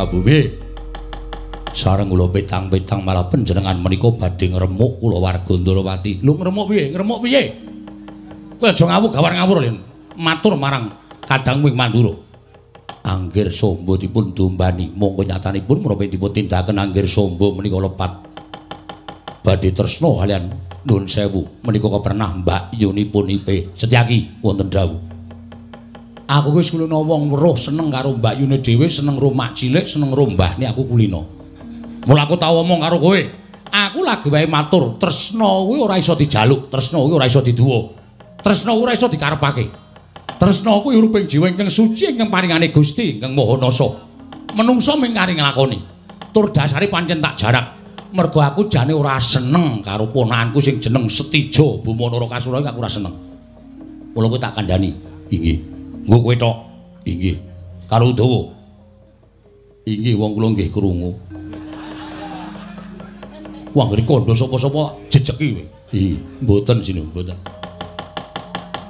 Prabu. Sareng kula petang-petang malah panjenengan menika badhe ngremuk kula warga Ndarawati lho ngremuk piye? Ngremuk piye? Kowe aja ngawur gawar-ngawur lho matur marang kadang wing mandura. Anggir sombo dipun dombani mongko nyatanipun menapa dipun tindakan anggir sombo menika lepat. Badhe tresna kalian nun sewu. Menika pernah Mbak Yunipun IP Setyaki wonten dawuh Aku wis kulino wong weruh seneng karo Mbak Yune dhewe, seneng rumah cilik, seneng rombah aku kulino. Mula aku tau omong karo kowe. Aku lagi wae matur, tresna kuwi ora iso dijaluk, tresna kuwi ora iso diduwa. Tresna ora iso dikarepake. Tresna kuwi uriping jiwa ingkang suci ingkang paringane Gusti ingkang Maha Nasa. Menungsa mung kari nglakoni. Tur dasare pancen tak jarak. Mergo aku jane ora seneng karo ponakanku sing jeneng Setijo Bumanara Kasura iki aku ora seneng. Mula kowe tak kandhani. Inggih. Kowe tok. Inggih. Karo Udawa. Inggih wong kula nggih krungu. Wah, ngeri kondo sapa-sapa jejeki kowe. Ih, mboten sini, mboten.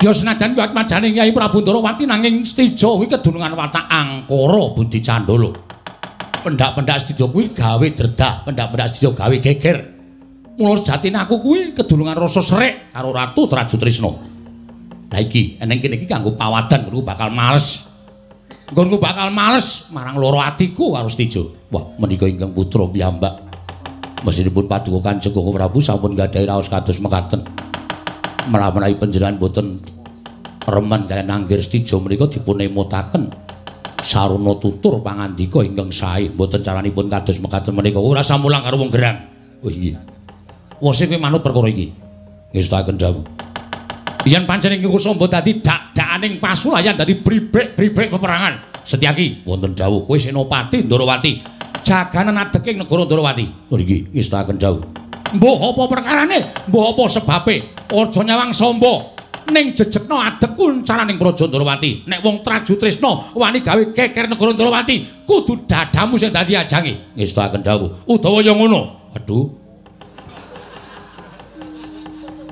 Ya senajan kuwi atmajane Kyai Prabu Ndarawati nanging Stijo kuwi kedunungan watak angkara Budi Candala. Pendak-pendak Stijo kuwi gawe dredah, pendak-pendak Stijo gawe geger. Mula sejatine aku kuwi kedunungan rasa srek karo Ratu Traju Trisna. Lah iki, eneng kene iki kanggo pawadan kuwi bakal males. Nggonku bakal males marang loro atiku karo Stijo. Wah, menika ingkang putra piyambak. mesinipun paduka Kanjeng Koko Prabu sampun gadhahi raos kados mekaten. Menawi panjenengan boten remen kalian anggir stijo menika dipun emutaken sarana tutur pangandika ingkang sae boten caranipun kados mekaten menika ora samulang karo wong gerang. Oh iya. Wose kowe manut perkara iki. Ngestaken dawuh. Yen pancen iki kusamba dadi dak-dakaning pasulayan dadi bribrek-bribrek peperangan. Setyaki wonten dawuh kowe Senopati Ndarawati. jaganan adeking negara Ndarawati. Oh iki ngestaken dawuh. Mbok apa perkarane? Mbok apa sebabe? Aja nyawang samba. Ning jejegno adekku caraning Praja Ndarawati. Nek wong Traju Trisna wani gawe keker negara Ndarawati, kudu dadamu sing dadi ajange. Ngestaken dawuh. Udawa ya ngono. Aduh.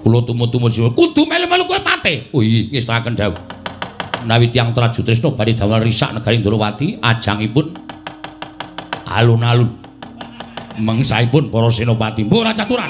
Kula tumut-tumut sira. Kudu melu-melu kowe mate. Oh iya ngestaken dawuh. Menawi tiyang Traju Trisna badhe damel risak negari Ndarawati, ajangipun alun-alun mengsaipun para senopati mbok ora caturan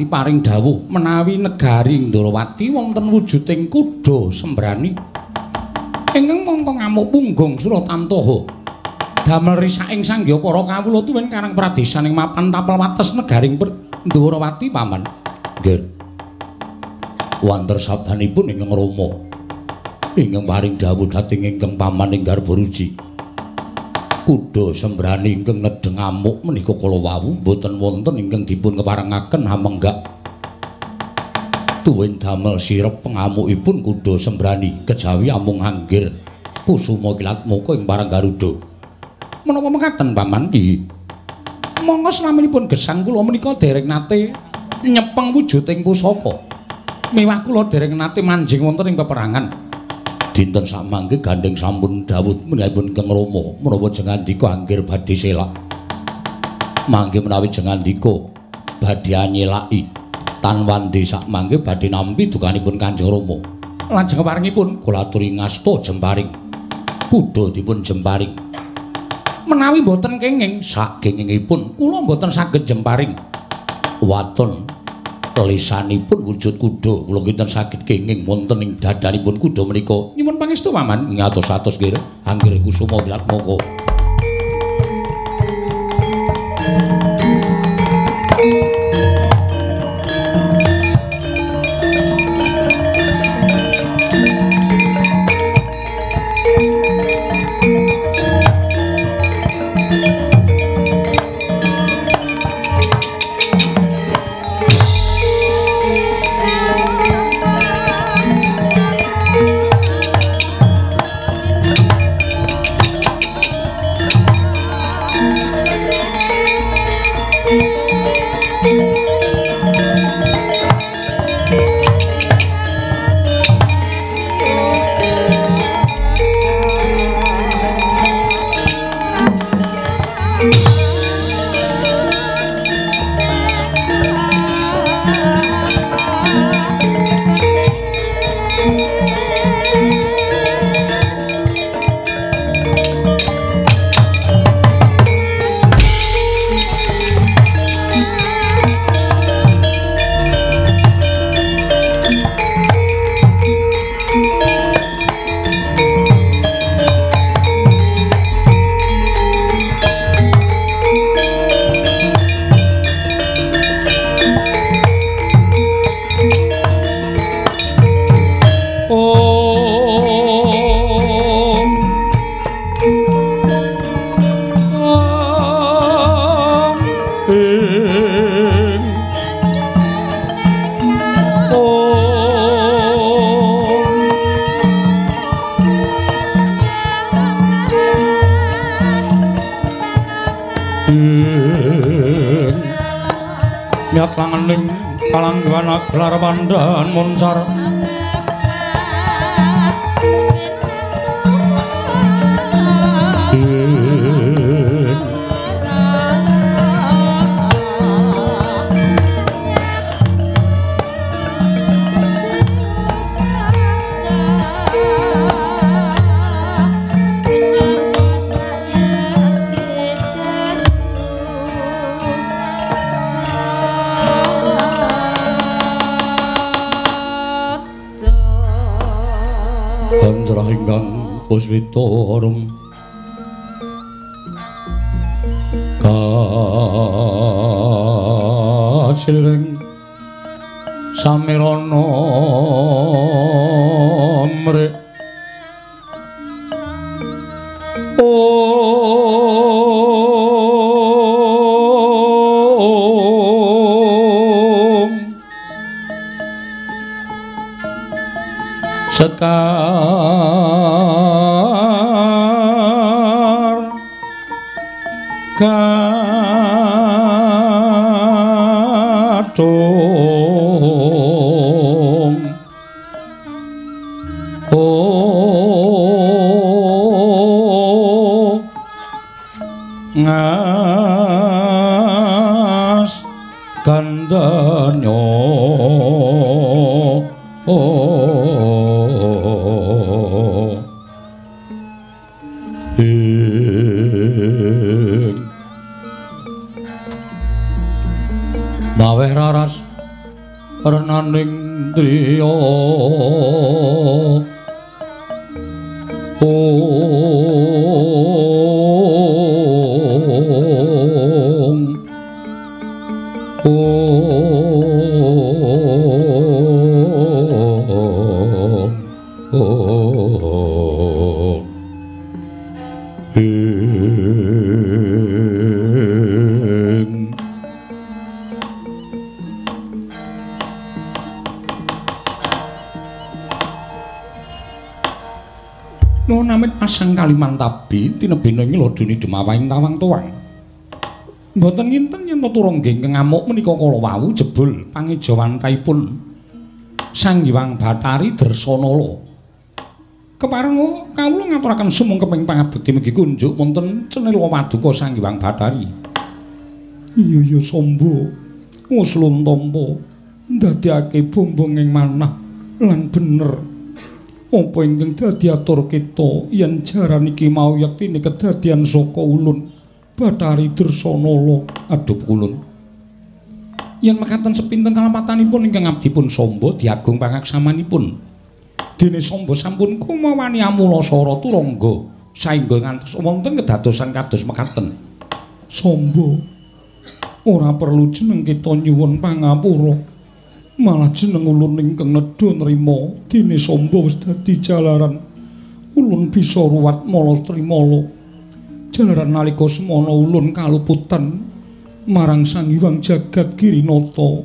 Indrawati paring dawuh menawi negari Indrawati wonten wujuding kuda sembrani ingkang mongko ngamuk punggung Suratamtaha. Damel risaking sanggya para kawula tuwin karang pradesaning mapan tapel wates negaring Indrawati paman. Nggih. Wonten sabdanipun ingkang Rama ingkang paring dawuh dhateng ingkang paman ing garba ruji. Kuda sembrani ingkang nedeng amuk menika kala wau boten wonten ingkang dipun keparengaken hamenggak tuwin damel sirep pengamukipun kuda sembrani kejawi amung anggir kusuma kilat moko ing parang garuda. Menapa mekaten paman iki monggo slaminipun gesang kula menika dereng nate nyepeng wujuding pusaka. Miwah kula dereng nate manjing wonten ing peperangan dinten samangke gandeng sampun dawuh menipun Kang Rama menawa jengandika anggir badhe selak. Mangke menawi jengandika badhe anyelaki tan wandi sak mangke badhe nampi dukanipun Kanjeng Rama. Lajeng paringipun kula aturi ngasta jemparing. Kuda dipun jemparing. Menawi boten kenging sak kengingipun kula boten saged jemparing. Waton lisanipun wujud kuda. Kula kinten saged kenging wonten ing dadanipun kuda menika. Nyuwun pangestu paman ngatos-atos nggih. Anggere kusuma wilat moko Larwandan মন ঝরা Demawahing Tawang Tuwang. Mboten nginten yen turung nggih ngamuk menika kala wau jebul pangejawantaipun Sang Hyang Bathari Dersanala. Kepareng kawula ngaturaken sumung keping pangabekti mugi kunjuk wonten cenil waduka Sang Hyang Bathari. Iya ya Samba, nguslun tampa ndadekake bumbung ing manah lan bener apa ingkang dadi atur kita yen jaran iki mau yektine kedadian saka ulun. Bathari Dursanala aduh ulun. Yen mekaten sepinten kalampatanipun ingkang abdi pun Samba diagung pangaksamanipun. Dene Samba sampun kumawani amulasara turangga saengga ngantos wonten kedadosan kados mekaten. Samba ora perlu jeneng kita nyuwun pangapura malah jeneng ulun ingkang nedha nrima dene samba wis dadi jalaran. Ulun bisa ruwat mala trimala. Jalaran nalika semana ulun kaluputan marang sang hyang jagat girinata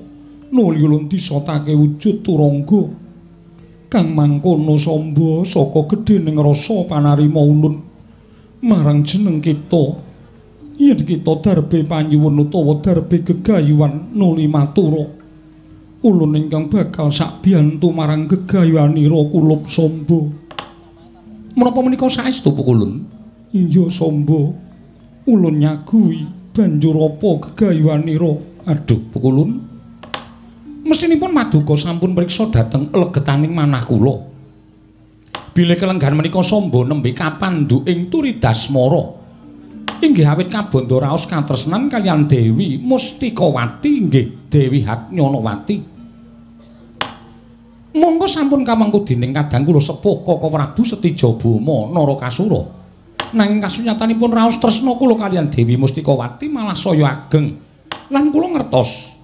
nuli ulun disotake wujud turangga. Kang mangkono samba saka gedhening rasa panarima ulun. Marang jeneng kita yen kita darbe panyuwun utawa darbe gegayuhan nuli matura ulun ingkang bakal sakbiyantu marang gegayuhanira kulup samba. Menapa menika saestu pukulun? Iya samba. Ulun nyaguhi banjur apa gegayuhanira? Aduh pukulun. Mestinipun maduka sampun priksa dhateng legetaning manah kula. Bilih kelenggan menika samba nembe kapandu ing Turidasmara. Inggih awit kabondo raos katresnan kalian Dewi Mustikawati inggih Dewi Haknyanawati. Monggo sampun kamangku dening kadang kula sepuh Koko Prabu Setijabama Narakasura. Nanging kasunyatanipun raos tresna kula kaliyan Dewi Mustikawati malah saya ageng. Lan kula ngertos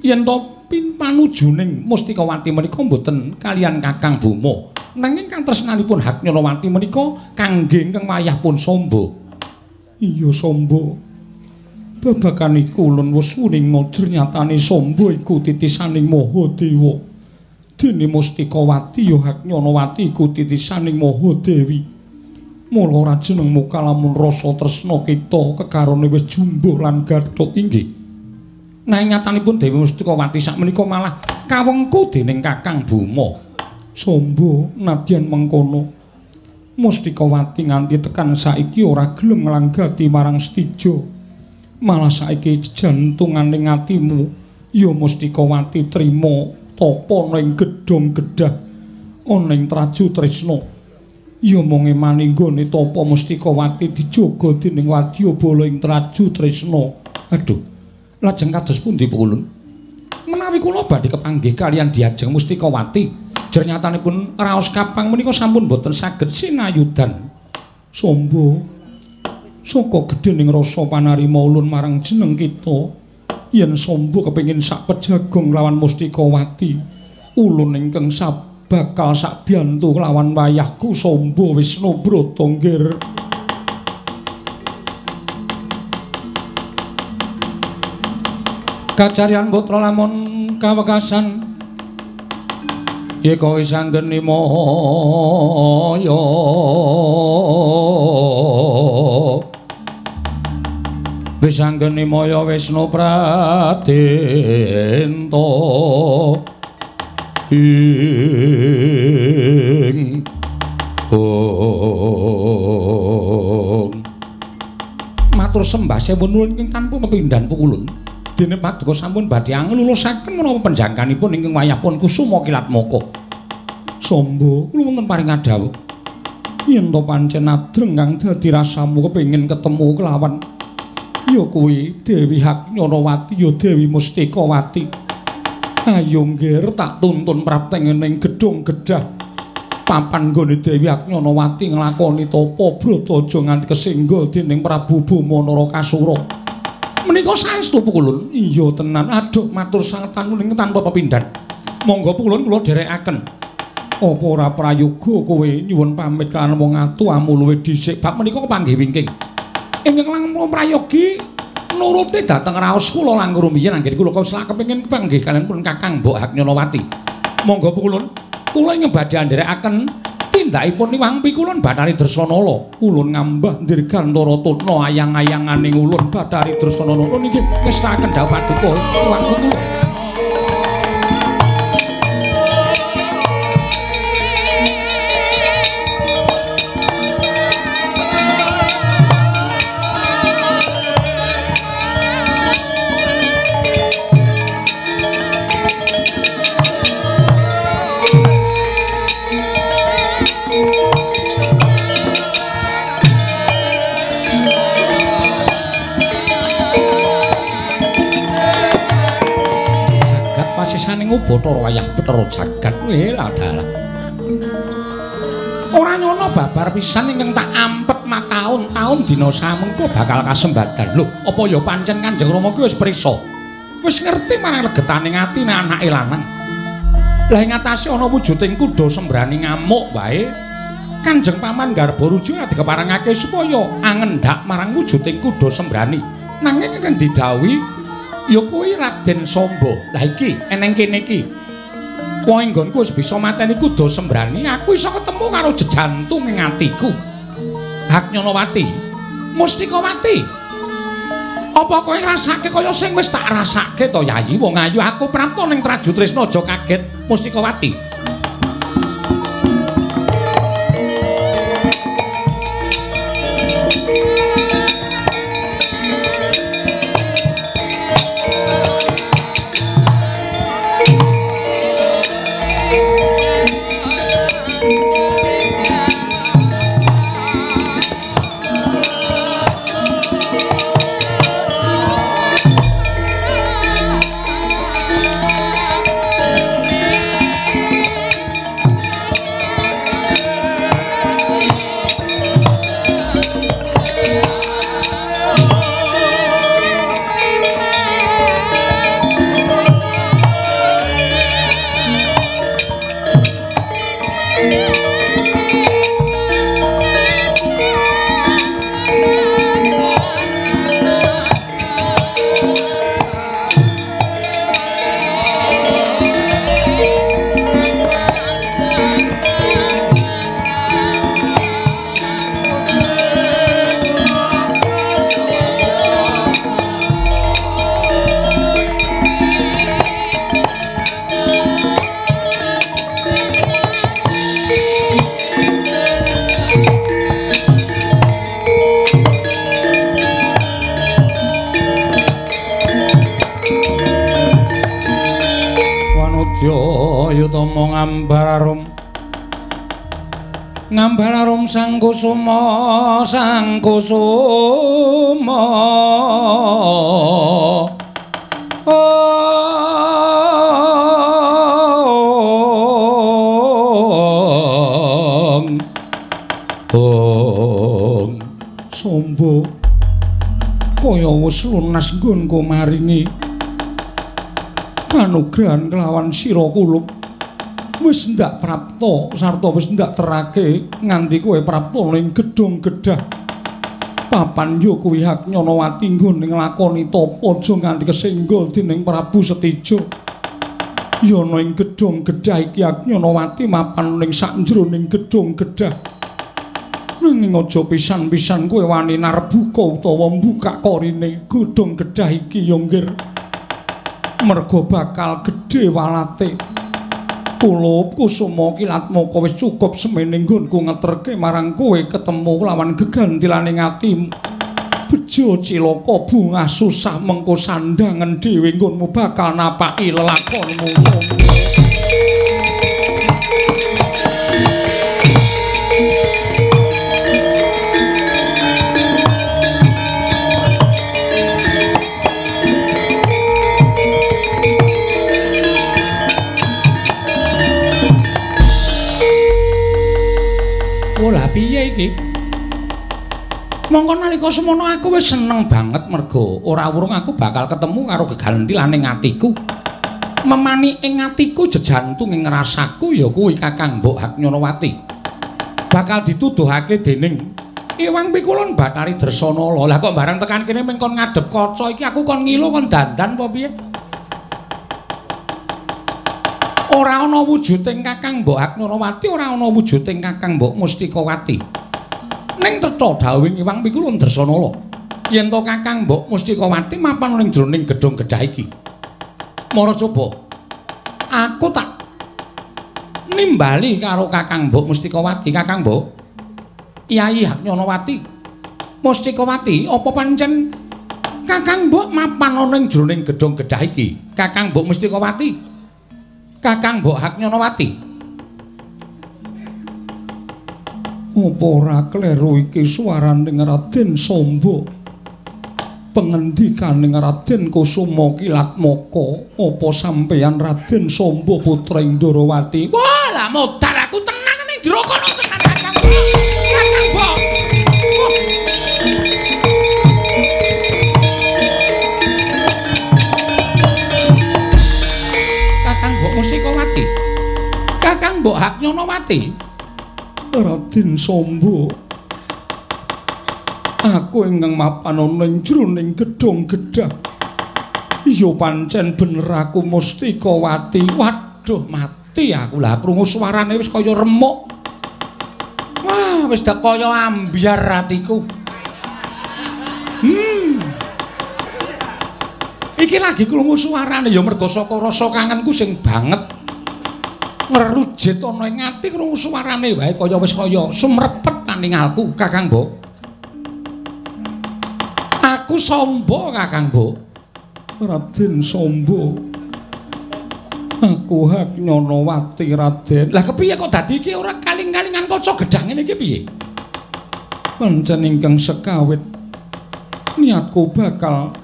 yen to panujuning Mustikawati menika mboten kaliyan Kakang Buma. Nanging kang tresnanipun Haknyanawati menika kangge ingkang wayah pun Samba. Iya Samba. Babakan iku ulun wis uning ngojer nyatane Samba iku titisaning Mahadewa. Dene Mustikawati ya Haknyanawati iku titisaning Mahadewi. Mula ora jeneng muka lamun rasa tresna kita kekarone wis jumbuh lan gathuk inggih. Nanging nyatanipun Dewi Mustikawati sakmenika malah kawengku dening Kakang Buma. Sombo nadyan mengkono. Mustikawati nganti tekan saiki ora gelem nglanggati marang Stija. Malah saiki jantunganing atimu ya Mustikawati trima tapa ning gedhong gedhah ana ing traju tresna. Ya mung emane nggone tapa mustikawati dijaga dening wadyabala ing traju tresna. Aduh lajeng kados pundi pukulun menawi kula badhe kepanggih kalian diajeng mustikawati jernyatanipun raos kapang menika sampun boten saged sinayudan. Sombo saka gedhening rasa panarima ulun marang jeneng kita yen sombo kepengin sak pejagong lawan Mustikawati. Ulun ingkang bakal sak biantu lawan wayahku sombo Wisnu Bratanggir Kacarian putra lamun kawekasan. Yeka wis anggeni wis anggene maya Wisnu Pratenta ing. Matur sembah sewun nuwun ing tanpa pepindhan pukulun. Dene paduka sampun badhe anglulusaken menapa panjangkanipun ingkang wayah pun kusuma kilat moko. Sombo, kula wonten paring adhawuh. Yen to pancen adreng kang dadi rasamu kepengin ketemu kelawan ya kuwi Dewi Haknyonawati ya Dewi Mustikawati. Ayo ngger tak tuntun prapteng ning gedung gedah. Papan nggone Dewi Haknyonawati nglakoni tapa brata nganti kesenggol dening Prabu Bomanara Kasura. Menika saestu pukulun. Iya tenan. Aduh matur sanget tanuning tanpa pepindhan. Monggo pukulun kula dherekaken. apa ora prayoga kowe nyuwun pamit kalian wong atu amu luwih dhisik bab menika kepanggih wingking ingkang langkung prayogi nuruti dhateng raos kula langkung rumiyin anggen kula selak kepengin kepanggih kalian pun Kakang Mbok Haknyonawati monggo pukulun. Kula ing badhe andherekaken tindakipun niwang pikulun Bathari Dresnala ulun ngambah dirgantara tutna ayang-ayanganing ulun Bathari Dresnala niki ngestaken dawuh paduka. Niwang kula Bathara wayah Bathara jagat kuwi adalah Ora nyono babar pisan ingkang tak ampet mataun-taun dina samengko bakal kasembadan. Lho, apa ya pancen Kanjeng Rama kuwi wis prisa? Wis ngerti marang legetaning atine anake lanang. Lah ing atase ana wujuding kuda sembrani ngamuk wae. Kanjeng Paman Garbaruja dikeparengake supaya angendak marang wujuding kuda sembrani. Nanging kan didhawuhi ya kuwi Raden Samba. Lah iki eneng kene iki. Wong enggonku wis bisa mateni kuda sembrani, aku iso ketemu karo jejantung ing atiku. Haknyonawati, Mustikawati. Apa kowe ngrasake kaya sing wis tak rasake to, Yayi? Wong ayu aku prapta ning Traju Tresna aja kaget, Mustikawati. Lunas nggonku maringi kanugrahan kelawan sira kulup wis ndak prapta sarta wis ndak terake nganti kowe prapta ning gedung gedah papan yo kuwi hak nyonowati nggone nglakoni tapa aja nganti kesenggol dening Prabu Setijo. Yo ana ing gedung gedah iki hak nyonowati mapan ning sakjroning gedung gedah nanging aja pisan-pisan kowe wani narbuka utawa mbuka korine gedung gedah iki yo nggir. Mergo bakal gedhe walate. Kulup kusuma kilatmaka wis cukup semene nggonku ngeterke marang kowe ketemu lawan gegantilaning ati bejo cilaka bungah susah mengko sandangan dhewe nggonmu bakal napaki lelakonmu iki? Mongko nalika semono aku wis seneng banget mergo ora wurung aku bakal ketemu karo gegantilaning atiku. Memani ing atiku jejantung ing rasaku ya kuwi Kakang Mbok Haknyonowati. Bakal dituduhake dening Iwang Pikulun Bathari Dresana. Lah kok bareng tekan kene mengkon ngadep kaca iki aku kon ngilu kon dandan apa piye? Ora ana wujuding Kakang Mbok Haknyonowati, ora ana wujuding Kakang Mbok Mustikawati. Ning tetha dawing Iwang Pikulun Dresanala yen to Kakang Mbok Mustikawati mapan ning jroning gedung gedhah iki? Mara coba. Aku tak nimbali karo Kakang Mbok Mustikawati Kakang Mbok Yai Haknyonawati Mustikawati apa pancen? Kakang Mbok mapan ning jroning gedung gedhah iki? Kakang Mbok Mustikawati Kakang Mbok Haknyonawati Apa ora kleru iki swaraning Raden Samba? Pengendikaning Raden Kusuma Kilatmaka, apa sampeyan Raden Samba putra Indrawati? Wah, lah modar aku tenang ning jero kono tenan Kakang. Kakang Bo. Kakang Mbok Mustikawati. Kakang Mbok Haknyonowati. Raden Samba. Aku ingkang mapan ana ing jroning gedhong gedhang. Iya pancen bener aku Mustikawati. Waduh, mati aku lah krungu suarane wis kaya remuk. Wah, wis dak kaya ambyar atiku. Hmm. Iki lagi krungu suarane ya mergo saka rasa kangenku sing banget. Ngrujit ana ing ati krungu suarane wae kaya wis kaya sumrepet paningalku Kakang Mbok. Aku Samba Kakang Mbok. Raden Samba. Aku hak Nyonowati Raden. Lah kepiye kok dadi iki ora kaling-kalingan kaca gedang ngene iki piye? Pancen ingkang sekawit niatku bakal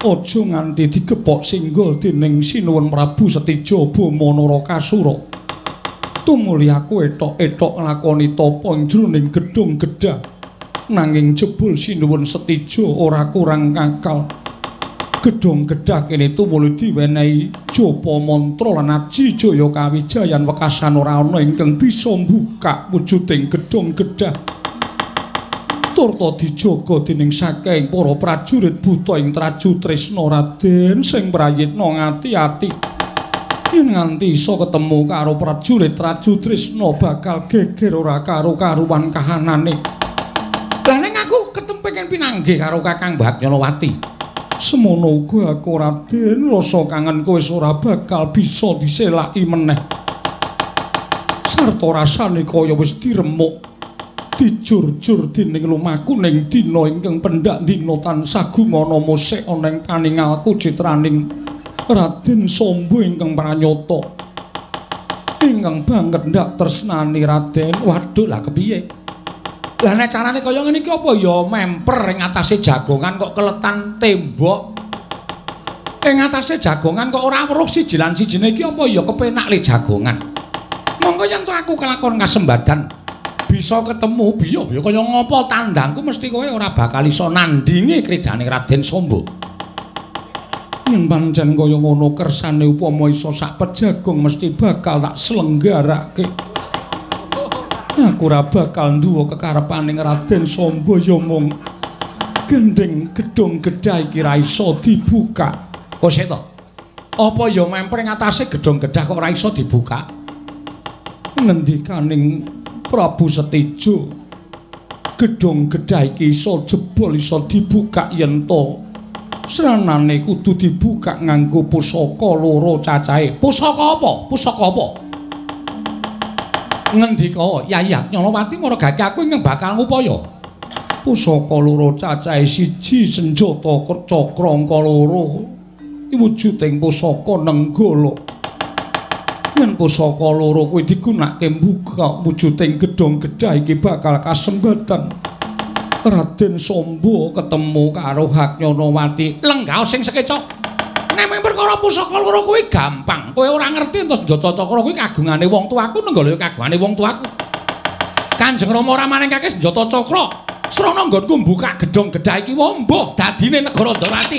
aja nganti digepok singgol dening Sinuwun Prabu Setija Bamanara Kasura. Tumuli aku etok-etok nglakoni tapa ing jroning gedung gedhang nanging jebul sinuwun setijo ora kurang kakal gedung gedhang kene tumuli diwenehi japa mantra lan aji jaya kawijayan wekasan ora ana ingkang bisa mbuka wujuding gedung gedhang turta dijaga dening saking para prajurit buta ing traju tresna raden sing prayitna ngati-ati yen nganti iso ketemu karo prajurit Raju Trisna bakal geger ora karo karuwan kahanane. Lah ning aku ketemu pengen pinanggih karo Kakang Bagyalawati. Semono uga aku Raden rasa kangenku wis ora bakal bisa diselaki meneh. Sarta rasane kaya wis diremuk dijur-jur dening lumaku ning dina ingkang pendak dina tansah gumana musik ana ing paningalku citraning Raden Sombo ingkang pranyata. Ingkang banget ndak tresnani Raden. Waduh lah kepiye? Lah nek carane kaya ngene iki apa ya memper ing atase jagongan kok keletan tembok. Ing atase jagongan kok ora weruh siji lan sijine iki apa ya kepenak le jagongan. Monggo yen aku kelakon kasembadan bisa ketemu biyo ya kaya ngopo tandangku mesti kowe ora bakal iso nandingi kridane Raden Sombo. Yen pancen kaya ngono kersane upama iso sak pejagong mesti bakal tak slenggarake aku ora bakal nduwa kekarepaning Raden Samba ya mung gendeng gedung gedha iki ra iso dibuka. Kok sik to. Apa ya memper ing atase gedung gedha kok ora iso dibuka? Ngendikaning Prabu Setijo gedung gedha iki iso jebol iso dibuka yen to Sranane kudu dibuka nganggo pusaka loro cacahe. Pusaka apa? Pusaka apa? Ngendika Yayi Nyolowati maragake aku ing bakal ngupaya. Pusaka loro cacahe siji senjata cakra angka loro. Wujuding pusaka nenggala. Yen pusaka loro kuwi digunakake mbuka wujuding gedhong gedha iki bakal kasembatan. Raden Sombo ketemu karo Haknyonowati lenggah sing sekeca nek perkara pusaka loro kuwi gampang kowe ora ngerti terus Jata Cakra kuwi kagungane wong tuaku nenggala kagungane wong tuaku Kanjeng Rama ora maningake senjata cakra. Srana nggonku mbukak gedhong gedha iki mbuh dadine negara Ndorati.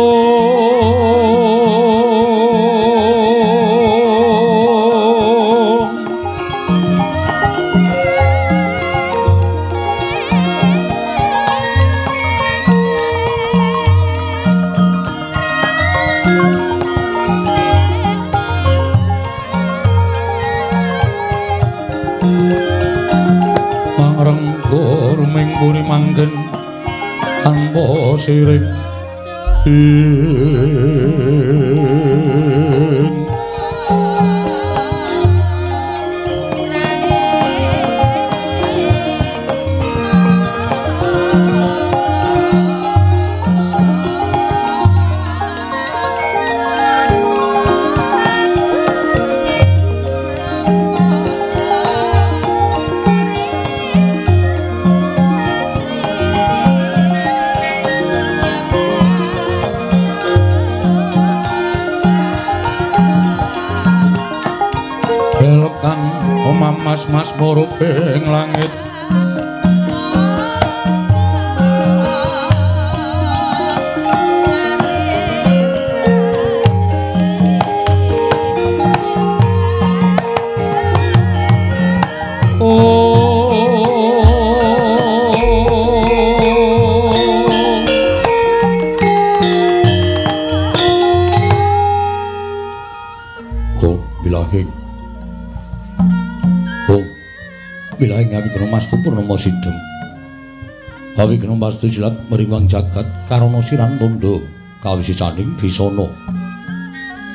Belkan Sidem. Hawi kena Mastu silat meriwang jagat karana sirang tondo kawisisaning bisana.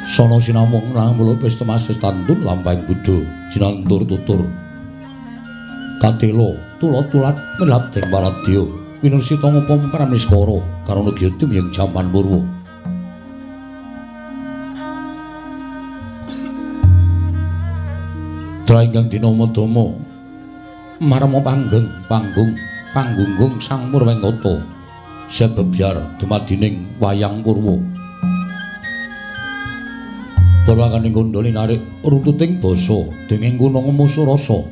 Sono sinamung nang mulo pesta mases tandun lampahing budo jinantur tutur. Katelo tulat-tulat melap deng paradya winusita ngopo pramiskara karana gyatim ing jaman purwa. Trainggang dinamadama marmo panggeng panggung panggunggung sang murwengkata sebebyar dumadining wayang purwa. Barwakaning kondoli narik runtuting basa denging gunung musuh rasa.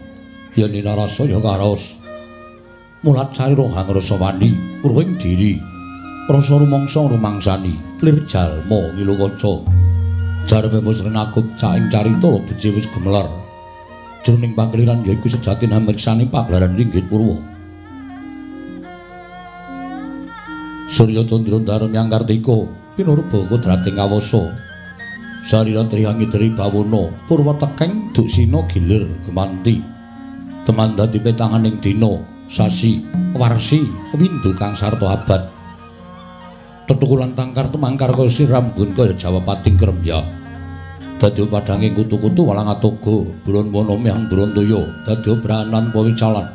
Yen narasa ya karos. Mulat cari rohang rasa wani purwing diri. Rasa rumangsa rumangsani lir jalma wilukaca. Jareme wis renakup caing carita becik wis gemelar jroning pangkeliran yaiku sejati namriksani pagelaran ringgit purwa. Surya Candra Darun Yang Kartika pinurba kodrating kawasa. Sarira triyangi tri bawana purwa tekeng duksina gilir gemanti. Teman dadi petanganing dina sasi warsi windu kang sarta abad. Tetukulan tangkar tumangkar kaya sirambun kaya Jawa pating krembya. Dadi padhanging kutu-kutu walang atoga. Buron wono mihang brontoya dadi branan pawicalan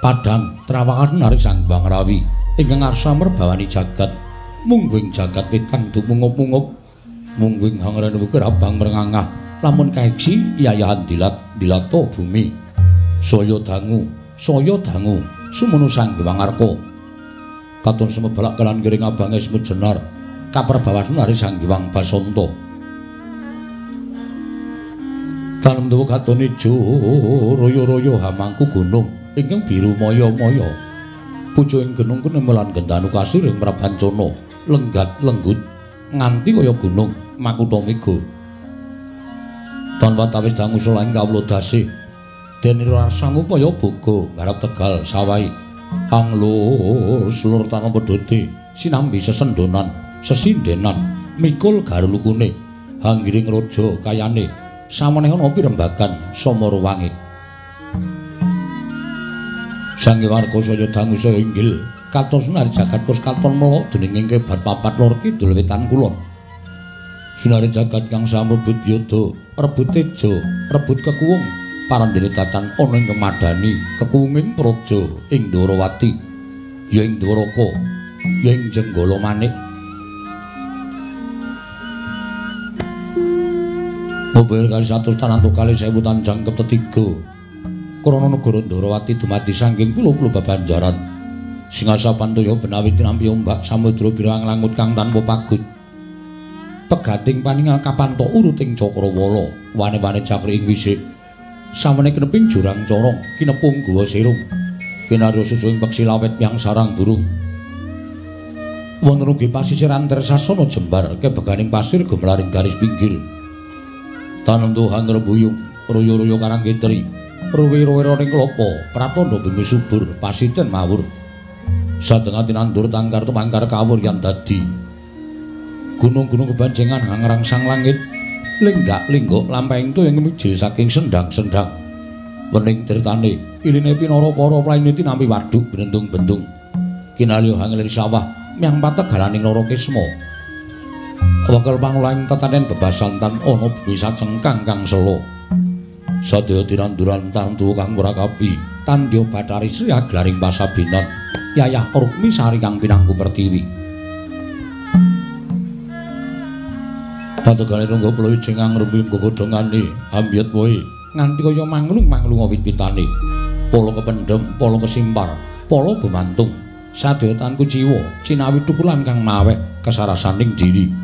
padhang trawangan nari sang bang rawi ingkang arsa merbawani jagat. Mungguing jagat wetan dumungup-mungup mungguing hangren wukir abang merengangah. Lamun kaeksi yayahan dilat dilato bumi. Saya dangu saya dangu. Sumunu sang arko katon semebalak kelan giring abange semut jenar kaperbawan nari sang bang basonto Dalem dawa katon ijo royo-royo hamangku gunung ingkang biru moyo-moyo. Pucuk ing gunung kenemelan gendanu kasir ing prabancana lenggat lenggut nganti kaya gunung makutha mega. Tanpa tawis dangu selaing kawula dasi. Dene rasa ngupaya boga garap tegal sawai. Anglur slur tanah pedhote sinambi sesendonan sesindenan mikul garulukune hanggiring raja kayane samene ana pirembagan Samarwangi. Sang Warga saya dangu saya inggil katon sunar jagat kus katon melo dening ingke bar papat lor kidul wetan kulon. Sunare jagat kang samrebut biyada, rebut tejo, rebut kekuwung, parandene tatan ana ing kemadani, kekuwunging praja ing Dwarawati, ya ing Dwaraka, ya ing Jenggala Manik, Mobil kali satu tanantu kali sewu tanjang ketiga. Krono negara Ndorowati dumati saking pulau-pulau babanjaran. Singasa pantoyo benawi tinampi ombak samudra birang langut kang tanpa pagut. Pegating paningal kapanto uruting Cakrawala, wane-wane cakri ing wisik. Samene kineping jurang corong, kinepung guwa sirung. Kinaryo susuing peksi lawet yang sarang burung. Wonten ugi pasisir antar sasana jembar kebeganing pasir gemelaring garis pinggir. Tanem tuhan rebuyung royo-royo karang kitri ruwi-ruwi roning klopo pratondo bumi subur pasiten mawur. Satengah tinandur tangkar tumangkar kawur yang dadi. Gunung-gunung kebanjengan hangrang sang langit. Lenggak linggok lampeng tu yang mijil saking sendang-sendang. Wening tertane iline pinoro poro plainiti nampi waduk bentung-bentung kinalio hangilir sawah miang patek galaning Wakal pangulaing tetanen bebasantan ana bisa cengkang kang selo. Sadaya tiranduran tantu kang ora kapi, tandya Bathari Sri Aglaring Pasabinan, Yayah Rukmi Sari kang pinangku pertiwi. Patugane nunggu pluwi cengang rumpi gogodhongane, ambyet wae nganti kaya manglung-manglung wit pitane. Polo kependhem, polo kesimpar, polo gumantung. Sadaya tanku jiwa, cinawi tukulan kang mawek kesarasaning diri.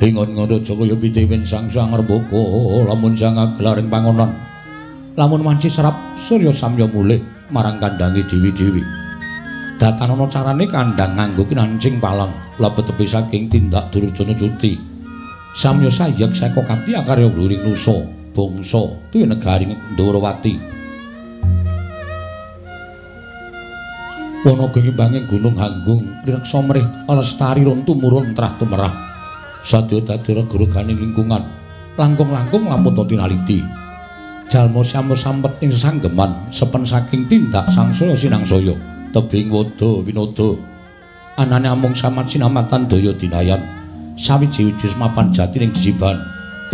Ingon ngono Joko ya pitiwin sang sang lamun sang agelaring pangonan. Lamun manci serap Surya Samya mulih marang kandangi dewi-dewi. Datan ana carane kandhang nganggo kinancing palang lebet tepi saking tindak Durjana cuti. Samya sayek saka kanthi akarya ngluring nusa bangsa tuwi negari Ndawrawati. Wana gengibanging gunung hanggung reksa mrih lestari ron tumurun trah tumerah. Sadya dadi regrugane lingkungan. Langkung-langkung lampun to tinaliti. Jalma sampun sampet ing sanggeman sepen saking tindak sangsaya sinangsaya tebing wada winada. Anane amung samat sinamatan daya dinayan. Sawiji-wiji mapan jati ning jiban.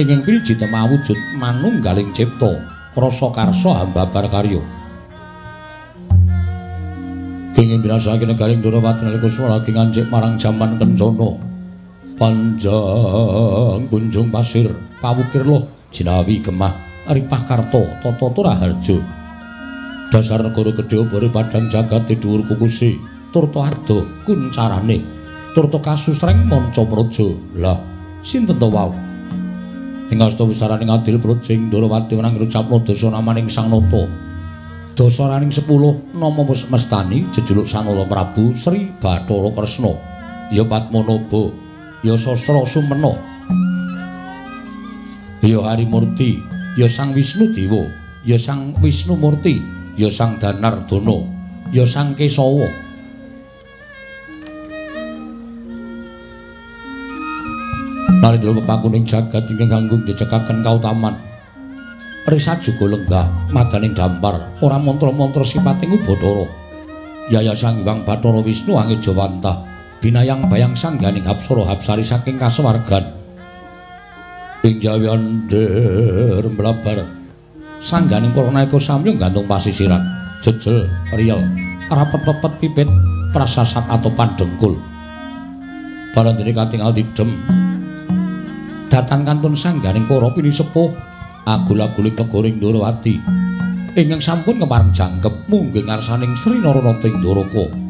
Inging piniji temawujud manunggaling cipta rasa karsa hambabar karya. kenging binasake negaring Durawati nalika swalagi ngancik marang jaman kencana. Panjang kunjung pasir pawukir loh jinawi gemah ripah karto tata turaharja. Dasar negara gedhe bari padang jagat dhuwur kukusi turta ado kuncarane turta kasusreng manca praja. Lah sinten to wau? Ing asta wisaraning adil projing Durawati menang ngucapno dosa namaning Sang Nata. dasaraning 10 nama mestani jejuluk Sanala Prabu Sri Bathara Kresna ya Padmanaba ya Sastra Sumena ya Harimurti ya Sang Wisnu Dewa ya Sang Wisnu Murti ya Sang Danardana ya Sang Kesawa. Narendra pepakuning jagat ingkang ganggung jejakaken kautaman. Risa juga lenggah madaning dampar ora mantra-mantra sipating ubadara. Yaya Sang Hyang Bathara Wisnu angge Jawanta binayang bayang sangganing Apsara Hapsari saking kasuwargan. Ing jawi andir mlabar sangganing para naika samya gantung pasisiran jejel riyel rapet-pepet pipit prasasat atau pandengkul. Balandene katingal didem datan kantun sangganing para pinisepuh agul-agul negoring Ndorowati ingkang sampun kemareng jangkep munggih ngarsaning Sri Naranata ing Ndoroko.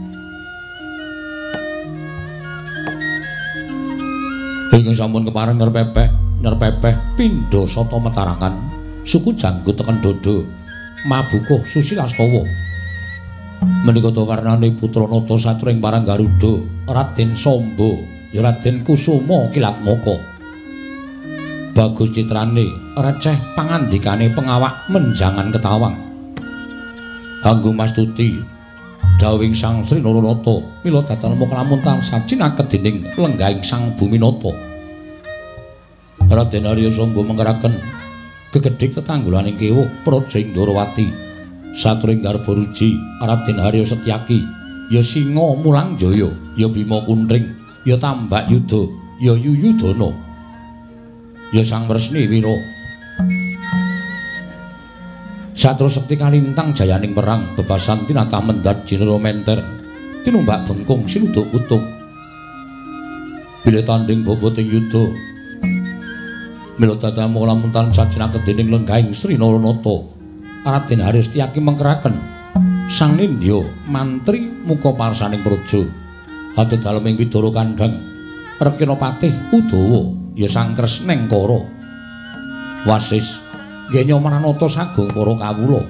Ingkang sampun kemareng nerpepeh, nerpepeh pindha sata metarangan suku janggut teken dodo mabukuh Susilastawa. Menika to warnane putra nata satring parang Garuda, Raden Samba, ya Raden Kusuma Kilatmaka. bagus citrane receh pangandikane pengawak menjangan ketawang Anggo Mastuti dawing Sang Sri Nararata mila datan mung lamun tansah cinaket dening lenggahing Sang Buminata Raden Arya Samba mengeraken gegedhik tetanggulaning kewu Praja Indrawati satring garba ruji Raden Arya Setyaki. Ya singa mulang jaya ya Bima Kuntring ya tambak yuda ya Yuyudana. Ya Sang Wresni Wira. Satru sekti kalintang jayaning perang bebasan tinatah mendat jinero menter tinumbak bengkung sinuduk utuk. Bila tanding boboting yudha Mila tatamu lamun tansah jenaka dening lenggahing Sri Naranata Raden Haristyaki mengkeraken Sang Nindya mantri muka parsaning praja ate daleming widara kandhang Rekina Patih Udawa ya sang kresneng kara wasis genya mananata sagung para kawula.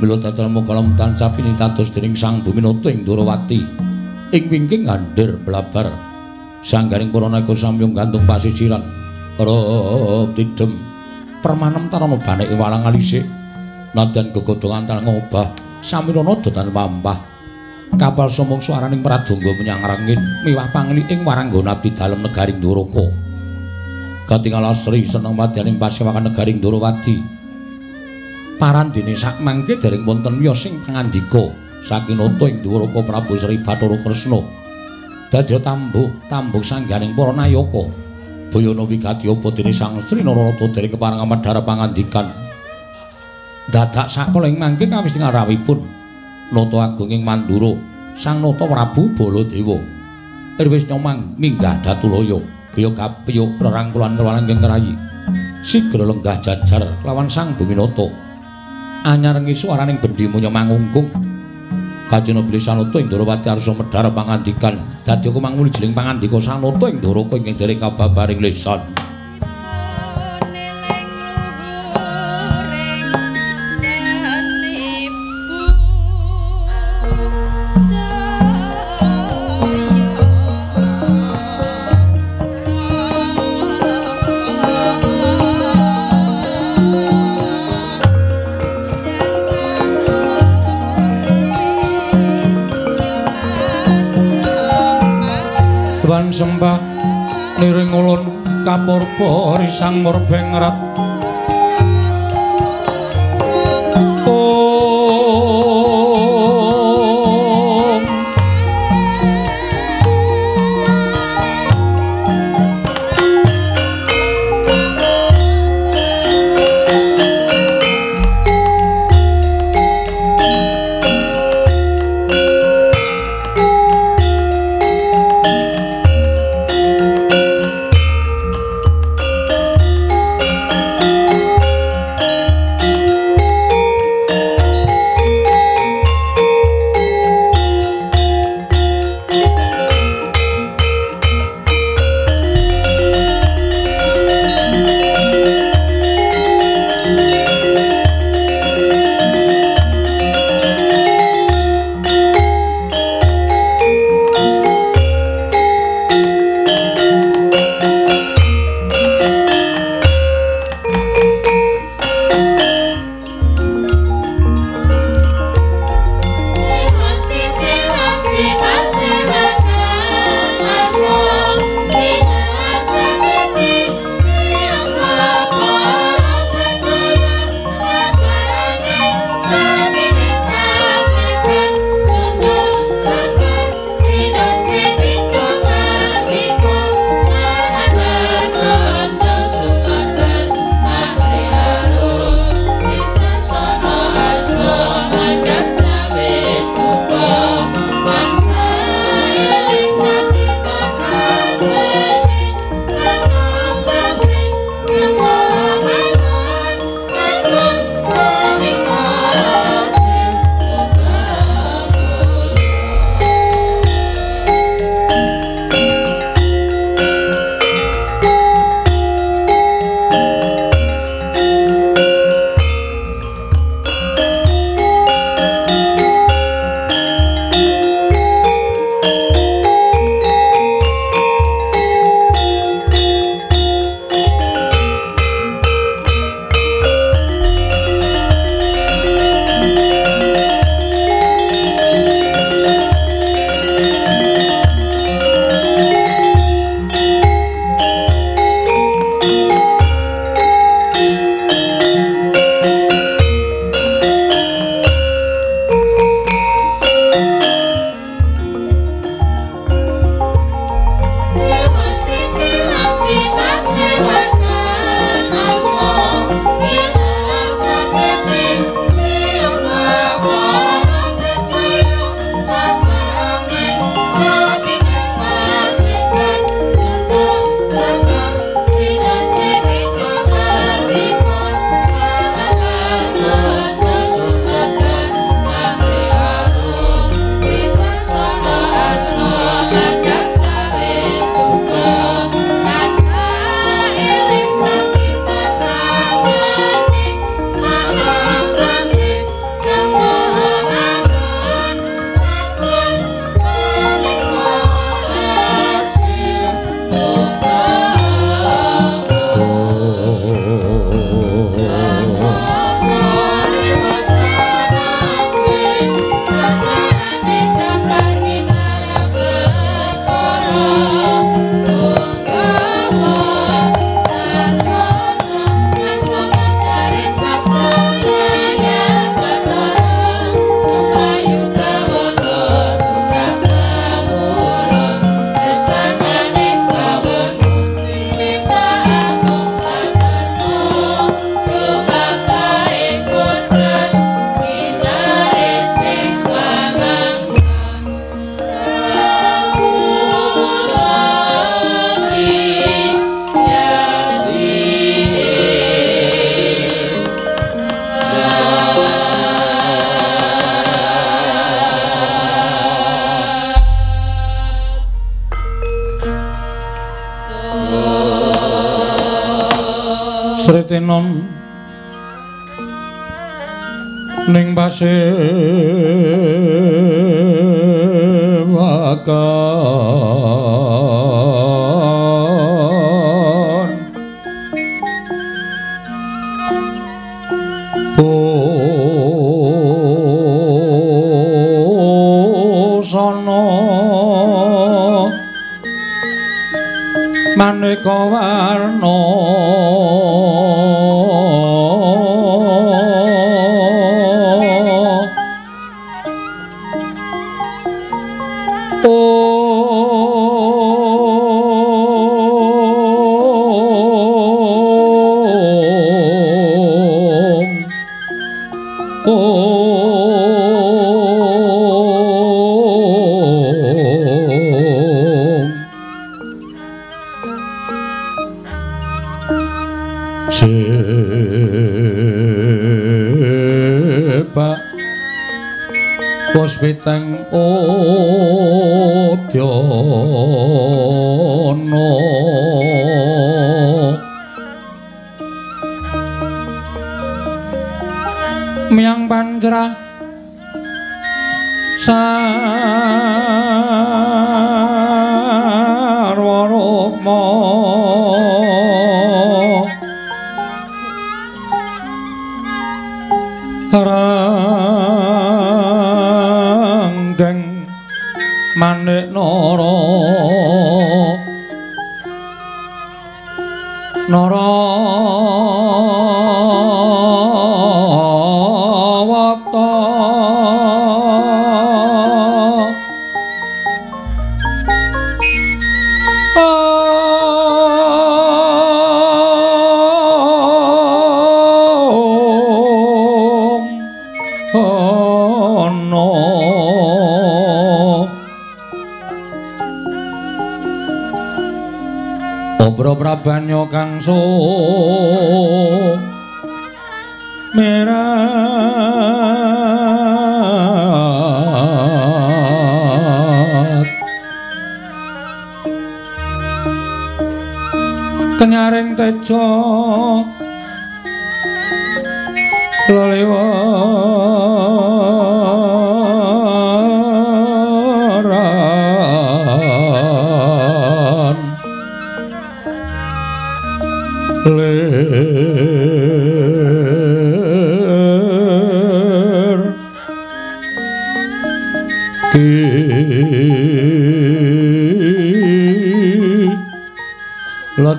Mila dadal mukalem tansah pinitados dening sang buminata ing durawati. Ing wingking andir blabar. Sanggaring para naga samyung gantung pasisiran. Ora tidem. Permanem tarana banek walang alisik. Nadan gegodhongan tal ngobah. Samirana dodan pampah kapal somong swaraning pradonga menyang rengin miwah pangli ing waranggana abdi dalem negaring Katingal asri seneng madyaning pasewakan negaring Ndorowati. Parandene sak mangke dereng wonten wiya sing pangandika saking nata ing Dwaraka Prabu Sri Bathara Kresna. Dadya tambuh, tambuh sangganing para nayaka. Bayana wigati apa dene Sang Sri Narayata dereng kepareng amadhara pangandikan. Dadak sakala ing mangke kawis ngarawipun nata agung ing Mandura Sang Nata Prabu Baladewa. Irwis nyomang minggah Datulaya. Kaya kapiyuk rerangkulan kelanggeng kerayi sigra lenggah jajar lawan sang buminata anyarengi swaraning bendi munya mangungkung Kajena beli sanoto ing Darawati arsa medhar pangandikan. Dadi aku mangmuli jeling pangandika sanoto ing Daraka ing dereng kababaring lesan. Risang murbeng rat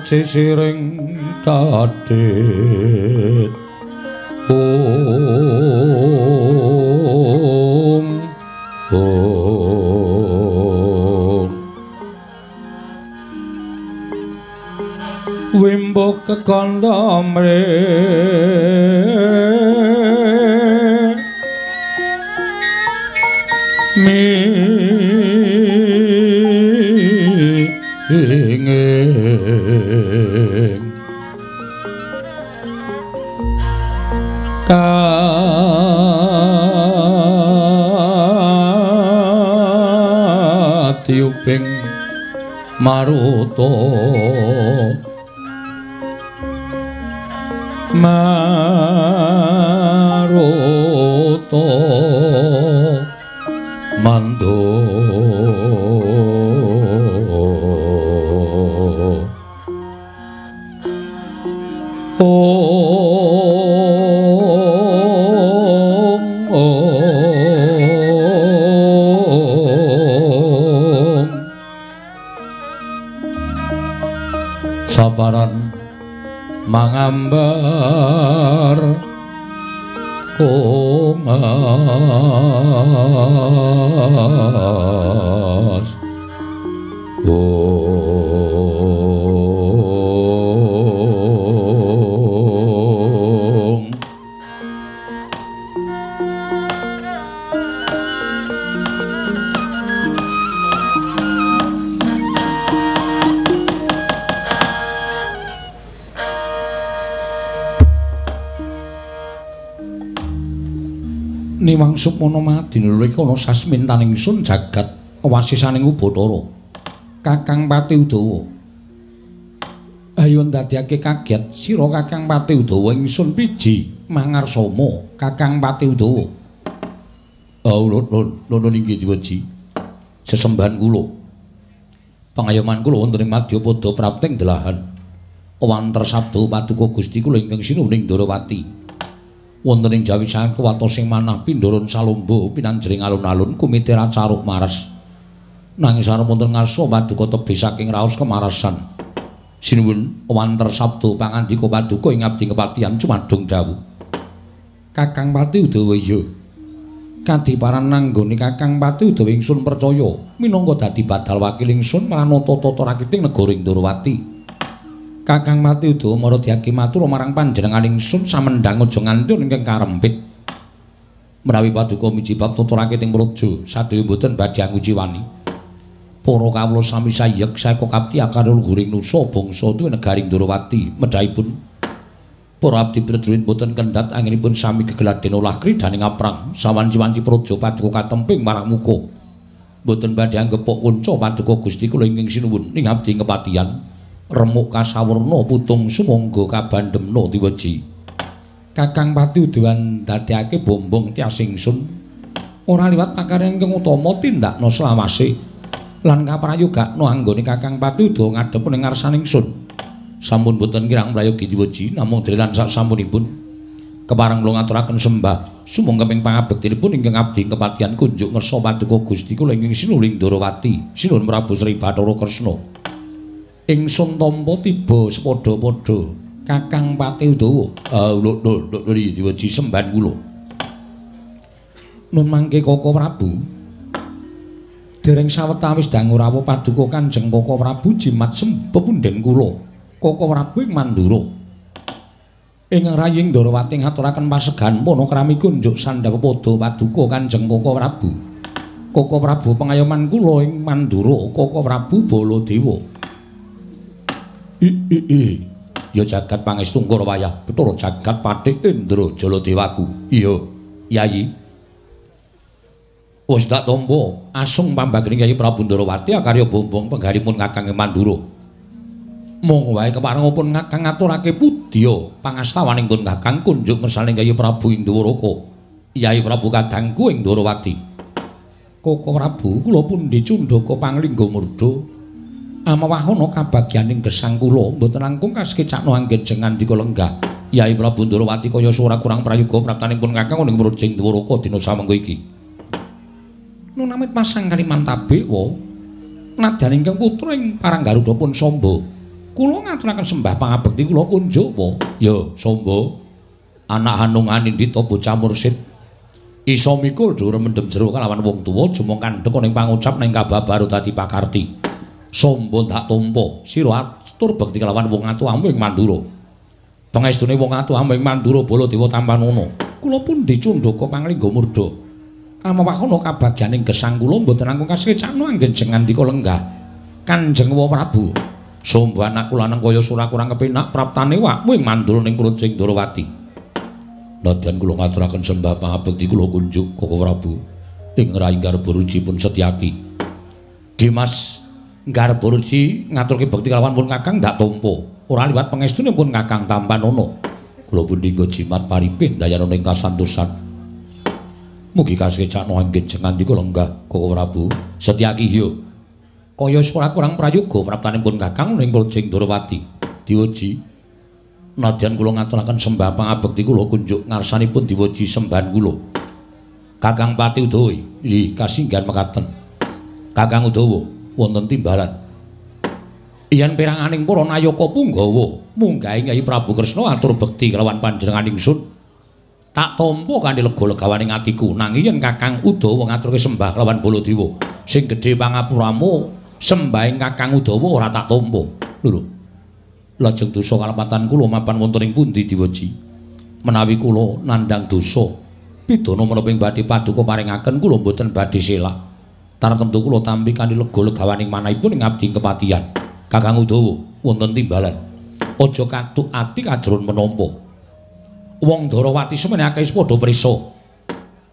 Shirin મારું ana sasmintaning sun jagat wasisaning ubatara kakang pati udawa ayo ndadekake kaget sira kakang pati udawa ingsun piji Mangarsama Kakang Pati Udawa. Oh, nun inggih diweji. Sesembahan kula. Pangayoman kula wonten ing Madyapada prapting delahan. Wanter sabda paduka Gusti kula ingkang sinuhing Darawati. Wonten ing jawisan kuwatos sing manah pindharon salomba pinanjering alun-alun kumite racaruk maras. Nanging sareng wonten ngarsa paduka tebih saking raos kemarasan. Sinuwun wanter sabda pangandika paduka ing abdi kepatihan cumadung dawuh. Kakang Pati Udawa iya. kadiparan nanggone Kakang Pati Udawa ingsun percaya minangka dadi badal wakil ingsun marang tata-tata rakiting negara Indrawati. Kakang Pati Udawa mara diaki matur marang panjenengan ingsun samendhang aja nganti ingkang karempit. Menawi paduka miji bab tata rakiting praja sadaya boten badhe anguciwani. Para kawula sami sayek saeka kapti akar luhuring nusa bangsa tuwi negaring Indrawati medhaipun Para abdi Prajurit boten kendhat anginipun sami gegeladen olah kridaning aprang sawanci-wanci praja paduka katemping marang muka. Boten badhe anggepok kunca paduka Gusti kula ingkang sinuwun ing abdi kepatihan. Remuk kasawurna putung sumangga kabandhemna diweji. Kakang Pati Udawan dadekake bombong tias ingsun. Ora liwat pakaryan ingkang utama tindakna selawase lan kaprayogakna anggone Kakang Pati Udawa ngadhep ning ngarsaning ingsun. sampun boten kirang mlayogi diweji namung drelan sak sampunipun kepareng kula ngaturaken sembah sumangga ping pangabektinipun ingkang abdi kepatihan kunjuk ngersa paduka Gusti kula ingkang sinuling Darawati sinuhun Prabu Sri Bathara Kresna ingsun tampa tiba sepadha-padha Kakang Pati Udawa ah lho lho lho sembahan kula nun mangke Koko Prabu dereng sawetawis dangu rawuh paduka Kanjeng Koko Prabu jimat sempepunden kula Koko Prabu ing Mandura. Ing raying Darawati ngaturaken pasegan panakrami kunjuk sandhawa padha paduka Kanjeng Koko Prabu. Koko Prabu pengayoman kula ing Mandura, Koko Prabu Baladewa. Ya jagat pangestu wayah, Bathara jagat Pathik Indra Jaladewaku. Iya, Yayi. Wis tak tampa asung pambagring Yayi Prabu Ndarawati akarya bombong penggalipun Kakang Mandura. mung wae keparengipun Kakang ngaturake pudya pangastawaning pun Kakang kunjuk mersaling Kyai Prabu Indrawaka. Kyai Prabu kadangku ing Ndrawati. Koko Prabu kula pun dicundhaka panglingga murda. Amawahana kabagyaning gesang kula mboten langkung kaskecakno anggen jengan dika lenggah. Kyai Prabu Ndrawati kaya ora kurang prayoga praptaning pun Kakang ing Mrujing Ndrawaka dina samengko iki. Nunamit pasang Kalimantabe wa nadyan ingkang putra ing Paranggaruda pun sombo. kula ngaturaken sembah pangabekti kula kunjuk apa? Ya, Samba. Anak hanungan Indita bocah mursid. Isa mikul dhuwur mendem jero kalawan wong tuwa jumong kandhek ning pangucap ning kababaru dadi pakarti. Samba tak tampa sira atur bekti kalawan wong atuhamu ing Mandura. Pangestune wong atuhamu ing Mandura Baladewa Tampanana. Kula pun dicundhaka panglingga murda. Amawakono kabagyaning gesang kula mboten langkung kasekcakno anggen jengan dika lenggah. Kanjeng Prabu. Sombo anakku lanang kaya surah kurang kepenak praptane wakmu ing mandura ning Krujing Darawati. Nadyan kula ngaturaken sembah pangabekti kula kunjuk Koko Prabu ing Rai Garboruji pun setyaki. Dimas Garboruji ngaturke bekti kalawan pun Kakang ndak tompo. Ora liwat pangestune pun Kakang Tampanono. Kula pun dinggo jimat paripin dayana ning kasantosan. Mugi kasekcakno anggen jengan dikula lenggah Koko Prabu. Setyaki yo. kaya ora kurang prayoga praptanipun Kakang ning Projing Darawati. Diwoji nadyan kula ngaturaken sembah pangabekti kula kunjuk ngarsanipun diwoji sembahan kula. Kakang Pati Udawa, nggih kasinggihan mekaten. Kakang Udawa wonten timbalan. Iyan peranganing para nayaka punggawa munggahe Nyai Prabu Kresna atur bekti kelawan panjenengan ingsun. Tak tampa kanthi lega-legawaning atiku nanging yen Kakang Udawa ngaturke sembah kelawan Baladewa sing gedhe pangapuramu sembahing Kakang Udawa ora tak tampa. Lho. Lajeng dosa kalepatan kula mapan wonten ing pundi diweji? Menawi kula nandhang dosa, pidana menapa ing badhe paduka paringaken kula mboten badhe selak. Tartemtu kula tampi kanthi lega legawaning manahipun ing abdi kepatihan. Kakang Udawa wonten timbalan. Aja katuk ati kajron menapa. Wong Darawati semene akeh padha prisa.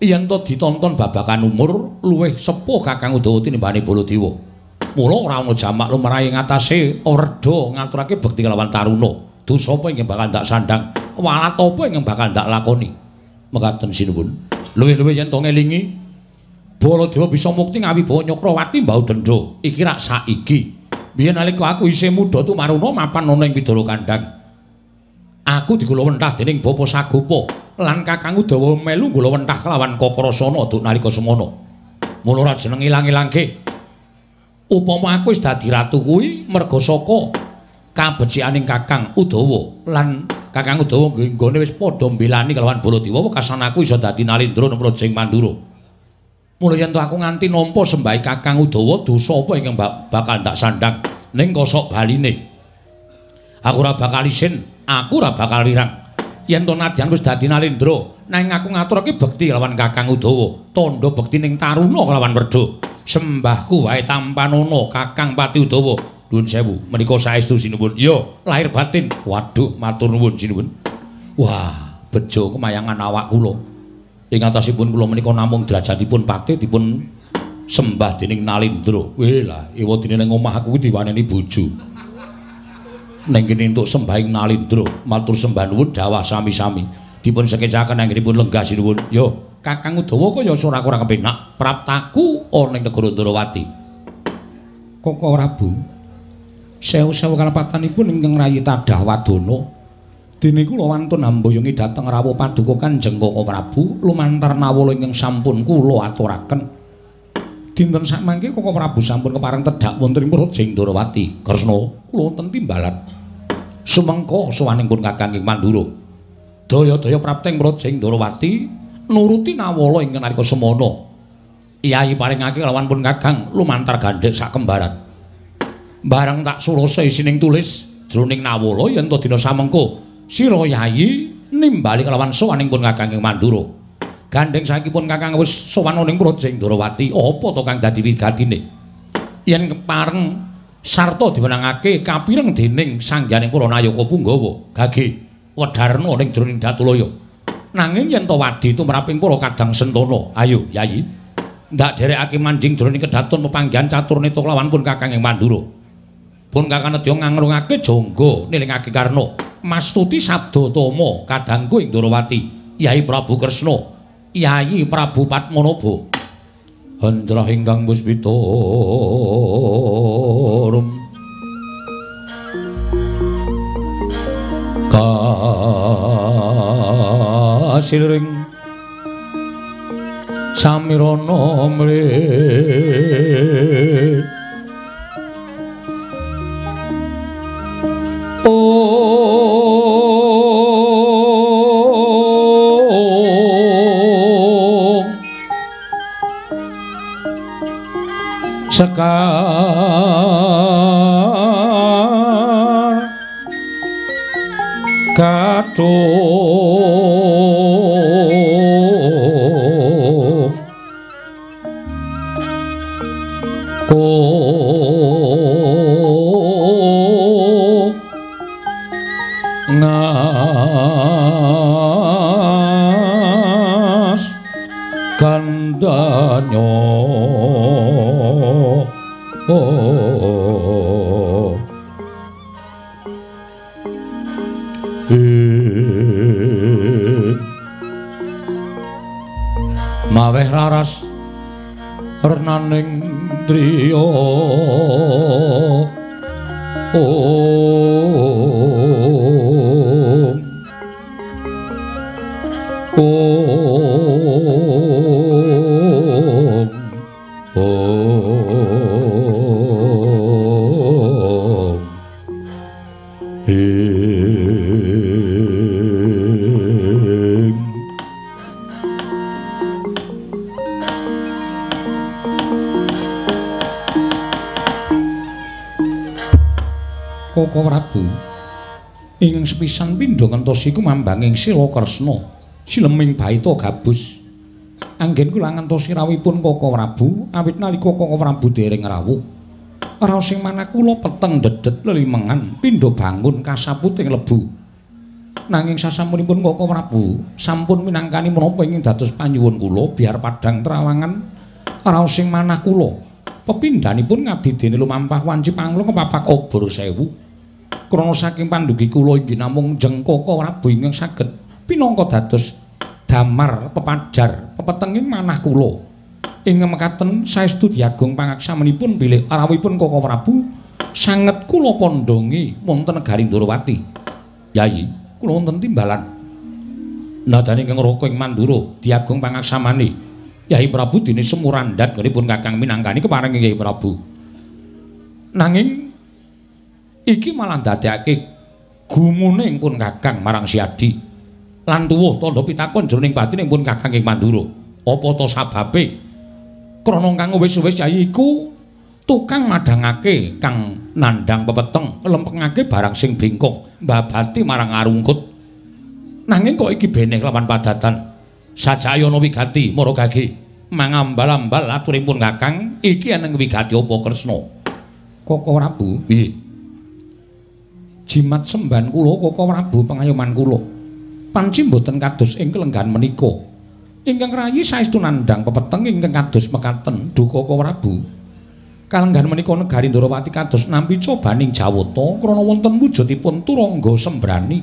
Yen to ditonton babakan umur luwih sepuh Kakang Udawa tinimbane Baladewa. Mula ora ana jamak lumrahe ngatasé ordo ngaturake bekti kelawan taruna. Dosa apa ingkang bakal ndak sandang walat apa yang bakal ndak lakoni. Mekaten sinuwun. Luwih-luwih yen to ngelingi Baladewa bisa mukti ngawi bawa Nyokrawati mbau dendho. Iki rak saiki. Biyen nalika aku isih muda tumaruna mapan ana ing Widara Kandang. Aku digula wentah dening Bapa Sagopa lan Kakang Udawa melu gula wentah kelawan Kakrasana duk nalika semono. Mula ora jeneng ilang-ilangke. Upama aku wis dadi ratu kuwi merga saka kabecianing Kakang Udawa lan Kakang Udawa nggone wis padha mbelani kelawan Baladewa wekasan aku iso dadi Nalindra Namrajing Mandura. Mula yen aku nganti nampa sembahi Kakang Udawa dosa apa ingkang bakal tak sandang ning kosok baline. Aku ora bakal isin, aku ora bakal wirang. Yen to nadyan wis dadi nalendra, nanging aku ngaturake bekti lawan Kakang Udawa, tandha bekti ning taruna kelawan Werda. Sembahku wae tampanono Kakang Pati Udawa. Nuwun sewu, menika saestu sinuwun. Yo, lahir batin. Waduh, matur nuwun sinuwun. Wah, bejo kemayangan awak kula. Ing atasipun kula menika namung derajatipun patih dipun sembah dening Nalindra. Weh lah, ewa dene ning omah aku diwaneni bojo. Ning kene entuk sembahing Nalindra, matur sembah nuwun dawah sami-sami. Dipun sekecaken anggenipun lenggah sinuwun. Yo, Kakang Udawa kaya ora kurang kepenak praptaku ana ing negara Ndrawati. Koko Prabu. Sewu-sewu kalepatanipun ingkang rayi tadah wadana. Dene kula wantun amboyongi dhateng rawuh paduka Kanjeng Koko Prabu lumantar nawala ingkang sampun kula aturaken. Dinten sakmangke Koko Prabu sampun kepareng tedhak wonten ing Projeng Durawati. Kresna kula wonten timbalan. Sumengko sowaningipun Kakang ing Mandura. Daya-daya prapteng Projeng Durawati nuruti nawala ingkang nalika semana. Iyai paringake lawan pun Kakang lumantar gandhek sak kembaran. Bareng tak surasa isining tulis jroning nawala yen to dina samengko Sira Yayi nimbali kelawan sowaning pun Kakang Mandura. Gandeng saikipun Kakang wis sowan ning Projeng Durawati, apa to kang dadi wigatine? Yen kepareng sarta diwenangake kapireng dening sangganing para nayaka Punggawa, gage wedharna ning jroning Datulaya. Nanging yen to wadi tumraping para kadang sentana, ayo Yayi. Ndak derekake manjing jroning kedaton pepanggihan caturne to kelawan pun Kakang Mandura. Pun Kakang Nedya ngangrungake jangga nilingake karna Mastuti Sabda Tama kadangku ing Durawati Yai Prabu Kresna Yai Prabu Padmanaba Hendra ingkang puspita rum kasilring samirana mrih sekar katung kandanyo Maweh raras renaning driya Oh Koko Prabu. Ingkang sepisan pindha ngentos iku mambanging Sila Kresna sileming baita gabus. Anggen kula ngentosi rawipun Koko Prabu awit nalika Koko Prabu dereng rawuh. Raos sing manah kula peteng dedet lelimengan pindha bangun kasaputing lebu. Nanging sasampunipun Koko Prabu sampun minangkani menapa ingin dados panyuwun kula biar padhang trawangan raos sing manah kula. Pepindhanipun ngabdi dene lumampah wanci panglung kepapak obor sewu Krana saking pandugi kula inggih namung jengkoko Prabu ingkang saged pinangka dados damar pepajar pepetenging manah kula. Ing mekaten saestu diagung pangaksamanipun bilih arawipun Koko Prabu sanget kula pondongi wonten negari Ndorowati. Yayi, kula wonten timbalan. Nadane ingkang raka ing Mandura diagung pangaksamane. Yayi Prabu dene semurandat nggih Kakang minangkani keparing Yayi Prabu. Nanging iki malah ndadekake gumuning pun Kakang marang Siadi lan tuwuh tandha pitakon jroning batine pun Kakang ing Mandura. Apa to sababe? Krana kang wis-wis yai iku tukang madhangake kang nandhang pepeteng lempengake barang sing bingkong mbabati marang arungkut. Nanging kok iki beneh lawan padatan? Sajayana wigati maragage mangambal-ambal aturipun Kakang iki ana wigati apa Kresna? Koko Prabu? Piye jimat semban kula koko Prabu pengayoman kula. Panci mboten kados ing kelenggan menika. Ingkang rayi saestu nandhang pepeteng ingkang kados mekaten duka koko Prabu. Kalenggan menika negari Ndorowati kados nampi cobaning Jawata krana wonten wujudipun turangga sembrani.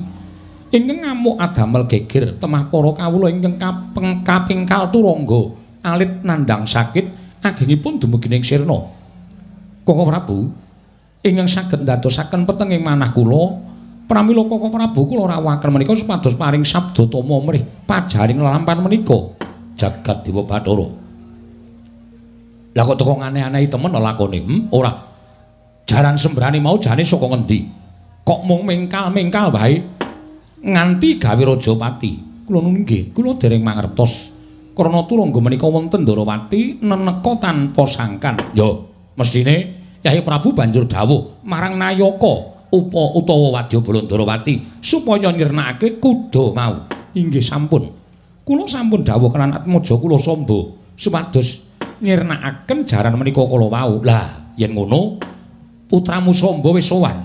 Ingkang ngamuk adamel geger temah para kawula ingkang kapeng kapingkal turangga alit nandhang sakit agengipun dumugi ing sirna. Koko Prabu, ingkang saged ndadosaken petenging manah kula pramila Koko Prabu kula rawuhaken menika supados paring sabda tama mrih pajaring lampahan menika jagat dewa bathara. Lah kok teko aneh-aneh temen lakone? Hm ora. Jaran sembrani mau jane saka ngendi? Kok mung mengkal-mengkal wae? Nganti gawe rajapati. Kula nggih kula dereng mangertos. Krana turangga menika wonten Ndorowati neneka tanpa sangkan. Ya mestine Yahi Prabu banjur dawuh marang Nayaka upa utawa Wadyabala Ndarawati supaya nyirnakake kuda mau. Inggih sampun. Kula sampun dawuh kelan Atmaja kula Samba supados nyirnakaken jaran menika kala wau. Lah, yen ngono putramu Samba wis sowan.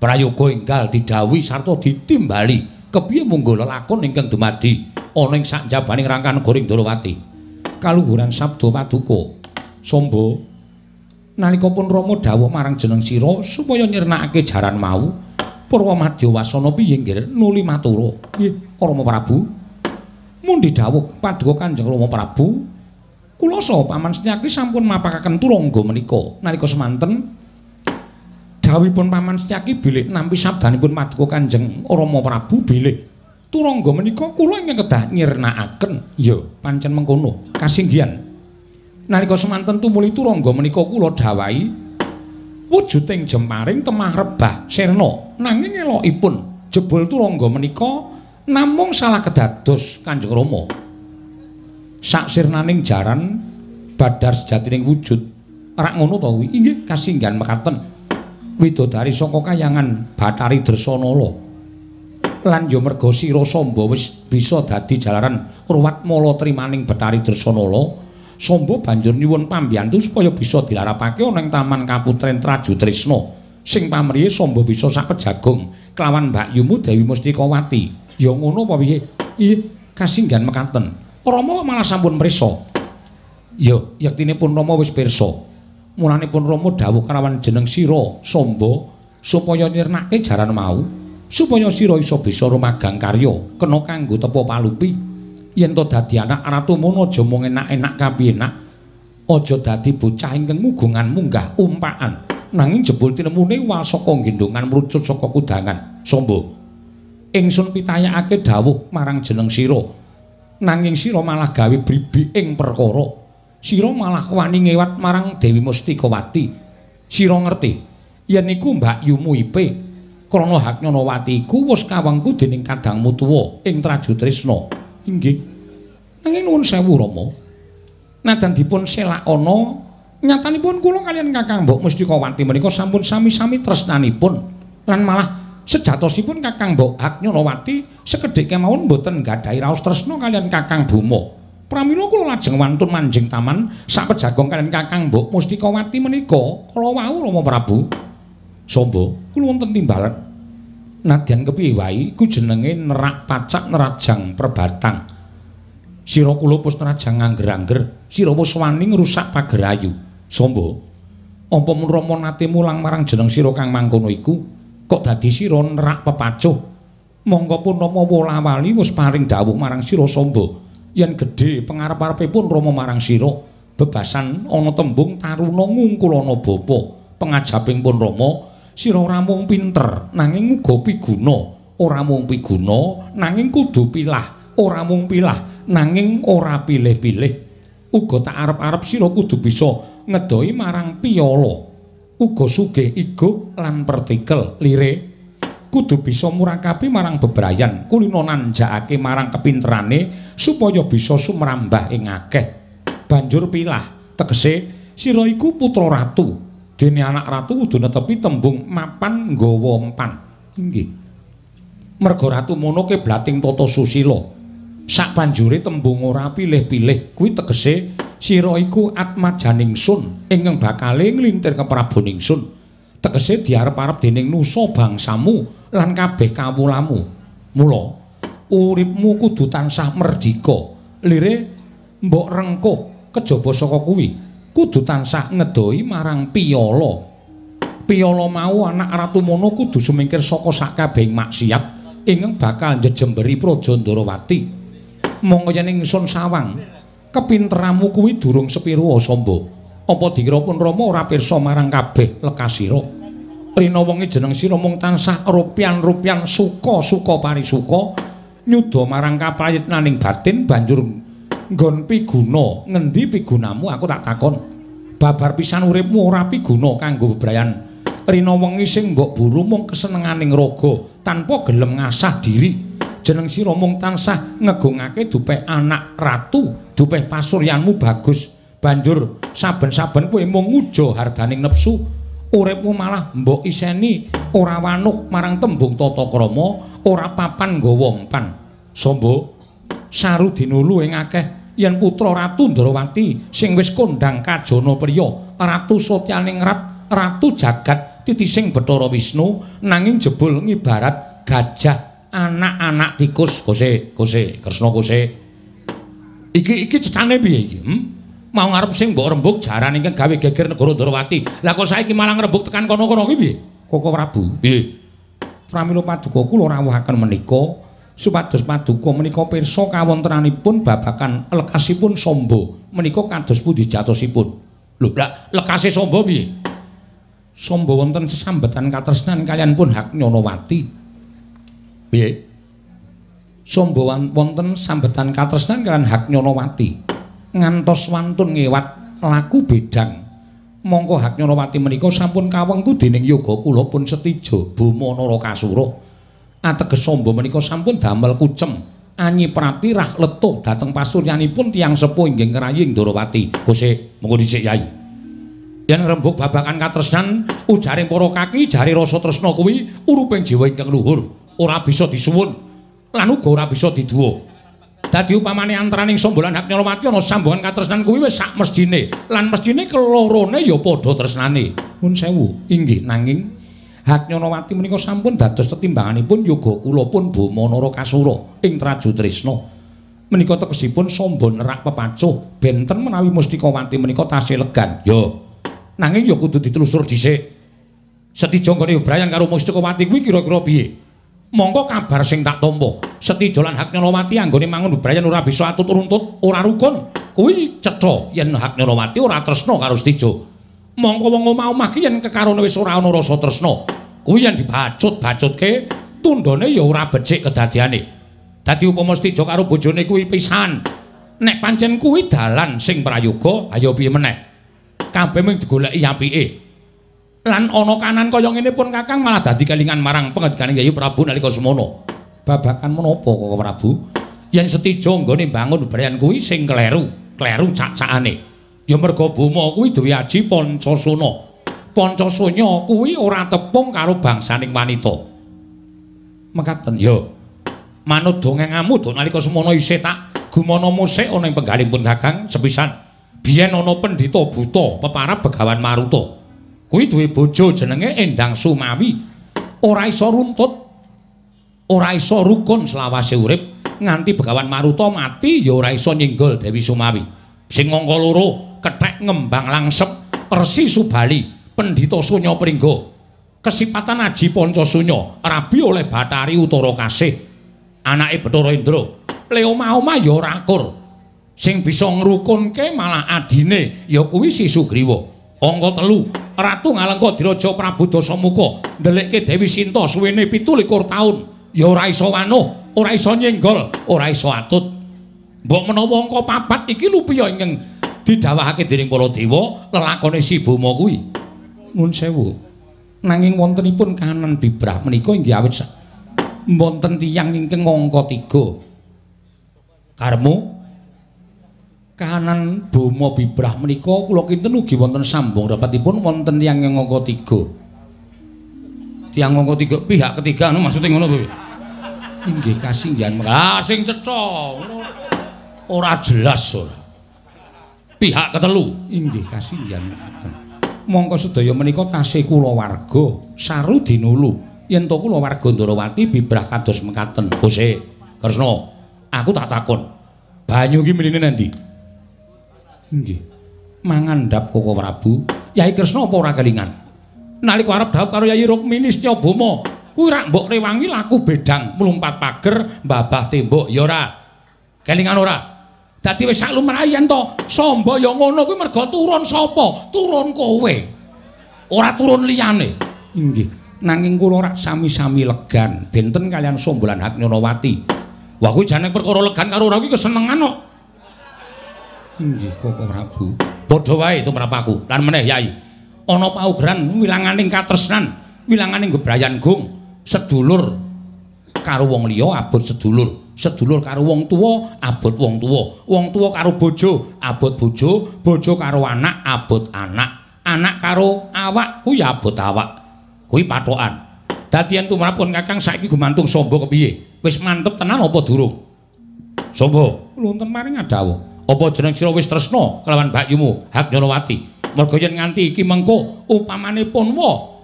Prayoga enggal didhawuhi sarta ditimbali kepiye munggo lelakon ingkang dumadi ana ing sakjabaning rangka negara Ndarawati. Kaluhuran sabda paduka. Samba nalika pun Rama dawuh marang jeneng sira supaya nyirnakake jaran mau Purwa Madya Wasana piye nggih nuli matura. Nggih Rama Prabu. Mundi dawuh paduka Kanjeng Rama Prabu kula saha paman Setyaki sampun mapakaken turangga menika. Nalika semanten dawuhipun paman Setyaki bilih nampi sabdanipun paduka Kanjeng Rama Prabu bilih turangga menika kula ingkang kedah nyirnakaken ya pancen mengkono kasinggihan nalika semanten tumuli turangga menika kula dawahi wujuding jemparing temah rebah sirna nanging elokipun jebul turangga menika namung salah kedados Kanjeng Rama. Sak sirnaning jaran badar sejatining wujud rak ngono to kuwi inggih kasinggan mekaten. Widodari saka kayangan Bathari Dresanala lan yo merga sira samba wis bisa dadi jalaran ruwat mala trimaning Bathari Dresanala Sombo banjur nyuwun pambiyantu supaya bisa dilarapake ana ing taman Kaputren Traju Trisna. Sing pamriye Sombo bisa sak pejagung kelawan Mbak Yumu Dewi Mustikawati. Ya ngono apa piye? Iya, kasinggan mekaten. Rama malah sampun prisa. Ya, yektinipun Rama wis pirsa. Mulanipun Rama dawuh kelawan jeneng sira Sombo supaya nirnake jaran mau, supaya sira isa bisa rumagang karya kena kanggo tepo palupi. Yen to dadi anak ratu mono aja mung enak-enak kapiyenak aja dadi bocah ingkang mugungan munggah umpakan nanging jebul tinemune wal gendongan mrucut saka kudangan. Sombo ingsun pitayakake dawuh marang jeneng sira. Nanging sira malah gawe bribi ing perkara. Sira malah wani ngewat marang Dewi Mustikawati. Sira ngerti yen iku Mbak Yumu ipe krana Haknyanawati iku wis kawengku dening kadangmu tuwa ing Trajutrisna inggih. Nanging nuwun sewu rama. Najan dipun selakana nyatanipun kula kalian Kakang Mbok Mustikawati menika sampun sami-sami tresnanipun lan malah sejatosipun Kakang Mbok Agnyawati sekedhik kemawon mboten gadhahi raos tresna kalian Kakang Buma pramila kula lajeng wantun manjing taman sak pejagong kalian Kakang Mbok Mustikawati menika. Kala wau Rama Prabu. Samba kula wonten timbalan nadyan kepiye wae iku jenenge nerak pacak nerajang perbatang. Sira kula pus nerajang angger-angger sira wis ngrusak pagerayu sombo Apa mun Rama nate mulang marang jeneng sira kang mangkono iku kok dadi sira nerak pepacuh? Monggo pun Rama wolawali wis paring dawuh marang sira Samba yen gedhe pangarep-arepipun Rama marang sira bebasan ana tembung taruna ngungkulana bapa. Pengajaping pun Rama sira ora mung pinter nanging uga piguna. Ora mung piguna nanging kudu pilah. Ora mung pilah nanging ora pilih-pilih. Uga tak arep-arep sira kudu bisa ngedoi marang piyala. Uga sugih igo lan partikel lire kudu bisa murakabi marang bebrayan. Kulino nanjakake marang kepinterane supaya bisa sumrambah ing akeh. Banjur pilah. Tegese sira iku putra ratu dene anak ratu kudu netepi tembung mapan nggawa empan. Inggih. Merga ratu mono keblating tata susila. Sak banjure tembung ora pilih-pilih kuwi tegese sira iku atmajaning sun ingkang bakale nglintir ke Prabu Ningsun tegese diarep-arep dening nusa bangsamu lan kabeh kawulamu. Mula uripmu kudu tansah merdika lire mbok rengkuh kejaba saka kuwi kudu tansah ngedoi marang piyala piyala mau anak ratu mono kudu sumingkir saka sakabehing maksiat ingkang bakal njejemberi praja Ndarawati monggo yen ingsun sawang kepinteramu kuwi durung sepiru samba apa dikira pun rama ora pirsa marang kabeh lekasira. Rina wengi jeneng sira mung tansah rupian-rupian suka-suka parisuka nyuda marang kaprayitnaning batin banjur nggon piguna ngendi pigunamu? Aku tak takon. Babar pisan uripmu ora piguna kanggo bebrayan. Rina wengi sing mbok buru mung kesenenganing raga tanpa gelem ngasah diri. Jeneng sira mung tansah ngegungake dupeh anak ratu, dupeh pasuryanmu bagus. Banjur saben-saben kowe mung nguja hardaning nepsu, uripmu malah mbok iseni ora wanuh marang tembung tata krama, ora papan nggawa empan. Sombo saru dinulu ing akeh. Yen putra ratu Ndrawati sing wis kondang kajana priya, ratu Satyaning Rat, ratu jagat titising Bathara Wisnu nanging jebul ngibarat gajah anak-anak tikus. Kose kose kresna kose iki iki cetane piye iki hm? mau ngarep sing mbok rembug jaran ingkang gawe geger negara Ndrawati. Lah kok saiki malah ngrembug tekan kono-kono iki piye? Koko prabu. Piye? Pramila paduka kula rawuhaken menika supados paduka menika pirsa kawontenanipun babakan lekasipun sombo menika kados pundi jatosipun lho lah lekase sombo piye sombo wonten sesambetan katresnan kalian pun hak nyonowati Piye? Sombowan wonten sambetan katresnan kalian Hak Nyonowati. Ngantos wantun ngewat laku bedang. Mongko Hak Nyonowati menika sampun kawengku dening yoga kula pun setijo Buma Narakasura. Ateges sombo menika sampun damel kucem. Anyi Prati rah letuh dhateng pasuryanipun tiyang sepuh inggih ngraying Ndrawati. Gose, monggo dhisik Yai. Yen rembug babakan katresnan ujaring para kaki jari rasa tresna kuwi uruping jiwa ingkang luhur. ora bisa disuwun lan uga ora bisa diduwa. Dadi upamane antaraning Sombolan Hak Nyolowati ana sambungan katresnan kuwi wis sak mesdine lan mesdine kelorone ya padha tresnane. Nun sewu, inggih nanging Hak Nyolowati menika sampun dados tetimbanganipun yoga kula pun Bamanara Kasura ing Traju Trisna. Menika tegesipun Sombon nerak pepacuh benten menawi Mustikawati menika tasih legan. Yo. Nanging ya kudu ditelusur dhisik. Setija nggone Brayang karo Mustikawati kuwi kira-kira piye? mongko kabar sing tak tampa Setijo lan Haknyalawati anggone mangun bebrayan ora bisa atut runtut ora rukun kuwi cetha yen Haknyalawati ora tresna karo Setijo mongko wong omah-omah ki yen kekarone wis ora ana rasa tresna kuwi yen dibacut-bacutke tundone ya ora becik kedadiane dadi upama Setijo karo bojone kuwi pisan nek pancen kuwi dalan sing prayoga ayo piye meneh kabeh mung digoleki apike lan ana kanan kaya ngene pun Kakang malah dadi kelingan marang pengedikaning Yayi Prabu nalika semono. Babakan menapa kok Prabu? Yen setija nggone bangun bebrayan kuwi sing kleru, kleru cak-cakane. Ya merga Buma kuwi duwe aji Pancasona. Pancasanya kuwi ora tepung karo bangsaning wanita. Mekaten ya. Manut dongengamu do nalika semono isih tak gumana musik ana ing penggaling pun Kakang sepisan. Biyen ana pendhita buta peparap Begawan Maruta. kuwi duwe bojo jenenge Endang Sumawi. Ora iso runtut. Ora iso rukun selawase urip nganti Begawan Maruta mati ya ora iso nyenggol Dewi Sumawi. Sing mangka loro kethek ngembang langsep Resi Subali Pendhita Sunya Pringga. Kesipatan Aji Pancasunya rabi oleh Bathari Utara Kasih. Anake Bathara Indra. Le omah-omah ya ora akur. Sing bisa ngrukunke malah adine ya kuwi Si Sugriwa. Angka telu, Ratu Ngalengka Diraja Prabu Dasamuka ndelikke Dewi Sinta suwene 17 taun. Ya ora iso wanuh, ora iso nyenggol, ora iso atut. Mbok menawa angka papat iki lupiya ingkang didhawuhake dening para dewa lelakone Si Boma kuwi. Nuwun sewu. nanging wontenipun kahanan bibrah menika inggih awit wonten tiyang ingkang angka 3 karmu kahanan bomo bibrah menika kula kinten ugi wonten sambung rapatipun wonten tiyang angka 3 tiyang angka 3 pihak ketiga anu maksude ngono kuwi inggih kasinggihan. Ah sing cetha ora jelas ora pihak ketelu. Inggih kasinggihan mongko sedaya menika tasih kula warga saru dinulu yen to kula warga Ndarawati bibrah kados mekaten. Gusti Kresna aku tak takon. Banyu iki menine nanti nggih mangandhap Koko Prabu. Yai Kresna apa ora kelingan? Nalika arep dhawuh karo Yai Rukmini Setyabama kuwi rak mbok rewangi laku bedang mlumpat pager mbabah tembok ya ora? Kelingan ora Dadi wis sak lumrayan to, samba ya ngono kuwi mergo turun sapa? Turun kowe. Ora turun liyane. Inggih. Nanging kula rak sami-sami legan benten kalian Sombolan Haknyanawati. Wah kuwi jane perkara legan karo ora kuwi kesenengan kok. Inggih, Koko Prabu. Padha wae tumrapaku. Lan meneh Yai. Ana paugeran wilanganing katresnan, wilanganing gebrayan gung, sedulur karo wong liya abot sedulur. Sedulur karo wong tuwa abot wong tuwa. Wong tuwa karo bojo abot bojo. Bojo karo anak abot anak. Anak karo awak kuwi abot awak. Kuwi patokan. Dadi tumrapun kakang saiki gumantung samba kepiye? Wis mantep tenan apa durung? Samba lunten maring adawuh apa jeneng sira wis tresna kelawan bakyumu Hagnyanawati mergo yen nganti iki mengko upamane punwa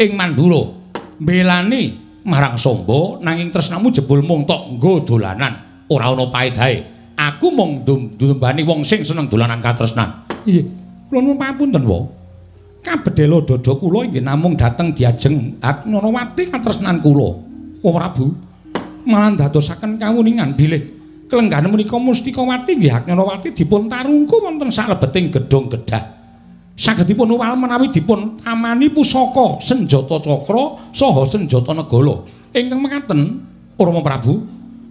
ing mandura. Mbelani marang sombo nanging tresnamu jebul mung tok nggo dolanan. Ora ana paedahe aku mung ndumbani wong sing seneng dolanan katresnan. Iya. Kula nuwun pamunten wa. Kabedhela dada kula inggih namung dateng diajeng Agnanawati katresnan kula. Oh Prabu malah dadosaken kawuningan bilih. Kelenggahan menika Mustikawati nggih. Agnanawati dipun tarungku wonten salebeting gedung gedah sagedipun uwal menawi dipun tamani pusaka senjata cakra saha senjata negala ingkang mekaten Rama Prabu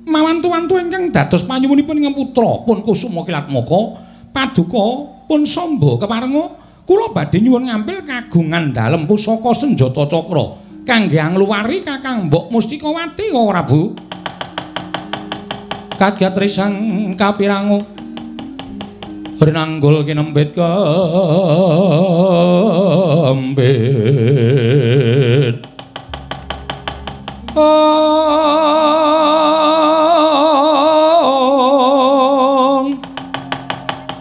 mawantu-wantu ingkang dados panyuwunipun ing putra pun kusuma kilatmaka paduka pun samba keparenga kula badhe nyuwun ngambil kagungan dalem pusaka senjata cakra. Kangge angluwari Kakang Mbok Mustikawati Rama Prabu. Kagiat risang kapirangu Renanggul kinempit kambit Ong.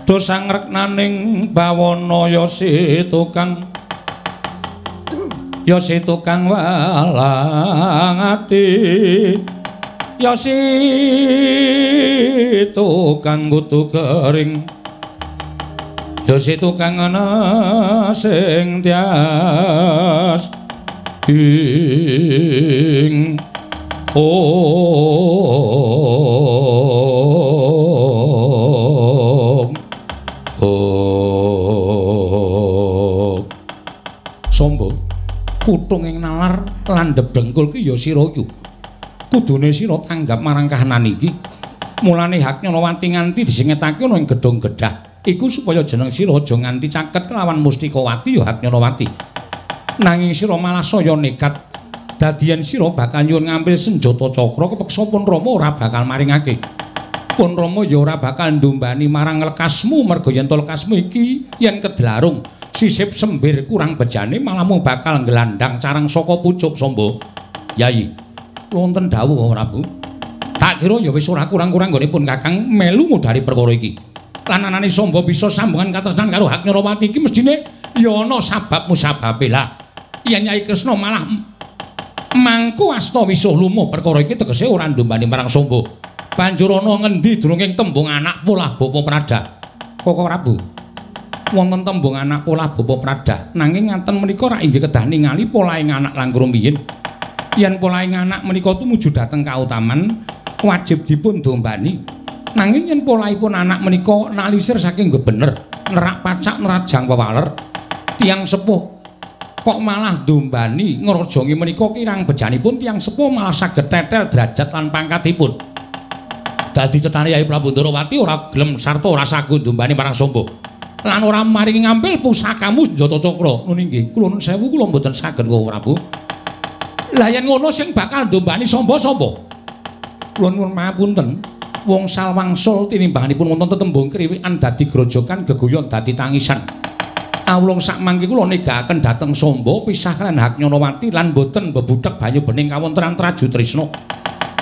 Dosang reknaning bawana ya si tukang. Ya si tukang walang ati. Ya si tukang kutu kering Yosi tukang ana sing tias ing om om sombo kutung ing nalar landhep dengkul ki ya sira iki. Kudune sira tanggap marang kahanan iki. Mulane hak nyanawati nganti disingetake ana ing gedung gedah iku supaya jeneng sira aja nganti caket kelawan Mustikawati ya Haknyanawati. Nanging sira malah saya nekat dadian sira bakal nyuwun ngambil senjata cakra kepeksa pun Rama ora bakal maringake. Pun Rama ya ora bakal ndumbani marang lekasmu merga yen lekasmu iki yen kedlarung sisip sembir kurang bejane malah mung bakal nglandang carang saka pucuk sombo. Yai, wonten dawuh Prabu. Tak kira ya wis ora kurang-kurang nggone pun Kakang melu ngudari perkara iki. Lan anane Samba bisa sambungan katresnan karo Haknyarawati iki mestine ya ana sabab musababe lah. Yen Nyai Kresna malah mangku asta wisuh lumuh perkara iki tegese ora ndumbani marang Samba. Banjur ana ngendi durunging tembung anak polah bapa prada. Koko Prabu. wonten tembung anak pola bapa prada nanging ngaten menika rak inggih kedah ningali polaing anak langkung rumiyin yen polaing anak menika tumuju dhateng kautaman wajib dipun dombani nanging yen polaipun anak menika nalisir saking bener nerak pacak nerajang wewaler tiang sepuh kok malah dombani ngrajangi menika kirang bejanipun tiang sepuh malah saged tetel derajat lan pangkatipun. Dadi cetane Yai Prabu Ndarawati ora gelem sarta ora sagu dombani marang Sombo lan ora maringi ngampil pusakamu Senjata Cakra. Ngono nggih kula nuwun sewu kula mboten saged kok Prabu. Lah yen ngono sing bakal dombani Sombo sapa kula nuwun mapunten wong salwangsul tinimbanganipun wonten tetembung kriwikan dadi grojokan geguyon dadi tangisan Awulung sak mangke kula negakaken dhateng Samba pisah kalian Hak Nyanawati lan boten bebutek banyu bening kawontenan Traju Trisna.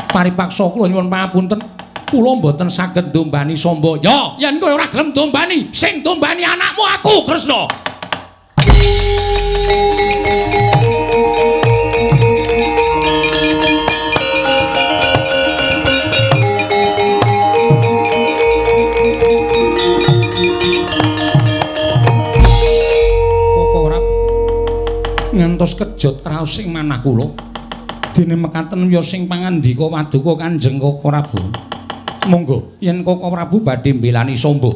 Paripaksa kula nyuwun pamunten. Kula mboten saged dombani Samba. Ya, yen kowe ora gelem dombani, sing dombani anakmu aku, Kresna. Ngantos kejot raos sing manah kula dene mekaten ya sing pangandika paduka Kanjeng Koko Prabu. Monggo. Yen Koko Prabu badhe mbelani Samba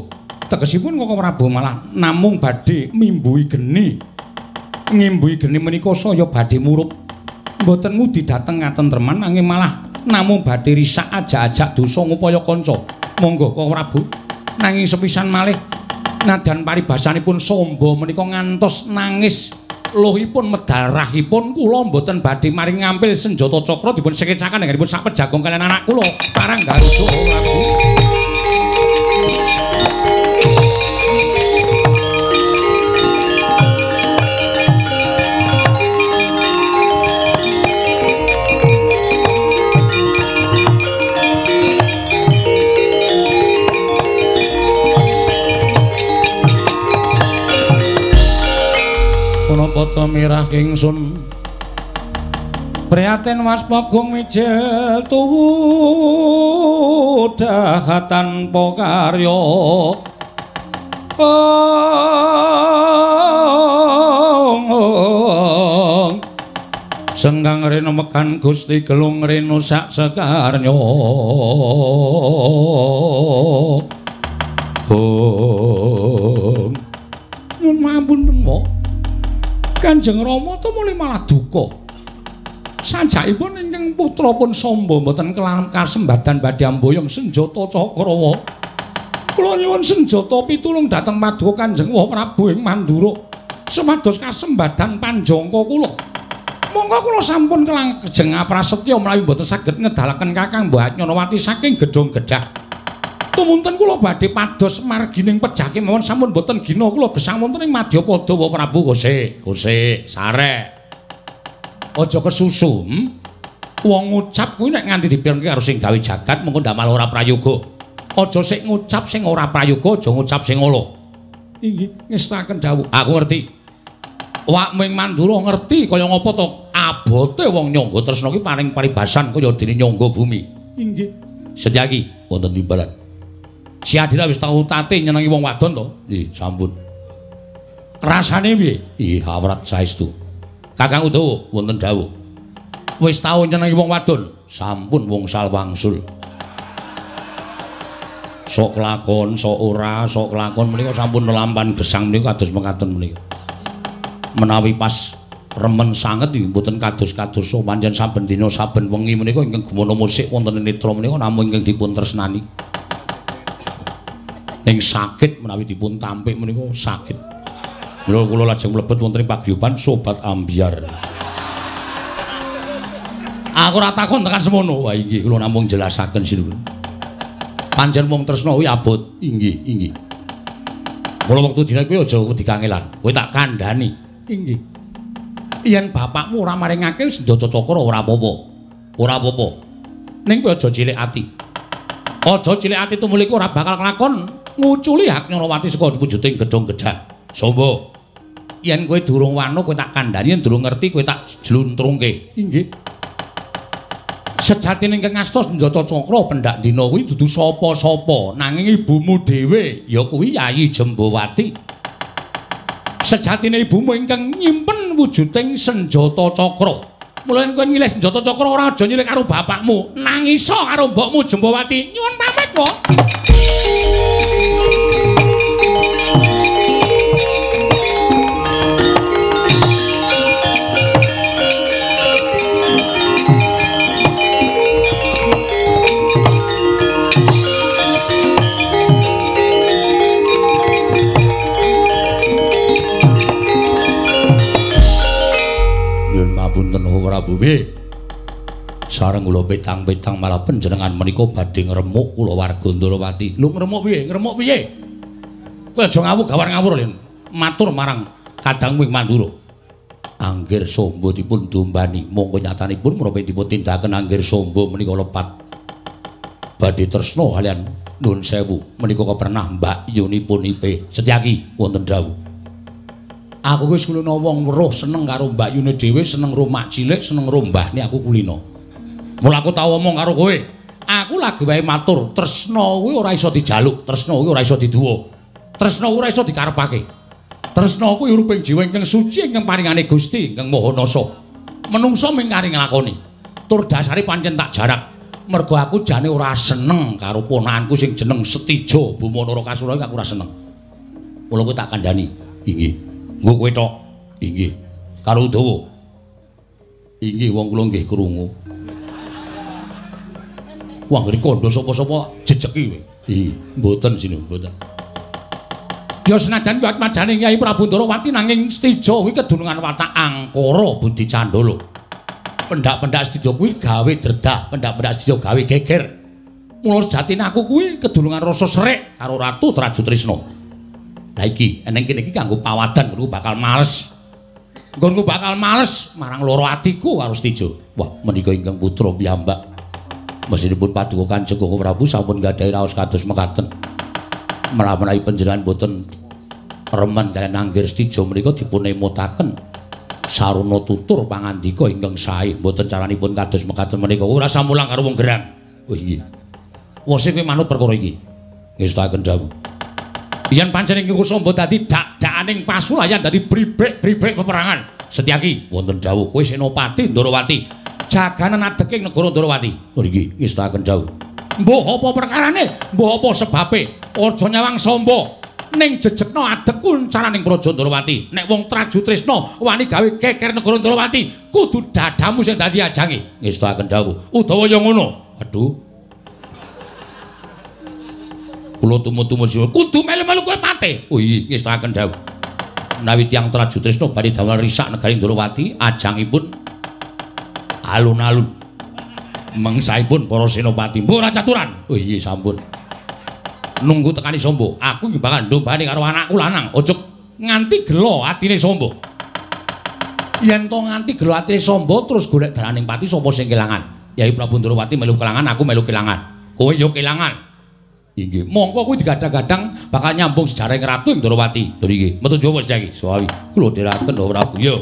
tegesipun Koko Prabu malah namung badhe mimbui geni. Ngimbui geni menika saya badhe murup. Mboten ngudi dateng ngaten treman nanging malah namung badhe risak aja-ajak dosa ngupaya kanca. Monggo Koko Prabu. Nanging sepisan malih nadan paribasanipun Samba menika ngantos nangis lohipun medarahipun kula mboten badhe maring ngampil senjata cakra dipun sekecakan dipun sak pejagong kalian anak kula. Parang garuda Poto mirah kingsun priatin was pogung mijil tuwu dahatan pokaryo senggang reno mekan gusti gelung reno sak sekarnyo. Oh nyun mampun tembok Kanjeng Rama to mulih malah duka. Sanjakipun ingkang putra pun Samba mboten kelawan kasembadan badhe amboyong senjata Cakrawa. Kula nyuwun senjata pitulung dhateng Paduka Kanjeng Wah Prabu ing Mandura. Semados kasembadan panjangka kula. Monggo kula sampun kelang kejeng prasetya mlawi mboten saged ngedalaken Kakang Mbah Nyanawati saking gedung gedah. Tumunten kula badhe pados margining pejake mawon sampun boten gina kula gesang wonten ing Madyapada wa Prabu Gose. Gose, sare. Aja kesusu. Hmm? Wong ngucap kuwi nek nganti dipirengke karo sing gawe jagat mengko ndamel ora prayoga. Aja sik ngucap sing ora prayoga, aja ngucap sing ngono. Inggih, ngestaken dawuh. Aku ngerti. Wak ming mandura ngerti kaya ngapa to abote wong nyangga tresna ki paring paribasan kaya dene nyangga bumi. Inggih. Sedyaki wonten timbalan. Si Adira wis tau tate nyenengi wong wadon to? Nggih, sampun. Rasane piye? Ih, awrat saestu. Kakang Udawa wonten dawuh. Wis tau nyenengi wong wadon? Sampun wong salwangsul. Sok lakon, sok ora, sok lakon menika sampun nelampan gesang menika kados mekaten menika. Menawi pas remen sanget iki mboten kados-kados so pancen saben dina saben wengi menika ingkang gumono musik wonten ing netra menika namung ingkang dipun tresnani. Ning sakit menawi dipun tampik menika sakit. Mula kula lajeng mlebet wonten ing paguyuban sobat ambiar. Aku ora takon tekan semono. Wah inggih kula namung jelasaken sinuwun. Panjen wong tresna kuwi abot. Inggih, inggih. Mula wektu dina kuwi aja wedi kangelan. Kowe tak kandhani. Inggih. Yen bapakmu ora maringake senjata cakra ora apa-apa. Ora apa-apa. Ning kowe aja cilik ati. Aja cilik ati tumuli ora bakal nglakon nguculi hak Nyarawati saka wujuding gedhong gedah. Sombo. Yen kowe durung wano kowe tak kandhani yen durung ngerti kowe tak jluntrungke. Inggih. Sejatine ingkang ngastos Njata Cakra pendak dina kuwi dudu sapa-sapa, nanging ibumu dhewe ya kuwi Yayi Jembawati. Sejatine ibumu ingkang nyimpen wujuding senjata cakra. Mula kowe nyilih senjata cakra ora aja nyilih karo bapakmu, nangisa karo mbokmu Jembawati. Nyuwun pamit, kok. Prabu Sareng kula petang-petang malah panjenengan menika badhe ngremuk kula warga Ndrawati. Lho ngremuk piye? Ngremuk piye? Kowe aja ngawur gawar ngawur Lin. Matur marang kadangmu ing Mandura. Anggir sombo dipun dombani, mongko nyatanipun menapa dipun tindakan anggir sombo menika lepat. Badhe tresna kalian Nun sewu menika pernah Mbak Yunipun Ipe Setyaki wonten dawuh. Aku wis kulino wong weruh seneng karo Mbak Yune dhewe, seneng romak cilik, seneng rombahne aku kulino. Mula aku tau omong karo kowe. Aku lagi wae matur, tresna kuwi ora iso dijaluk, tresna kuwi ora iso diduwa. Tresna ora iso dikarepake. Tresna kuwi uruping jiwa ingkang suci ingkang paringane Gusti ingkang Maha Nasa. Menungsa mingkari nglakoni. Tur dasare pancen tak jarak. Mergo aku jane ora seneng karo ponakanku sing jeneng Setijo Bumanara Kasura aku ora seneng. Mula kowe tak kandhani. Inggih. Nggo kowe tok. Inggih. Karo Udawa. Inggih wong kula nggih krungu. Wong ngene kandha sapa-sapa jejeki kowe. Ih, mboten sinu, mboten. Ya senajan kuwi atmajane Kyai Prabu Ndarawati nanging Stija kuwi kedunungan watak angkara Budi Candala. Pendak-pendak Stija kuwi gawe dredah, pendak-pendak Stija gawe geger. Mula sejatine aku kuwi kedunungan rasa serik karo Ratu Traju Trisna. Iki eneng kene iki kanggo pawadan ngono bakal males. Nggonku bakal males marang loro atiku karo Stijo. Wah, menika ingkang putra piyambak. Mesinipun paduka Kanjeng Koko Prabu sampun gadhahi raos kados mekaten. Menawi panjenengan boten remen kalian anggir Stijo menika dipun emutaken saruna tutur pangandika ingkang sae boten caranipun kados mekaten menika ora samulang karo wong gerang. Oh iya. Wose kowe manut perkara iki. Ngestaken dawuh. Yen pancen ing kusamba dadi dak-dakaning pasulayan dadi bribrek-bribrek peperangan. Setyaki wonten dawuh kowe Senopati Ndrawati. Jaganan adeke ing negara Ndrawati. Mriki ngestaken dawuh. Mbok apa perkarane? Mbok apa sebabe? Aja nyawang samba. Ning jejegno adekku caraning Praja Ndrawati. Nek wong Traju Trisna wani gawe keker negara Ndrawati, kudu dadamu sing dadi ajange. Ngestaken dawuh. Udawa ya ngono. Aduh. Kula tumu-tumu sira. Kudu melu-melu kowe pate oh iya ngestaken dawuh. Menawi tiyang Traju Trisna bari damel risak negari Ndrawati ajangipun alun-alun. Mengsaipun para senopati. Mbok ora caturan. Oh iya sampun. Nunggu tekani sombo. Aku iki bakal ndombani karo anakku lanang. Ojo nganti gelo atine sombo. Yen to nganti gelo atine sombo terus golek dalaning pati sapa sing kelangan? Yai Prabu Ndrawati melu kelangan aku melu kelangan. Kowe yo kelangan Inggih. Mongko kuwi digadang-gadang bakal nyambung sejarah Ratu Indrawati. Lho nggih. Metu Jawa saiki. Sawi. Kula dherekaken ora Prabu. Yo.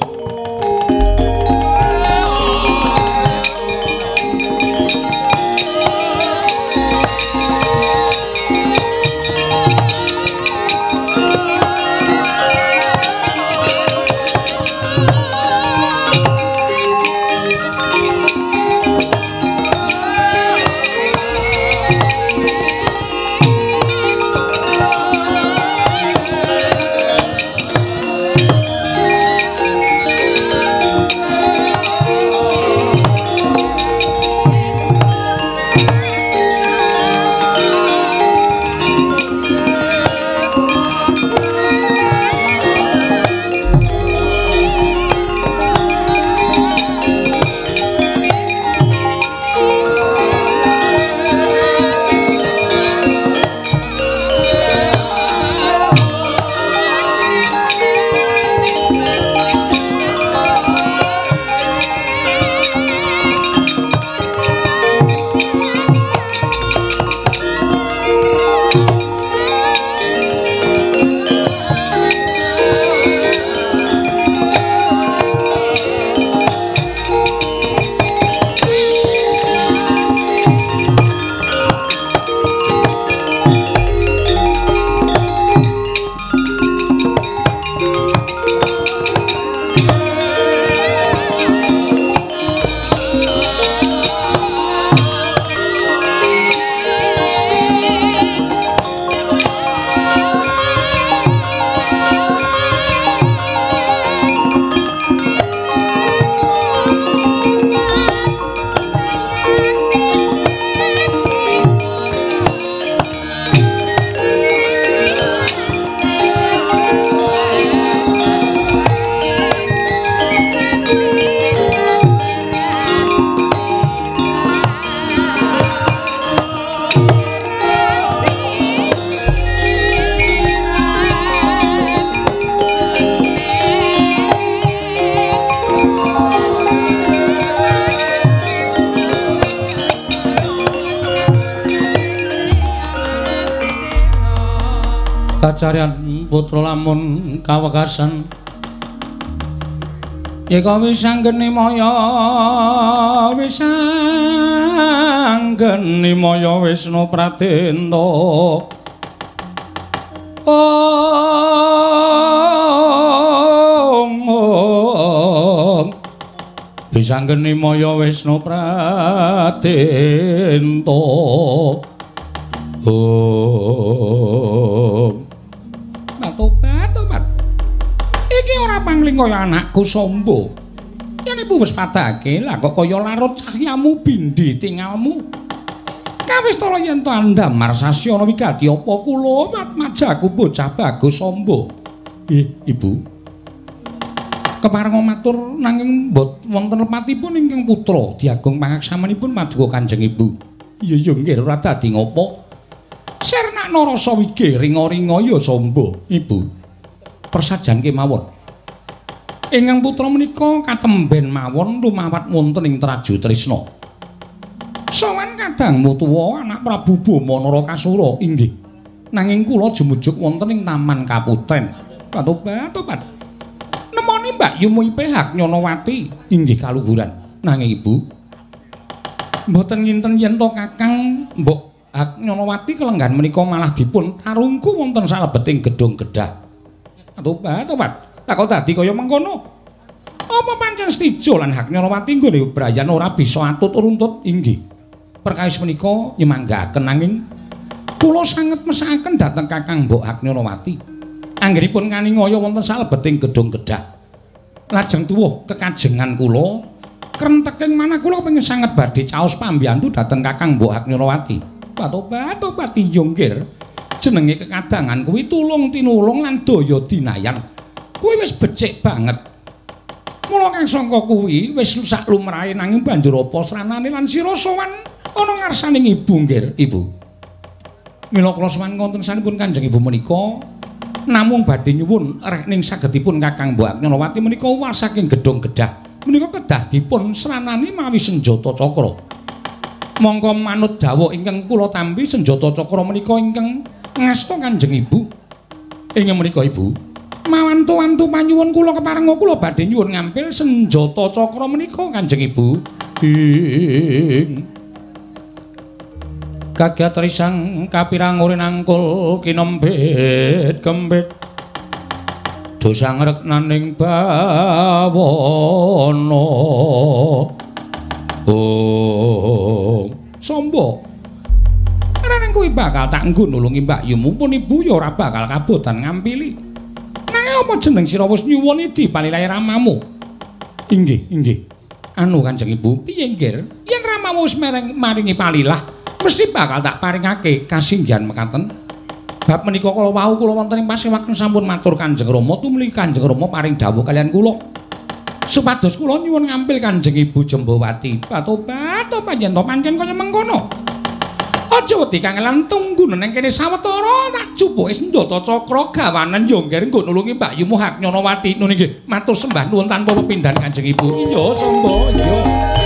Kawekasan Yeka wis anggeni maya wis anggeni maya Wisnu Pratenta Ong Wis anggeni maya Wisnu Pratenta kaya anakku sombo Yen ibu wis padake lah kok kaya larut cahyamu bindi tinggalmu Kawis yen to andamar sasyana wigati apa kula majaku bocah bagus sombo. Eh, Ibu. Kepareng matur nanging mbot wonten lepatipun ingkang putra diagung pangaksamanipun maduka Kanjeng Ibu. Iya iya nggih ora dadi ngopo. Sirnak narasa wige ringa-ringa ya sombo, Ibu. Persajan kemawon. Ingkang putra menika katemben mawon lumawat wonten ing Traju Trisna. Sowan kadang mutuwa anak Prabu Bama Narakasura inggih. Nanging kula jumujuk wonten ing Taman Kaputen. Patobat, tobat. Nemoni Mbak Yumu Ipehak Nyonowati inggih kaluhuran. Nanging Ibu mboten nginten yen to Kakang Mbok Hak Nyonowati kelenggan menika malah dipun tarungku wonten salebeting gedung gedhah. Patobat, tobat. Lah kok dadi kaya mengkono? Apa pancen stijo lan Hak Nyonowati nggone Brayan ora bisa atut runtut inggih. perkawis menika nyemanggaken nanging kula sanget mesakaken dhateng Kakang Mbok Agnyanawati. Anggenipun kaningaya wonten salebeting gedung gedhah. Lajeng tuwuh kekajengan kula krenteking manah kula pengin sanget badhe caos pambiyantu dhateng Kakang Mbok Agnyanawati. Patobat tobat tinjungkir. Jenenge kekadangan kuwi tulung tinulung lan daya dinayan. Kuwi wis becik banget. Mula kang sangka kuwi wis sak lumrahe nanging banjur apa? Sranane lan sira sowan ana ngarsaning ibu nggih ibu. Mila kula sowan wonten sanipun kanjeng ibu menika. Namung badhe nyuwun rek ning sagedipun kakang mbok Nyanawati menika uwal saking gedung gedhah menika kedah dipun sranani mawi senjata cakra. Mongko manut dawuh ingkang kula tampi senjata cakra menika ingkang ngasta kanjeng ibu. Ing menika ibu mawantu-wantu panyuwun kula keparenga kula badhe nyuwun ngampil senjata cakra menika kanjeng ibu. Ing kagiat risang kapirang urin angkul kinombit kembit dosa ngerek naning oh sombo. Reneng kuwi bakal tak nggo nulungi Mbak Yu mumpun ibu ya ora bakal kabotan ngampili. Apa jeneng sira wis nyuwun idi palilae ramamu? Inggih, inggih. Anu Kanjeng Ibu, piye nggir? Yen ramamu wis maringi palilah, mesti bakal tak paringake kasinggihan mekaten. Bab menika kala wau kula wonten ing pasewaken sampun matur Kanjeng Rama tumli Kanjeng Rama paring dawuh kalian kula. Supados kula nyuwun ngampil Kanjeng Ibu Jembawati. Patobat to panjen to pancen kaya mengkono. Aja wedi kangelan tunggu neng kene sawetara tak jupuke senjata cakra gawanen yo ngger nggo nulungi Mbak Yu Muhak Nyonowati. Nun nggih matur sembah nuwun tanpa pepindhan Kanjeng Ibu. Iya, samba, iya.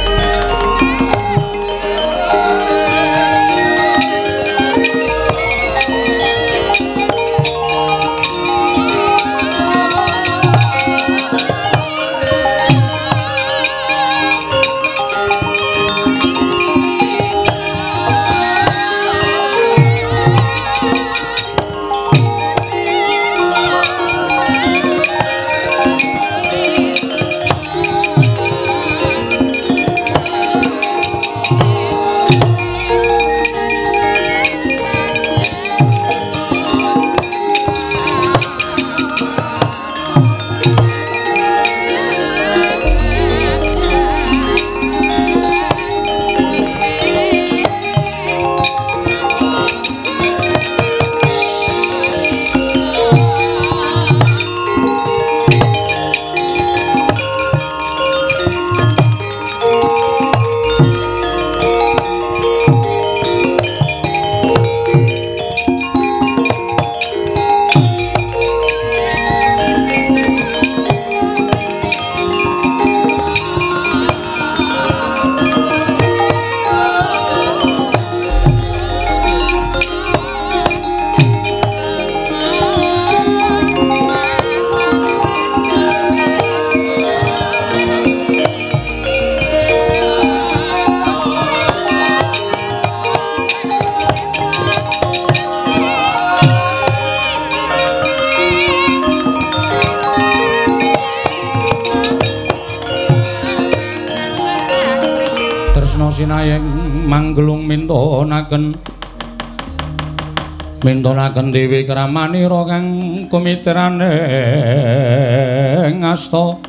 Mintonaken dewi kramanira kang kumitrane ngasta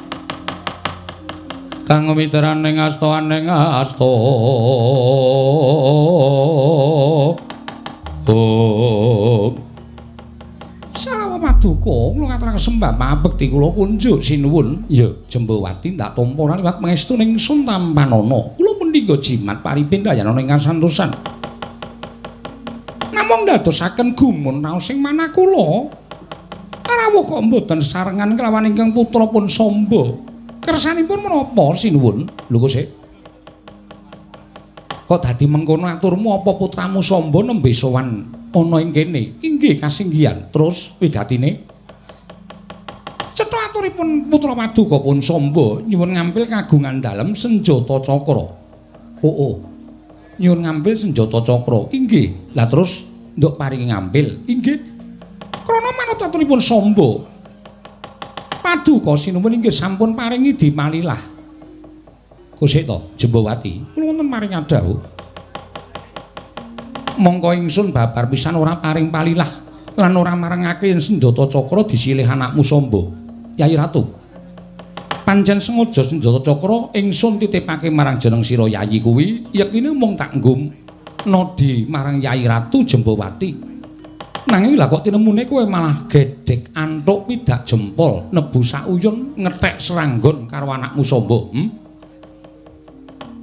kang kumitrane ngasta aning ngasta oh Sarawa Maduka, kula ngaturaken sembah mabekti kula kunjuk sinuwun. Ya, Jembawati ndak tampa liwat pangestu ning Sun Tampanana. Kula mendika jimat paripin dayana ing kasantosan. Namung ndadosaken gumun raos sing manah kula. Rawuh kok mboten sarengan kelawan ingkang putra pun Samba. Kersanipun menapa sinuwun? Lho kok sik. Kok dadi mengkono aturmu apa putramu Samba nembe sowan ana ing kene. Inggih kasinggihan. Terus wigatine Cetha aturipun putra Paduka pun Samba nyuwun ngambil kagungan dalem senjata cakra. Oh oh. Nyuwun ngambil senjata cakra. Inggih. Lah terus nduk paringi ngambil. Inggih. Krana manut aturipun Samba. Paduka sinuwun inggih sampun paringi dimalilah. Kusik to, Jembawati. Kula wonten maring dawuh. mongko ingsun babar pisan ora paring palilah lan ora marengake yen senjata cakra disilih anakmu Samba. Yai Ratu. Pancen sengaja senjata cakra ingsun titipake marang jeneng sira Yayi kuwi, yektine mung tak nggum nodi marang Yai Ratu Jembawati. Nanging lah kok tinemune kowe malah gedhek antuk pidak jempol nebu sauyun ngethek seranggon karo anakmu Samba. Hmm?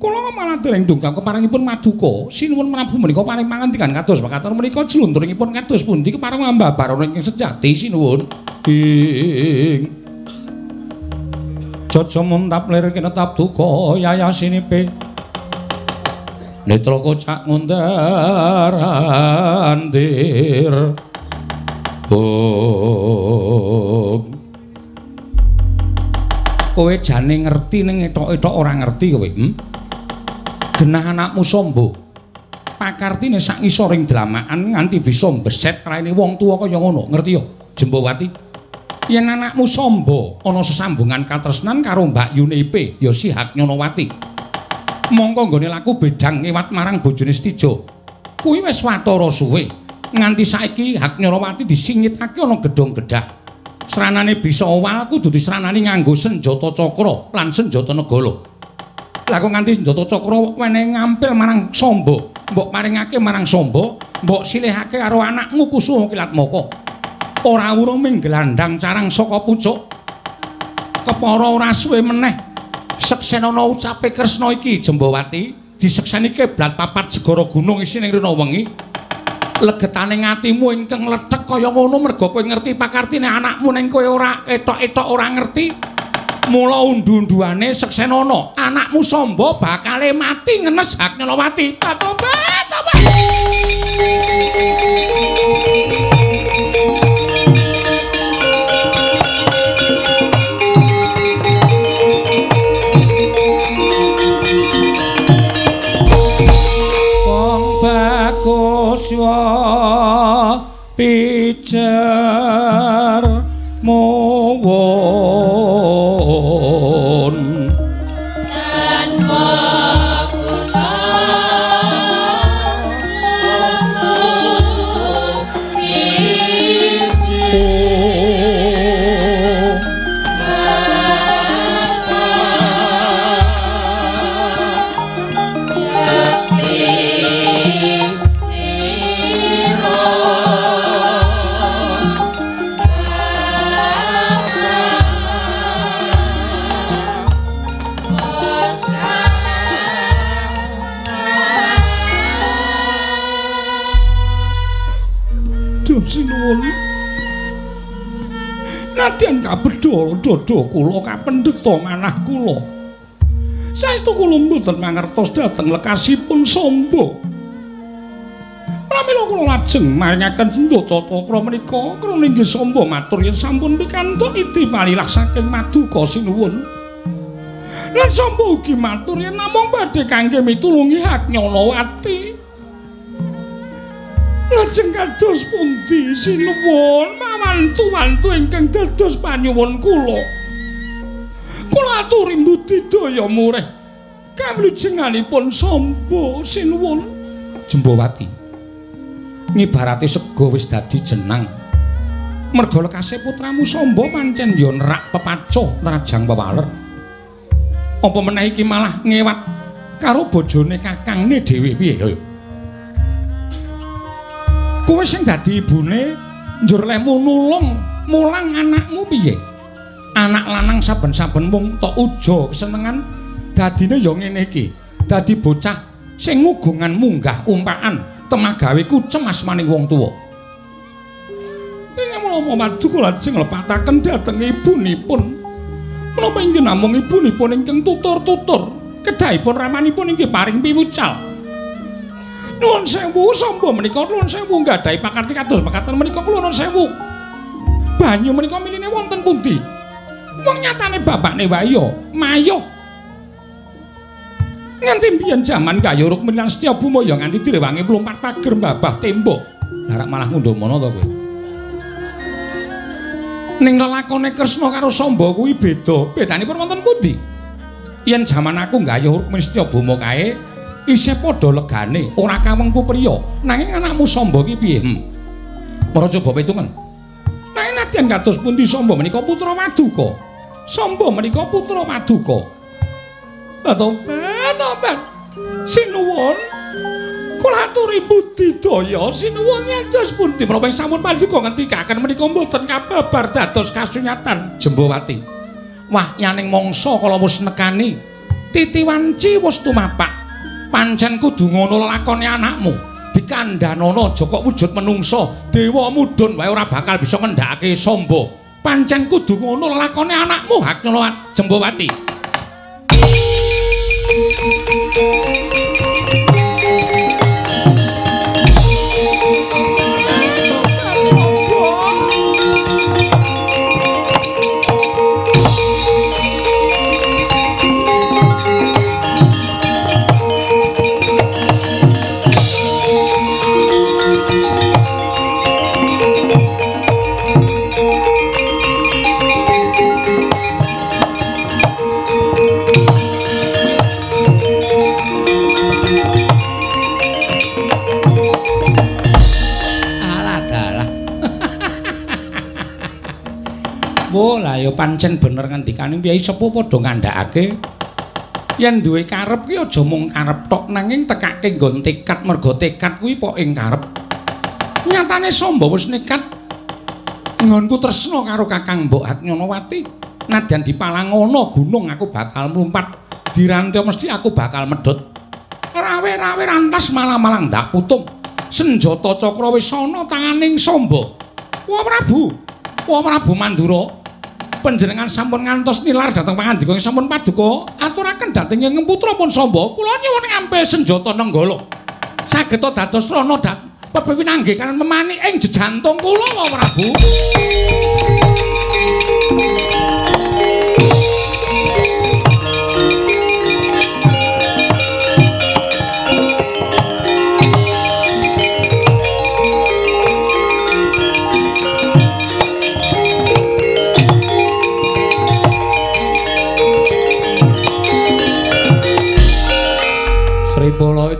Kula malah dereng dungkap keparingipun maduka. Sinuwun Prabu menika paring mangandikan kados makaten menika jlunturingipun kados pundi kepareng mbabar ing sejati sinuwun. Ing Jaja muntap lir kinetap duka yayasinipe. Netra kocak ngundar andir. Oh. Kowe jane ngerti ning etok-etok ora ngerti kowe, hm? genah anakmu sombo. Pakartine sak ngisoring dlamaan nganti bisa mbeset raine wong tuwa kaya ngono, ngerti yo, Jembawati? Yen anakmu sombo ana sesambungan katresnan karo Mbak Yunepe, ya si Haknyonowati. Mongko nggone laku bedang ngewat marang bojone Stijo. Kuwi wis watara suwe. Nganti saiki Haknyonowati disingitake ana gedhong gedah. Sranane bisa owal kudu disranani nganggo senjata cakra lan senjata negara. Lah kok nganti senjata cakra wenehi ngampil marang Samba, mbok maringake marang Samba, mbok silihake karo anakmu Kusuma Kilatmaka. Ora urung ming gelandang carang saka pucuk. Kepara ora suwe meneh seksenana ucape Kresna iki Jembawati disekseni keblat papat segara gunung isine rina wengi. Legetaning atimu ingkang lethek kaya ngono merga kowe ngerti pakartine anakmu ning kowe ora etok-etok ora ngerti. mula undu-unduane seksenana anakmu Samba bakale mati ngenes hak Nyalawati tobat pijar Nadyan kabedha dada kula kapendheta manah kula. Saestu kula mboten mangertos dhateng lekasipun Samba. Pramila kula lajeng maringaken senjata cakra menika krana inggih Samba matur yen sampun pikantuk iti palilah saking Maduka Sinuwun. Lan Samba ugi matur yen namung badhe kangge mitulungi hak Nyalawati. Lajeng kados pundi sinuwun mawantu-wantu ingkang dados panyuwun kula. Kula aturi mbudidaya murih Kamlujenganipun Samba sinuwun Jembawati. Ngibarate sego wis dadi jenang. Merga lekase putramu Samba pancen ya nerak pepacuh rajang pewaler. Apa meneh iki malah ngewat karo bojone kakangne dhewe piye ya? Kowe sing dadi ibune njur lemu nulung mulang anakmu piye? Anak lanang saben-saben mung tok uja kesenengan dadine ya ngene iki. Dadi bocah sing ngugungan munggah umpaan temagawe kucem asmaning wong tuwa. Ing menapa madu kula lajeng lepataken dhateng ibunipun. Menapa inggih namung ibunipun ingkang tutur-tutur kedahipun ramanipun inggih paring piwucal. Nuwun sewu samba menika nuwun sewu nggadahi pakarti kados mekaten menika kula nuwun sewu. Banyu menika miline wonten pundi? Wong nyatane bapakne wayo, mayuh. Nganti mbiyen jaman Gayuruk milang Setya Bumaya nganti direwangi mlumpat pager mbabah tembok. Lah malah ngundhuh mono to kowe? Ning lelakone Kresna karo Samba kuwi beda. Bedanipun wonten pundi? Yen jaman aku Gayuruk milang Setya Bumaya kae, isih padha legane, ora kawengku priya. Nanging anakmu Samba ki piye? Hmm. Ora coba pitungan. Nanging nadyan kados pundi Samba menika putra Maduka? Samba menika putra Maduka. Atobat, atobat. Sinuwun. Kula aturi budidaya sinuwun ngantos pundi menapa sampun Maduka ngendikaken menika mboten kababar dados kasunyatan Jembawati. Wah, yaning mangsa kala wis nekani titiwanci wis tumapak. Pancen kudu ngono lakone anakmu. Dikandhanana aja kok wujud menungsa dewa mudhun wae ora bakal bisa ngendhakake samba pancen kudu ngono lakone anakmu Haknyala Jembawati ya pancen bener ngendikane piyai sepuh padha ngandhakake? Yen duwe karep kuwi aja mung karep tok nanging tekake nggon tekad mergo tekad kuwi pok ing karep. Nyatane samba wis nekat ngonku tresna karo Kakang Mbok Hatnyonowati nadyan dipalangono gunung aku bakal mlumpat. Dirantya mesti aku bakal medhot. Rawe-rawe rantas malang-malang ndak putung. Senjata cakra wis ana tanganing samba Wa Prabu Wa Prabu Mandura panjenengan sampun ngantos nilar dhateng pangandika sampun paduka aturaken dhateng ing putra pun samba kula nyuwun ngampe senjata nenggala. Saged dados rana dat pepinanggih kan memani ing jejantung kula wa prabu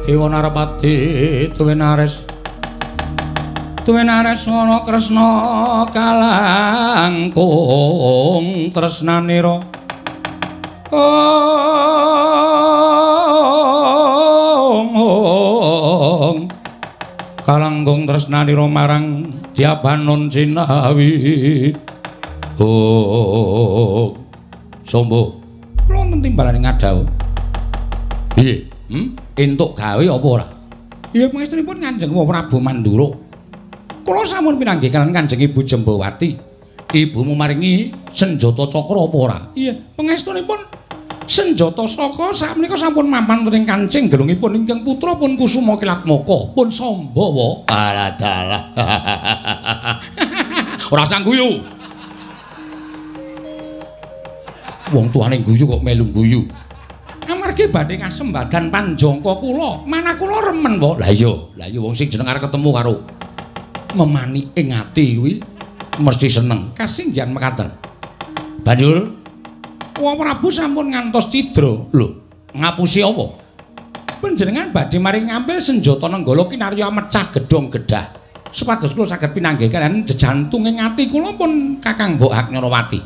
Dewa Narpati Tuwinares Tuwinares ana Kresna kalangkung tresnanira Ong kalangkung tresnanira marang Jabanon Cinawi Oh Sombo kula timbalane ngadhaw Piye hmm entuk gawe apa ora? Ya pangestripun Kanjeng Prabu Mandura. Kula sampun pinanggih kalian Kanjeng Ibu Jembawati. Ibumu maringi senjata cakra apa ora? Iya, pangestunipun senjata saka sakmenika sampun mapan wonten kancing gelungipun ingkang putra pun Kusuma Kilatmaka pun Sambawa. Alah dalah. ora sang guyu. Wong tuane guyu kok melu guyu. Amargi badhe kasembadan panjangka kula manah kula remen kok lha iya lha iya wong sing jeneng arep ketemu karo memani ing ati kuwi mesti seneng kasinggihan mekaten banjur wong prabu sampun ngantos cidra lho Ngapusi apa? Panjenengan badhe mari ngambil senjata nenggala kinarya mecah gedhong gedah. Supados kula saged pinanggih kalian jejantung ing ati kula pun Kakang Mbok Haknyarawati.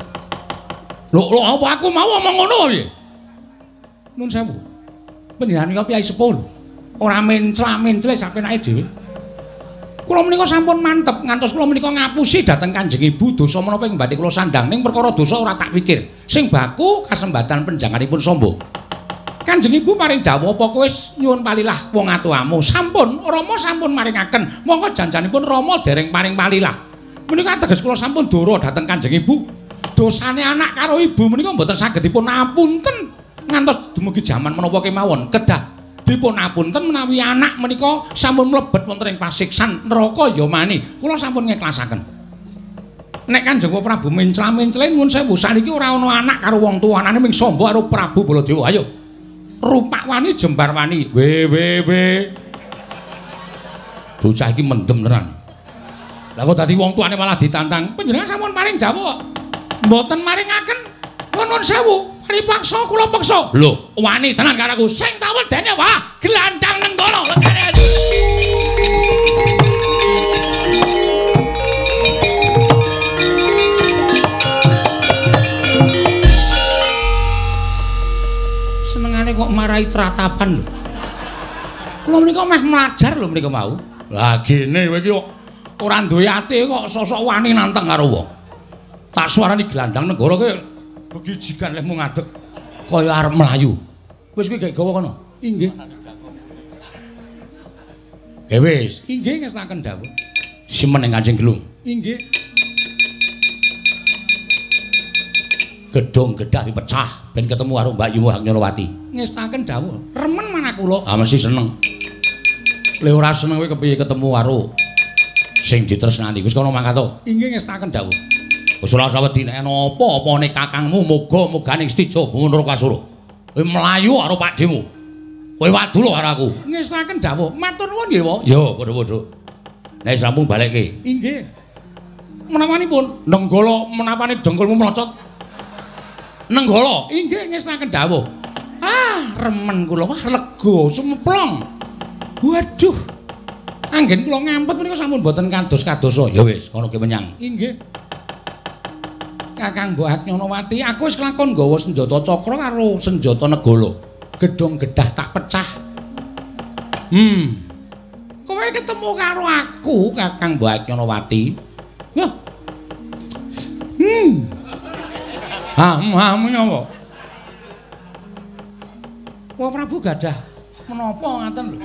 Lho, lho apa aku mau omong ngono piye? Nun sewu. Panjenengan iki piyai sepuh. Ora mencla-mencle sapenake dhewe. Kula menika sampun mantep ngantos kula menika ngapusi dhateng Kanjeng Ibu dosa menapa ing badhe kula sandang ning perkara dosa ora tak pikir. Sing baku kasembatan penjanganipun sombo. Kanjeng Ibu maring dawuh apa kowe wis nyuwun palilah wong atuamu. Sampun, Rama sampun maringaken. Monggo janjanipun Rama dereng paring palilah. Menika teges kula sampun doro dhateng Kanjeng Ibu. Dosane anak karo ibu menika mboten saged dipun apunten ngantos dumugi jaman menapa kemawon. Kedah dipun apunten menawi anak menika sampun mlebet wonten ing pasiksan neraka ya mani. Kula sampun ngikhlasaken nek Kanjeng Prabu mencla-mencle nuwun sewu saniki ora ana anak karo wong tuanane ming sombo karo Prabu Baladewa. Ayo rupak wani jembar wani. We we we. Bocah iki mendem tenan. Lha kok dadi wong tuane malah ditantang. Panjenengan sampun paring dawuh mboten maringaken. Nuwun sewu Ari paksa kula paksa. Lho, wani tenan karo aku. Sing tak wedene wah, glantang nang kono. Senengane kok marahi tratapan lho. Kula menika meh mlajar lho menika mau. Lah gene kowe iki kok ora duwe ati kok sosok wani nantang karo wong. Tak suarani glandang negara kowe begijikan lek mung ngadeg kaya arep mlayu. Wis kuwi gawe kono. Inggih. Ya wis, inggih ngesnaken dawuh. Simen ing Kanjeng Gelung. Inggih. Gedhong gedah dipecah ben ketemu karo Mbak Yumu Haknyalawati. Ngestaken dawuh. Remen mana kula? Ah mesti seneng. Le ora seneng kowe kepiye ketemu karo sing ditresnani. Wis kono mangkat to. Inggih ngestaken dawuh. Wis ora usah wedi nek apa-apane kakangmu muga-muga ning Stijo Gunung Kasura. Kowe mlayu karo pakdemu. Kowe wadu lho karo aku. Ngesnaken dawuh. Matur nuwun nggih, Pak. Yo, padha-padha. Nek sampun balekke. Inggih. Menawanipun nenggala menapane dengkulmu mlocot. Nenggala. Inggih ngesnaken dawuh. Ah, remen kula wah lega semplong. Waduh. Anggen kula ngampet menika sampun boten kados-kadosa. Ya wis, kono ki menyang. Inggih. Kakang Mbok Haknyonowati, aku wis kelakon nggawa senjata cakra karo senjata negala. Gedhong gedah tak pecah. Hmm. Kowe ketemu karo aku, Kakang Mbok Haknyonowati. Wah. Hmm. Ha, ha menapa? Wah Prabu gadah menapa ngaten lho.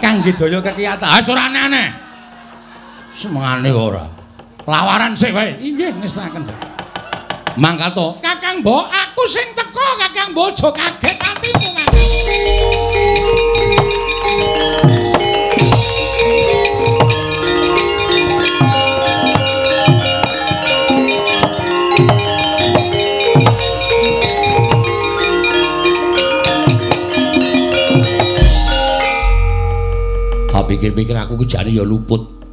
Kang Gedaya kekiyatan. Ha, ora aneh-aneh. Semangane ora. Lawaran sik wae. Inggih ngestaken. Mangkat to. Kakang Mbok, aku sing teko Kakang Mbok aja kaget atimu. pikir-pikir aku ki jane ya luput.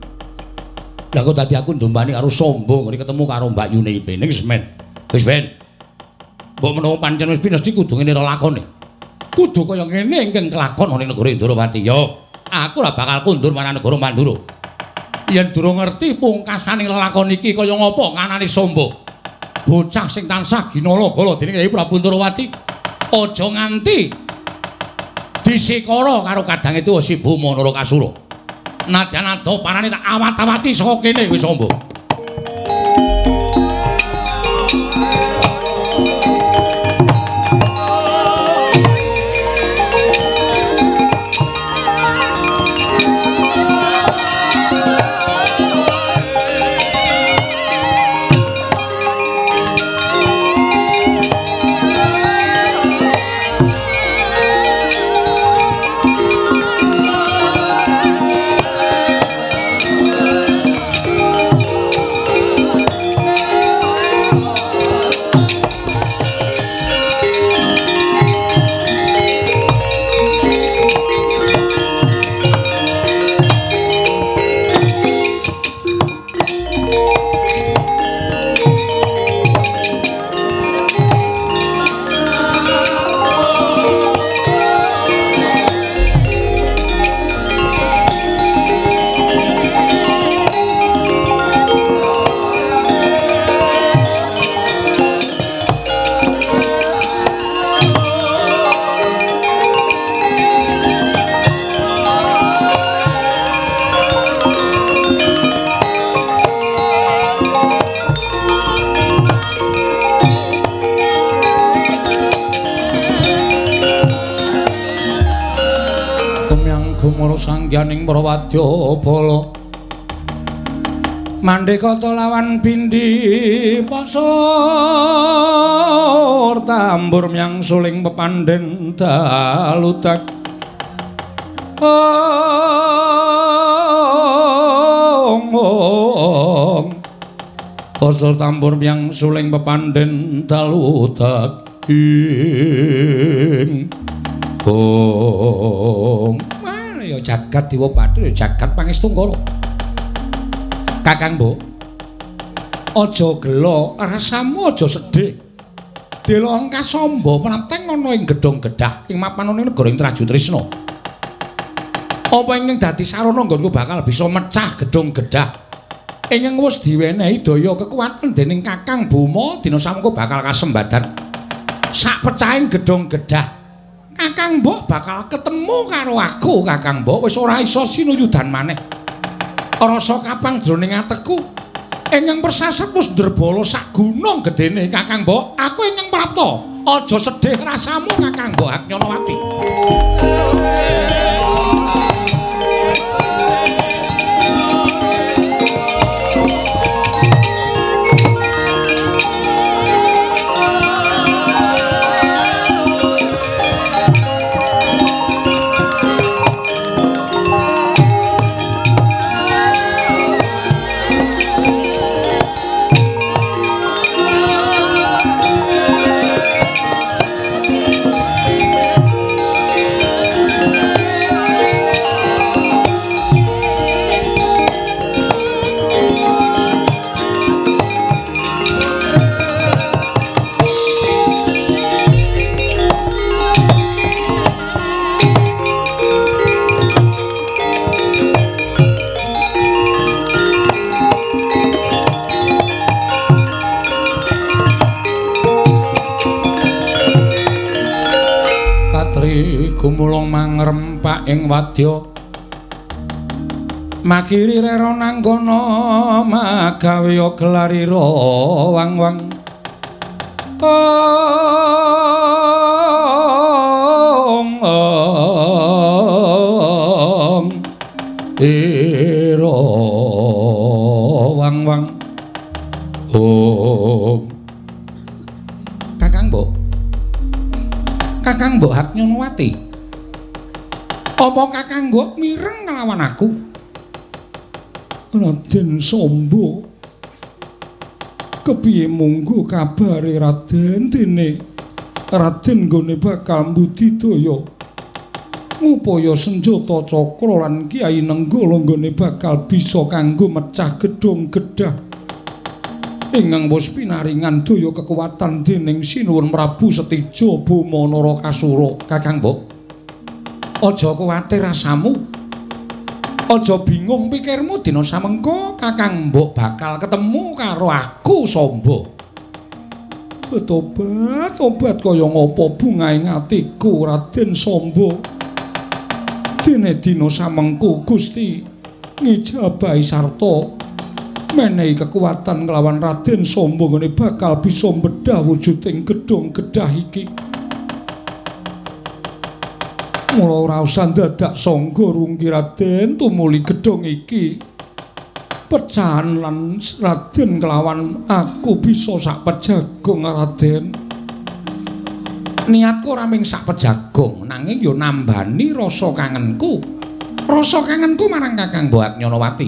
Lah kok dadi aku ndombani karo sombong ngene ketemu karo Mbak Yune. Ning wis men. Wis ben. Mbok menawa pancen wis pinesti kudu ngene ra lakone. Kudu kaya ngene ingkang kelakon ning negara Indrawati. Yo, aku ora bakal kundur marang negara Mandura. Yen durung ngerti pungkasane lelakon iki kaya ngapa kanane sombong. Bocah sing tansah ginala-gala dening Kyai Prabu Indrawati. Aja nganti disikara karo kadang itu Sibu Manara Kasura. Nadyan ado parane tak awat-awati saka kene wis ombo bala. Mandekata lawan bindi pasur tambur myang suling pepandhen dalutak ong ong. Pasur tambur myang suling pepandhen dalutak ing ong ya jagat dewa bathara ya jagat pangestungkara Kakang Mbok. Aja gelo, rasamu aja sedih. Dela angka samba penanteng ana ing gedhong gedhah ing mapanane negara ing Traju Trisna. Apa ingkang dadi sarana nggonku bakal bisa mecah gedhong gedhah. Ingkang wis diwenehi daya kekuatan dening Kakang Buma dina samengko bakal kasembadan. Sak pecahing gedhong gedhah. Kakang Mbok bakal ketemu karo aku, Kakang Mbok. Wis ora iso sinuyudan maneh. rasa kapang jroning ateku ingkang persasat wis ndrbala sak gunung gedene Kakang Mbok. Aku ingkang prapta. Aja sedih rasamu Kakang Mbok Agnyanawati wadya makiri rera nanggana magawe gelarira wang-wang. Ong ong ira wang-wang. Ong kakang mbok. Kakang mbok hak nyunwati apa kakanggo mireng nglawan aku? Raden Sombo. Kepiye munggo kabare Raden dene? Raden gone bakal mbudidaya. Ngupaya senjata cakra lan Kiai Nenggala gone bakal bisa kanggo mecah gedhong gedhah. Ingkang wis pinaringan daya kekuatan dening Sinuwun Prabu Setija Boma Narakasura Kakang Mbok Aja kuwatir rasamu. Aja bingung pikirmu dina samengko Kakang Mbok bakal ketemu karo aku Samba. Betobat, obat kaya ngapa bungaing atiku Raden Samba. Dene dina samengko Gusti ngijabahi sarta menehi kekuatan nglawan Raden Samba ngene bakal bisa mbedah wujuding gedhong gedhah iki. Mula ora usah dadak sangga rungki Raden tumuli gedhong iki. Pecahan lan Raden kelawan aku bisa sak pejagong Raden. Niatku ora ming sak pejagong nanging ya nambani rasa kangenku. Rasa kangenku marang Kakang Mbok Nyanawati.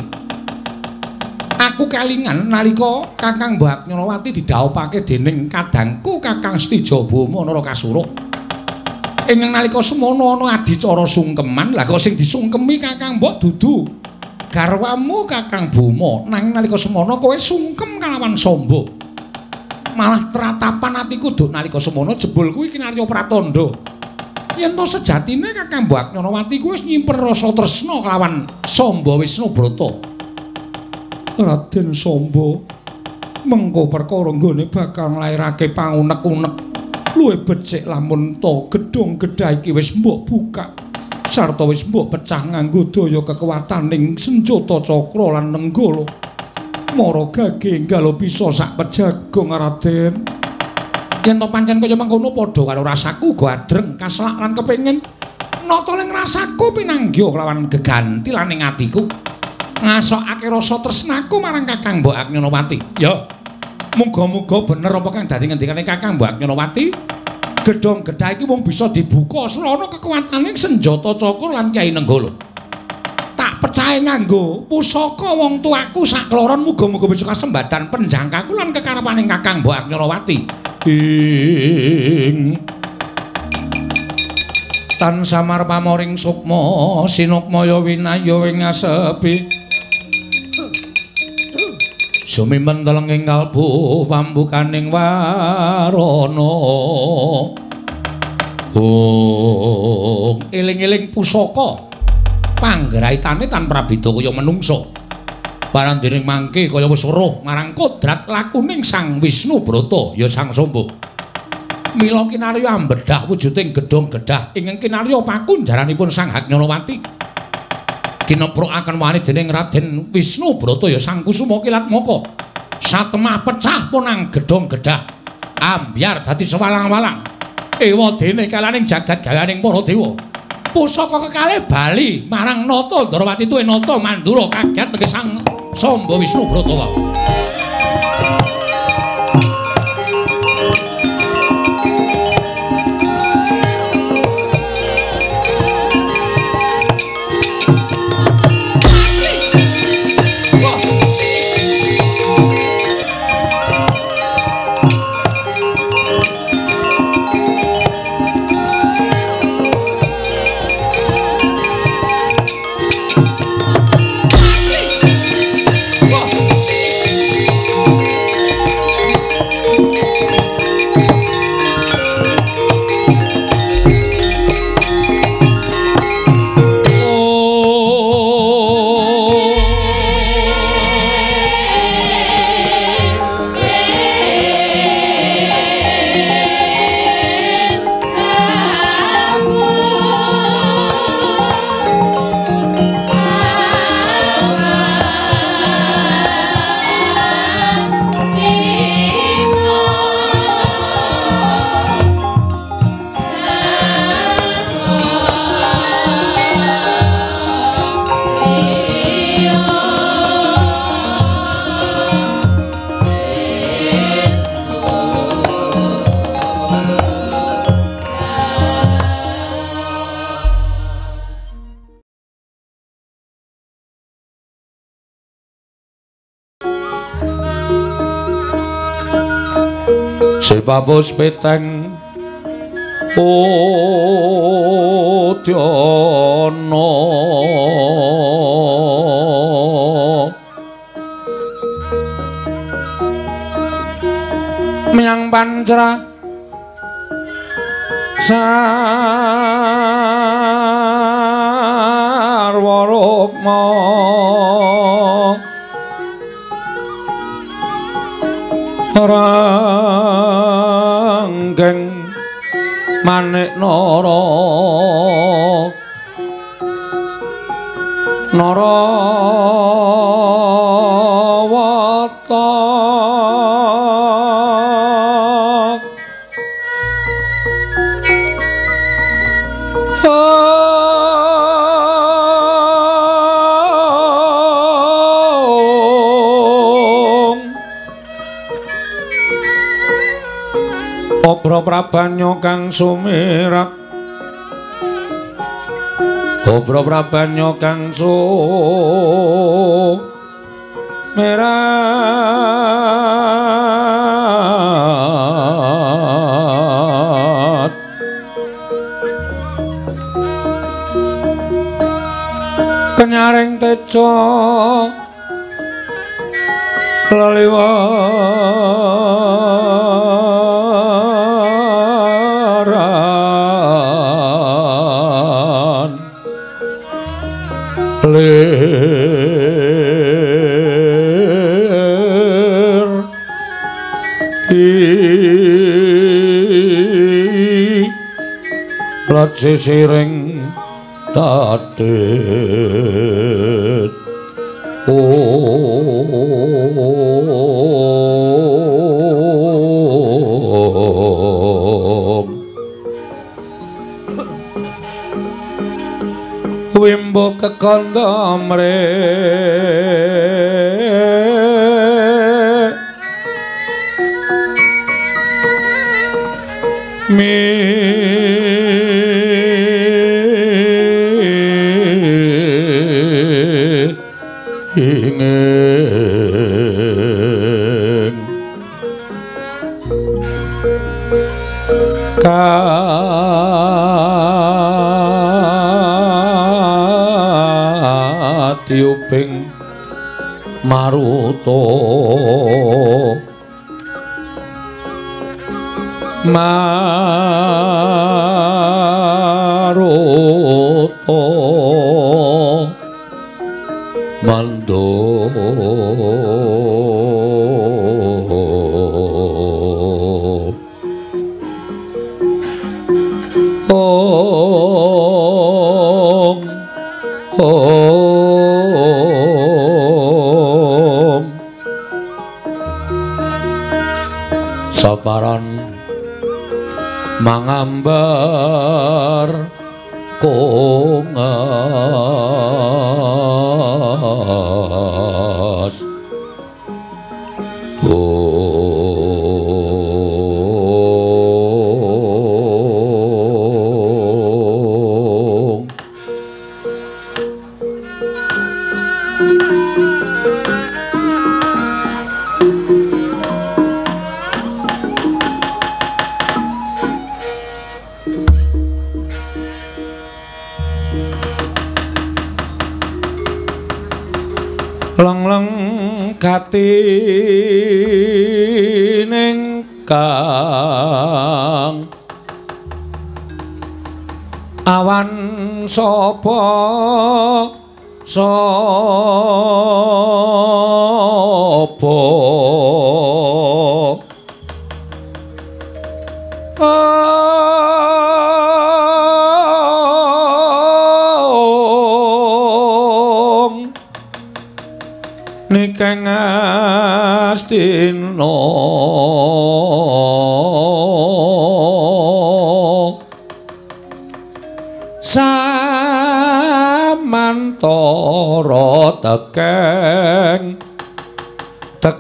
Aku kelingan nalika Kakang Mbok Nyanawati didhawuhake dening kadangku Kakang Stijabama Narakasura. Ing nalika semono ana adicara sungkeman lah kok sing disungkemi Kakang Mbok dudu? Garwamu Kakang Buma nang nalika semono kowe sungkem kalawan sombo. Malah tratapan atiku duk nalika semono jebul kuwi kinarya pratandha. Yen to sejatine Kakang Mbok Nyanawati kuwi wis nyimpen rasa tresna kalawan Samba Wisnu Brata Raden Samba mengko perkara nggone bakal nglairake pangunek-unek luwih becik lamun to gedhong gedha iki wis mbok buka. Sarta wis mbok pecah nganggo daya kekuatan ning senjata cakra lan nenggala. Mara gage enggalo bisa sak pejagong Raden. Yen to pancen kaya mangkono padha karo rasaku go adreng kaslak lan kepengin. Nata ning rasaku pinanggih kelawan geganti lan ing atiku. Ngasokake rasa tresnaku marang Kakang Mbok Agnyanawati. Ya. Muga-muga bener apa kang dadi ngendikane Kakang Mbok Agnyanawati. Gedhong gedha iki wong bisa dibuka srana kekuwataning senjata cakra lan Kyai Nenggala. Tak percaya nganggo pusaka wong tuaku sak kloron muga-muga bisa kasembadan penjangkaku lan kekarepaning Kakang Mbok Agnyanawati. Ing tan samar pamoring sukma sinukmaya winaya ing asepi. Sumimen teleng ing kalbu pambukaning warana. Oh, eling-eling pusaka. Panggraitane tan prabida kaya menungso. Barang mangke kaya wis weruh marang kodrat lakuning Sang Wisnu Brata ya Sang Sombo. Mila kinarya ambedah wujuding gedhong gedhah ingkang kinarya pakunjaranipun Sang Hagnyanawati. Gineprokaken wani dening Raden Wisnu Brata ya Sang Kusuma Kilat Moko. Satemah pecah punang gedhong gedhah. Ambyar dadi sewalang-walang. Ewa dene kalaning jagat gayaning para dewa. Pusaka kekalih bali marang Nata Ndrawati tuwe Nata Mandura kaget nggih Sang Samba Wisnu Brata wae. Sepapus peteng. Udyono. Miang pancra. Sarwarukma Ranggeng manik nara. Nara Obro prabanyo kang sumirat. Obro prabanyo kang sumirat. Kenyaring teco laliwaran lat sisiring dadet Om kekandha mre tiuping maruta maruta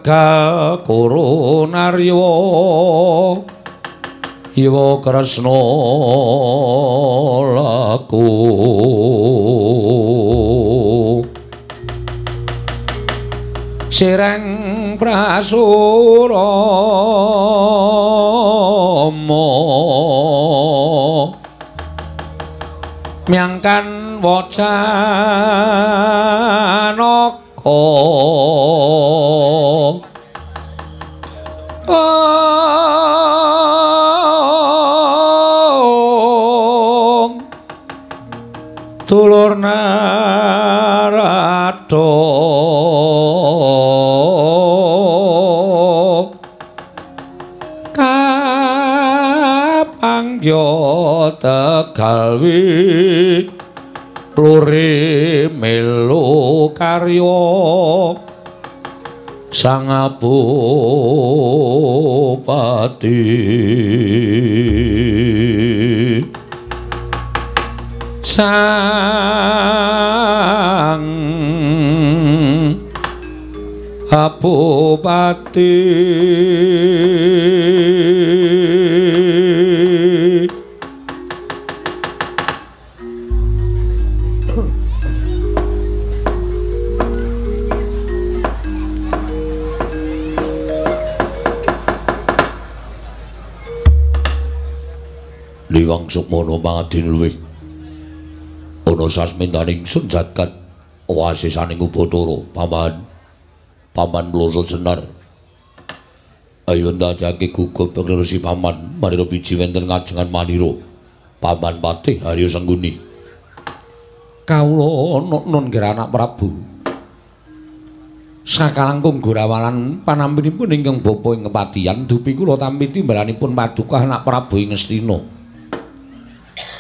tegal kuru naryo iwa kresna laku. Sireng prasurama. Miangkan wacanaka tegal wi luri melu karya sang bupati sang bupati liwang sukmono mangadin luwih. Ana sasmintaning sun jagat wasisaning ubatara paman paman mloso senar ayo ndajake gugup pengrusi paman manira biji wenten ngajengan manira paman patih harya sengguni kawula nun nggih anak prabu. Sakalangkung gorawalan panampinipun ingkang bapa ing kepatihan dupi kula tampi timbalanipun paduka anak prabu ing Ngastina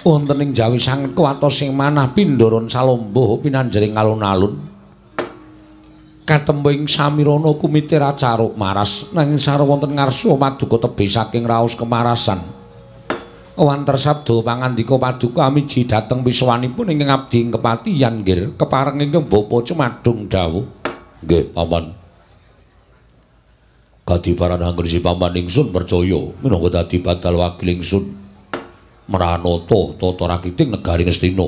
wonten ing Jawi sanget kuwatos sing manah pindoron salombo pinanjering alun-alun katembo ing samirana kumite racaruk maras nanging sareng wonten ngarsa maduka tebih saking raos kemarasan Wanter sabda pangandika paduka amiji dhateng piswanipun ingkang abdi kepatihan nggih kepareng ingkang bapa cemadung dawuh. Nggih, paman. Kadiparan si paman ingsun percaya minangka dadi badal wakil ingsun. Meranata tata rakiting negari Ngastina.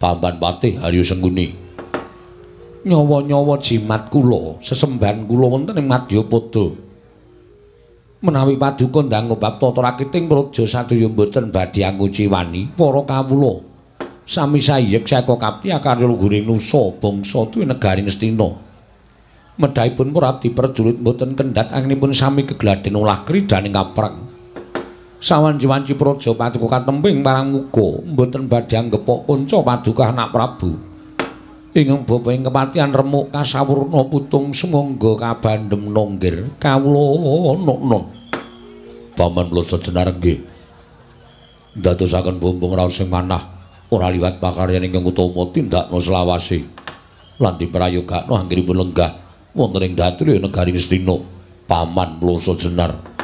Paman Patih Haryo Sengguni. Nyawa-nyawa jimat kula, sesembahan kula wonten ing Madyapada. menawi paduka ndang bab tata rakiting praja sadaya mboten badhe anguci wani para kawula sami sayek saka kapti akarya luhuring nusa bangsa tuwi negari Ngastina medhaipun para abdi prajurit mboten kendhat anginipun sami kegladen ulah kridaning kaprang sawanci-wanci praja paduka katemping marang muga. Mboten badhe anggepok kanca paduka anak prabu. Ingkang bapa ing kepatihan remuk kasawurna putung sumangga kabandhem nonggir kawula nun paman mloso jenar nggih. Ndadosaken bumbung raos sing manah. Ora liwat pakaryan ingkang utama tindakno selawase. Lan diprayogakno anggenipun lenggah. Wonten ing dhatri negari Ngastina paman mloso jenar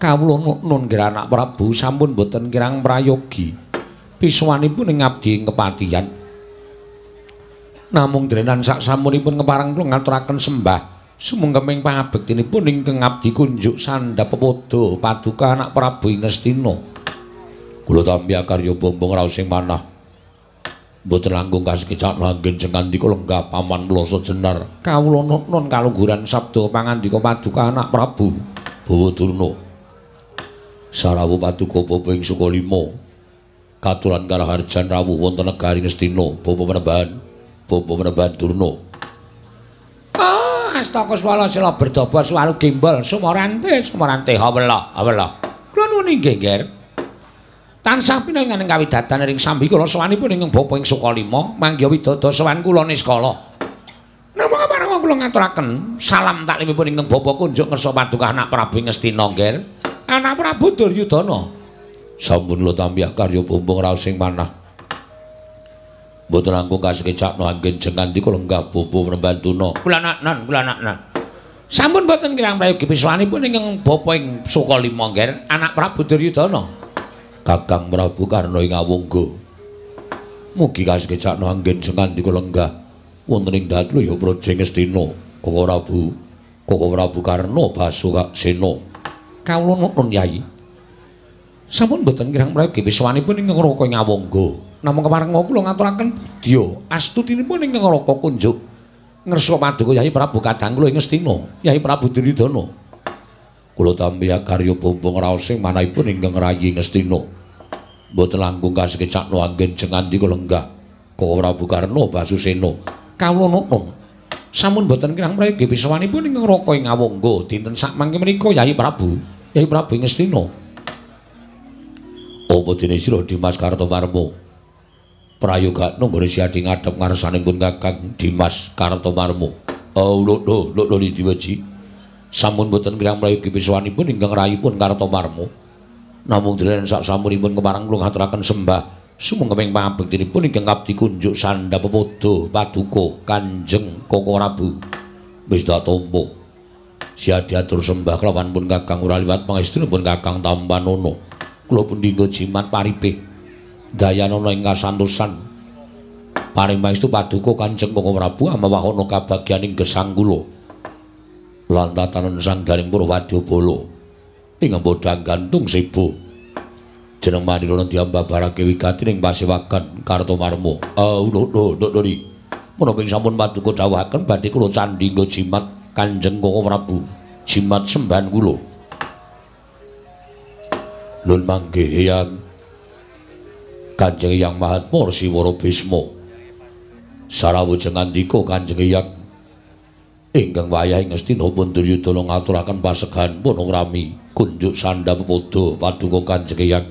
kawula nun nggih anak prabu sampun boten kirang prayogi. Piswanipun ing abdi kepatihan. Namung drenan sak samunipun keparang kula ngaturaken sembah. Sumengkeming pangabektinipun ingkang abdi kunjuk sandhapepada paduka anak Prabu Ngastina kula tampi karya bombong raos sing manah. Mboten langkung kasekecak nanggen cengandika lenggah paman mloso jenar. Kawula nun kalungguran sabda pangandika paduka anak Prabu Bawadurna Sarawu paduka bapa ing Sukalima katuran karaharjan rawuh wonten negari Ngastina bapa penembahan Bapa Menemban Durna. Ah, astaka swala sila berdobo swalu gimbal sumorante sumorante hawela hawela. Kula nuwun inggih, Nger. Tansah pinanganing kawidatan ring sambi kula sawanipun ing bapa ing Sukalima, mangga widodha sawan kula niskala. Namung parang kula ngaturaken salam taklimipun ing bapa kunjuk ngersa paduka anak Prabu Ngastina, Nger. Anak Prabu Duryudana. Sampun lo tampiak karya bumbung raos sing manah. mboten langkung kasekecakno anggen jengan di kula enggak bobo mrembantuna kula nan kula nan sampun mboten kirang prayogi piswanipun ingkang bapa ing Sukalima ngger anak Prabu Duryudana. Kakang Prabu Karna ing Awangga. Mugi kasekecakno anggen jengan di kula enggak wonten ing datlu ya Praja Ngastina Koko Prabu Koko Prabu Karna Basuka Sena kawula nuwun Yai. Sampun mboten kirang prayogi piswanipun ingkang Raka ing namung kepareng kula ngaturaken budya astutinipun ingkang raka kunjuk. Ngersa paduka Yai Prabu Kadang kula ing Ngastina Yai Prabu Duryudana kula tampi karya bombong raos sing manahipun ingkang rayi Ngastina. Mboten langkung kasekecakno anggen jengandi kula lenggah Koko Prabu Karna Basusena kawula nuwun sampun boten kirang prayogi pisawanipun ingkang raka ing Awangga dinten sak mangke menika Yai Prabu Yai Prabu ing Ngastina apa dene sira Dimas Kartomarmo prayoga nunggone siadi ngadep ngarsane pun kakang Dimas Kartomarmo. Oh, lho, lho, lho, diweji. Sampun boten kirang prayogi piswanipun ingkang rayipun Kartomarmo. Namung dren sak samunipun kemarang kula ngaturaken sembah sumengkeming pangabektinipun ingkang abdi kunjuk sanda pepodo paduka Kanjeng Koko Rabu. Wis dak tampa. Siadi atur sembah kelawan pun kakang ora liwat pangestrinipun kakang Tampanono. Kula pun jimat paripih dayanana ing kasantosan paring maestu paduka kanjeng Koko Prabu amawahana kabagyaning gesang kula lan tatanen sanggaring Purwadyabala ing bodhang gantung sibu jeneng manirana diambabarake wigati ning pasewakan Kartomarma. Oh lho lho lho menapa sampun paduka dawuhaken badhe kula candhi nggo jimat kanjeng Koko Prabu jimat sembahan kula Nun mangke yang Kanjeng Hyang Mahatma Siwara Bisma. Sarawujeng andika Kanjeng Hyang ingkang wayahing Ngastina pun Duryudana ngaturaken pasegahan pun ngrami kunjuk sandha pepodo paduka Kanjeng Hyang.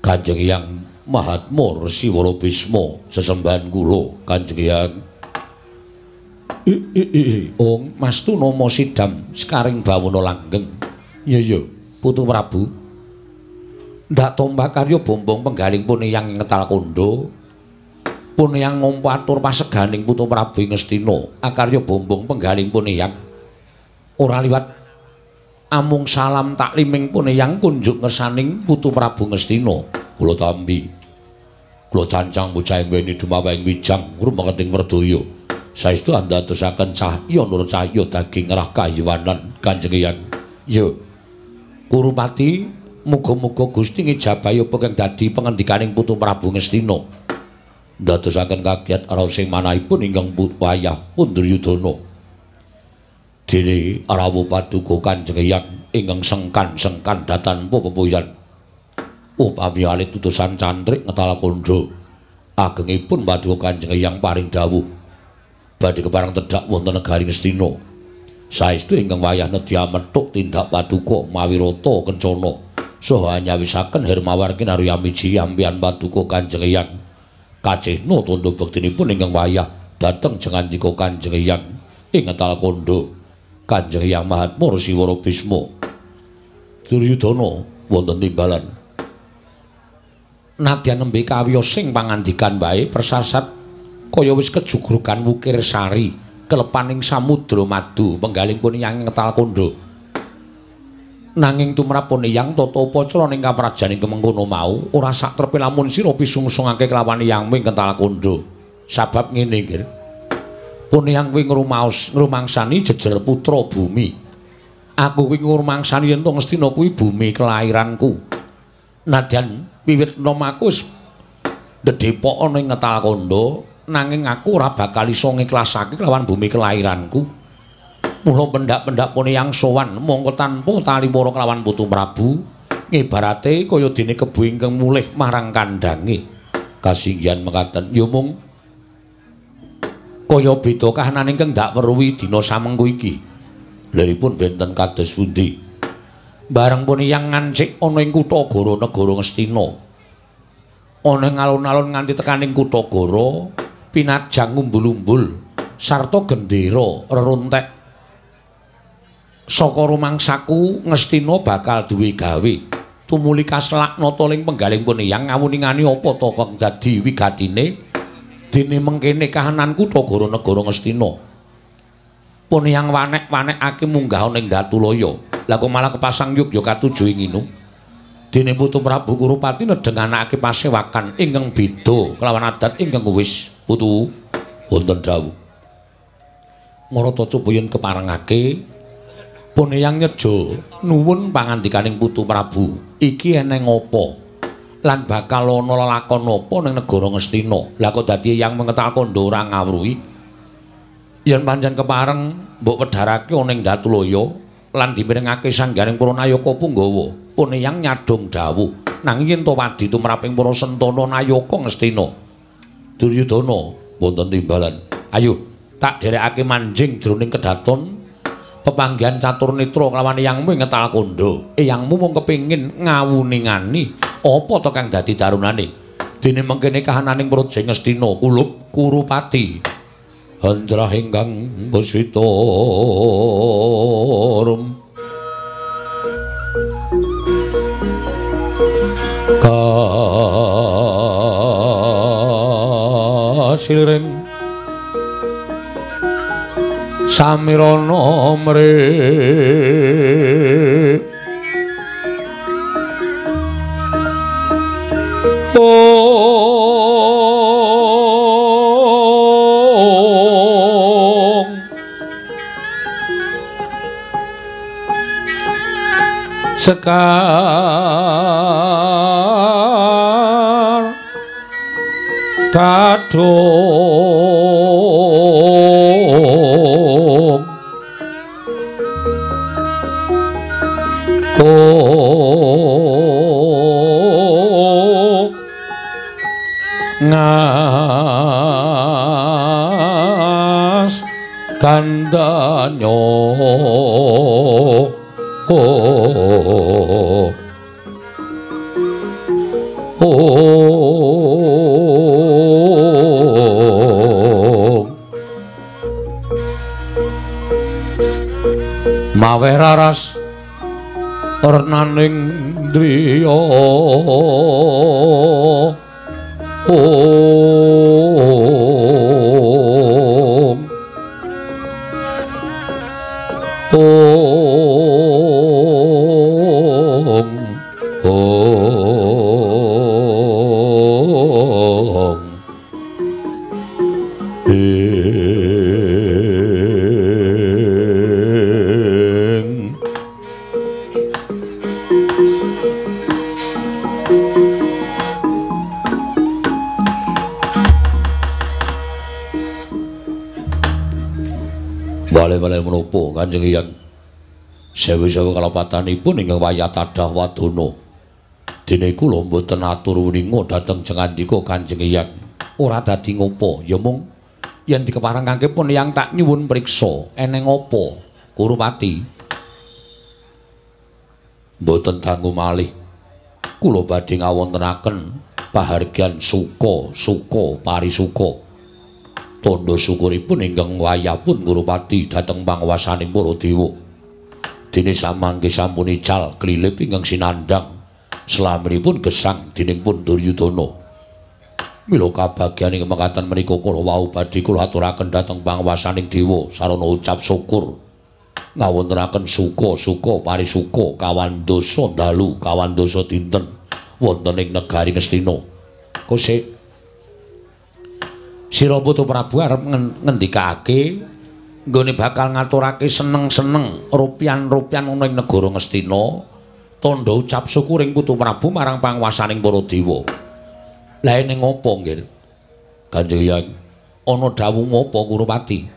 Kanjeng Hyang Mahatma Siwara Bisma sesembahan kula Kanjeng Hyang. Ong Mastu Nama Sidam sekaring bawana langgeng. Iya iya, Putu Prabu. ndak tombak karya bombong penggaling puniyang ing ngetal kondo. Puniyang ngompo atur paseganing putu Prabu Ngastina. Akarya bombong penggaling puniyang ora liwat amung salam takliming pun yang kunjuk ngesaning putu Prabu Ngastina. Kula tampi kula cancang bocah ngene dumaweng wijang rumah keting saestu andadosaken cahya nur cahya daging rah kayuwanan kanjeng yang yo kurupati muga-muga Gusti ngijabahi kang dadi pengendikaning putu Prabu Ngastina ndadosaken kagiat ara sing manahipun ingkang wayah pundur yudana dene Rawu Paduka Kanjeng Hyang ingkang sengkan-sengkan datan pepoyan. Upami alit utusan cantrik ngetala kondo agengipun Paduka Kanjeng Hyang paring dawuh badhe keparang tedhak wonten negari Ngastina. Saestu ingkang wayah nedya metuk tindak Paduka mawirata kencana saha nyawisaken Hermawargi Naruyamiji ampian Paduka Kanjeng Hyang. Kacihna tandha bektinipun ingkang wayah dhateng jengandika Kanjeng Hyang ing ngetala kondo. Kanjeng Hyang Mahatmur Siwara Bisma. Duryudana wonten timbalan. Nadyan nembe kawiyos sing pangandikan wae persasat kaya wis kejugrukan wukir sari kelepaning samudra madu penggaling pun yang ngetal kondo. Nanging tumrap pun yang tata upacara ning kaprajaning kemengkono mau ora sak trepe lamun sira pisungsungake kelawan yang ming kental kondo. Sabab ngene iki. puniyang kuwi ngrumaos ngrumangsani jejer putra bumi. Aku kuwi ngrumangsani yen to Ngastina kuwi bumi kelairanku. Nadyan wiwit nomaku wis ndedhepok ana ing Ngetalkanda nanging aku ora bakal iso ngiklasake kelawan bumi kelairanku. Mula pendak-pendak puniyang sowan mongko tanpa tali para kelawan Putu Prabu ngibarate kaya dene kebu ingkang mulih marang kandange. Kasinggihan mekaten ya mung kaya beda kahanan ingkang dak weruhi dina samengko iki. Liripun benten kados pundi? Bareng puniyang ngancik ana ing kutha Goro negara Ngastina. Ana ing alun-alun nganti tekaning kutha Goro, pinajang ngumbul-umbul sarta gendera reruntek. Saka rumangsaku Ngastina bakal duwe gawe. Tumuli kaslak nata ling penggaling puniyang ngawuningani apa to kang dadi wigatine. dene mengkene kahanan kutha Goro-negara Ngastina. Pun yang wanek-wanekake munggah ning Datulaya. Lah kok malah kepasang yuk katuju ing inu. Dene Putu Prabu Kurupati nedeng anake pasewakan ingkang beda kelawan adat ingkang wis putu wonten dawuh. Marata Cupuyen keparengake pun yang nyejo nuwun pangandikaning Putu Prabu. Iki eneng apa? lan bakal ana lakon apa ning negara Ngastina. Lah kok dadi yang mengetal kondo ora ngawruhi. Yen pancen kepareng mbok wedharake ana ing Datulaya lan dimirengake sanggaring para nayaka Punggawa, pun yang nyadong dawuh. Nanging yen to wadi tumraping para sentana nayaka Ngastina. Duryudana wonten timbalan. Ayo, tak derekake manjing jroning kedaton pepanggihan catur nitra kelawan eyangmu ngetal kondo. Eyangmu mung kepengin ngawuningani apa to kang dadi darunane? Dene mengkene kahananing Projeng Ngastina kulup Kurupati. Handrah ingkang besita rum. Kasilring samirana mre sekar kadung oh ngas kandanyo. oh oh maweh raras renaning driya oh Kanjeng Hyang? Sewu-sewu kalepatanipun ingkang wayah tadah wadana. Dene kula mboten atur wringa dhateng jengandika Kanjeng Hyang. Ora dadi ngopo, ya mung yen dikeparengake pun yang tak nyuwun priksa eneng apa Kurupati mboten dangu malih kula badhe ngawontenaken pahargyan suka suka parisuka tondo syukuripun ingkang wayahpun Kurupati dhateng pangwasaning para dewa dene samangke sampun ical klilip ingkang sinandhang slaminipun gesang dening pun Duryudana Mila kabagyaning mekaten menika kula wau badhe kula aturaken dhateng pangwasaning dewa sarana ucap syukur. Ngawontenaken suka-suka parisuka kawan dosa dalu kawan dosa dinten wonten ing negari Ngastina. Kose Sira Putu Prabu arep ngendikake nggone bakal ngaturake seneng-seneng rupian-rupian ana ing negara Ngastina tandha ucap syukur ing Putu Prabu marang pangwasaning para dewa. Lah ning ngopo nggih? Kanjeng Hyang, ana dawuh ngopo Kurupati?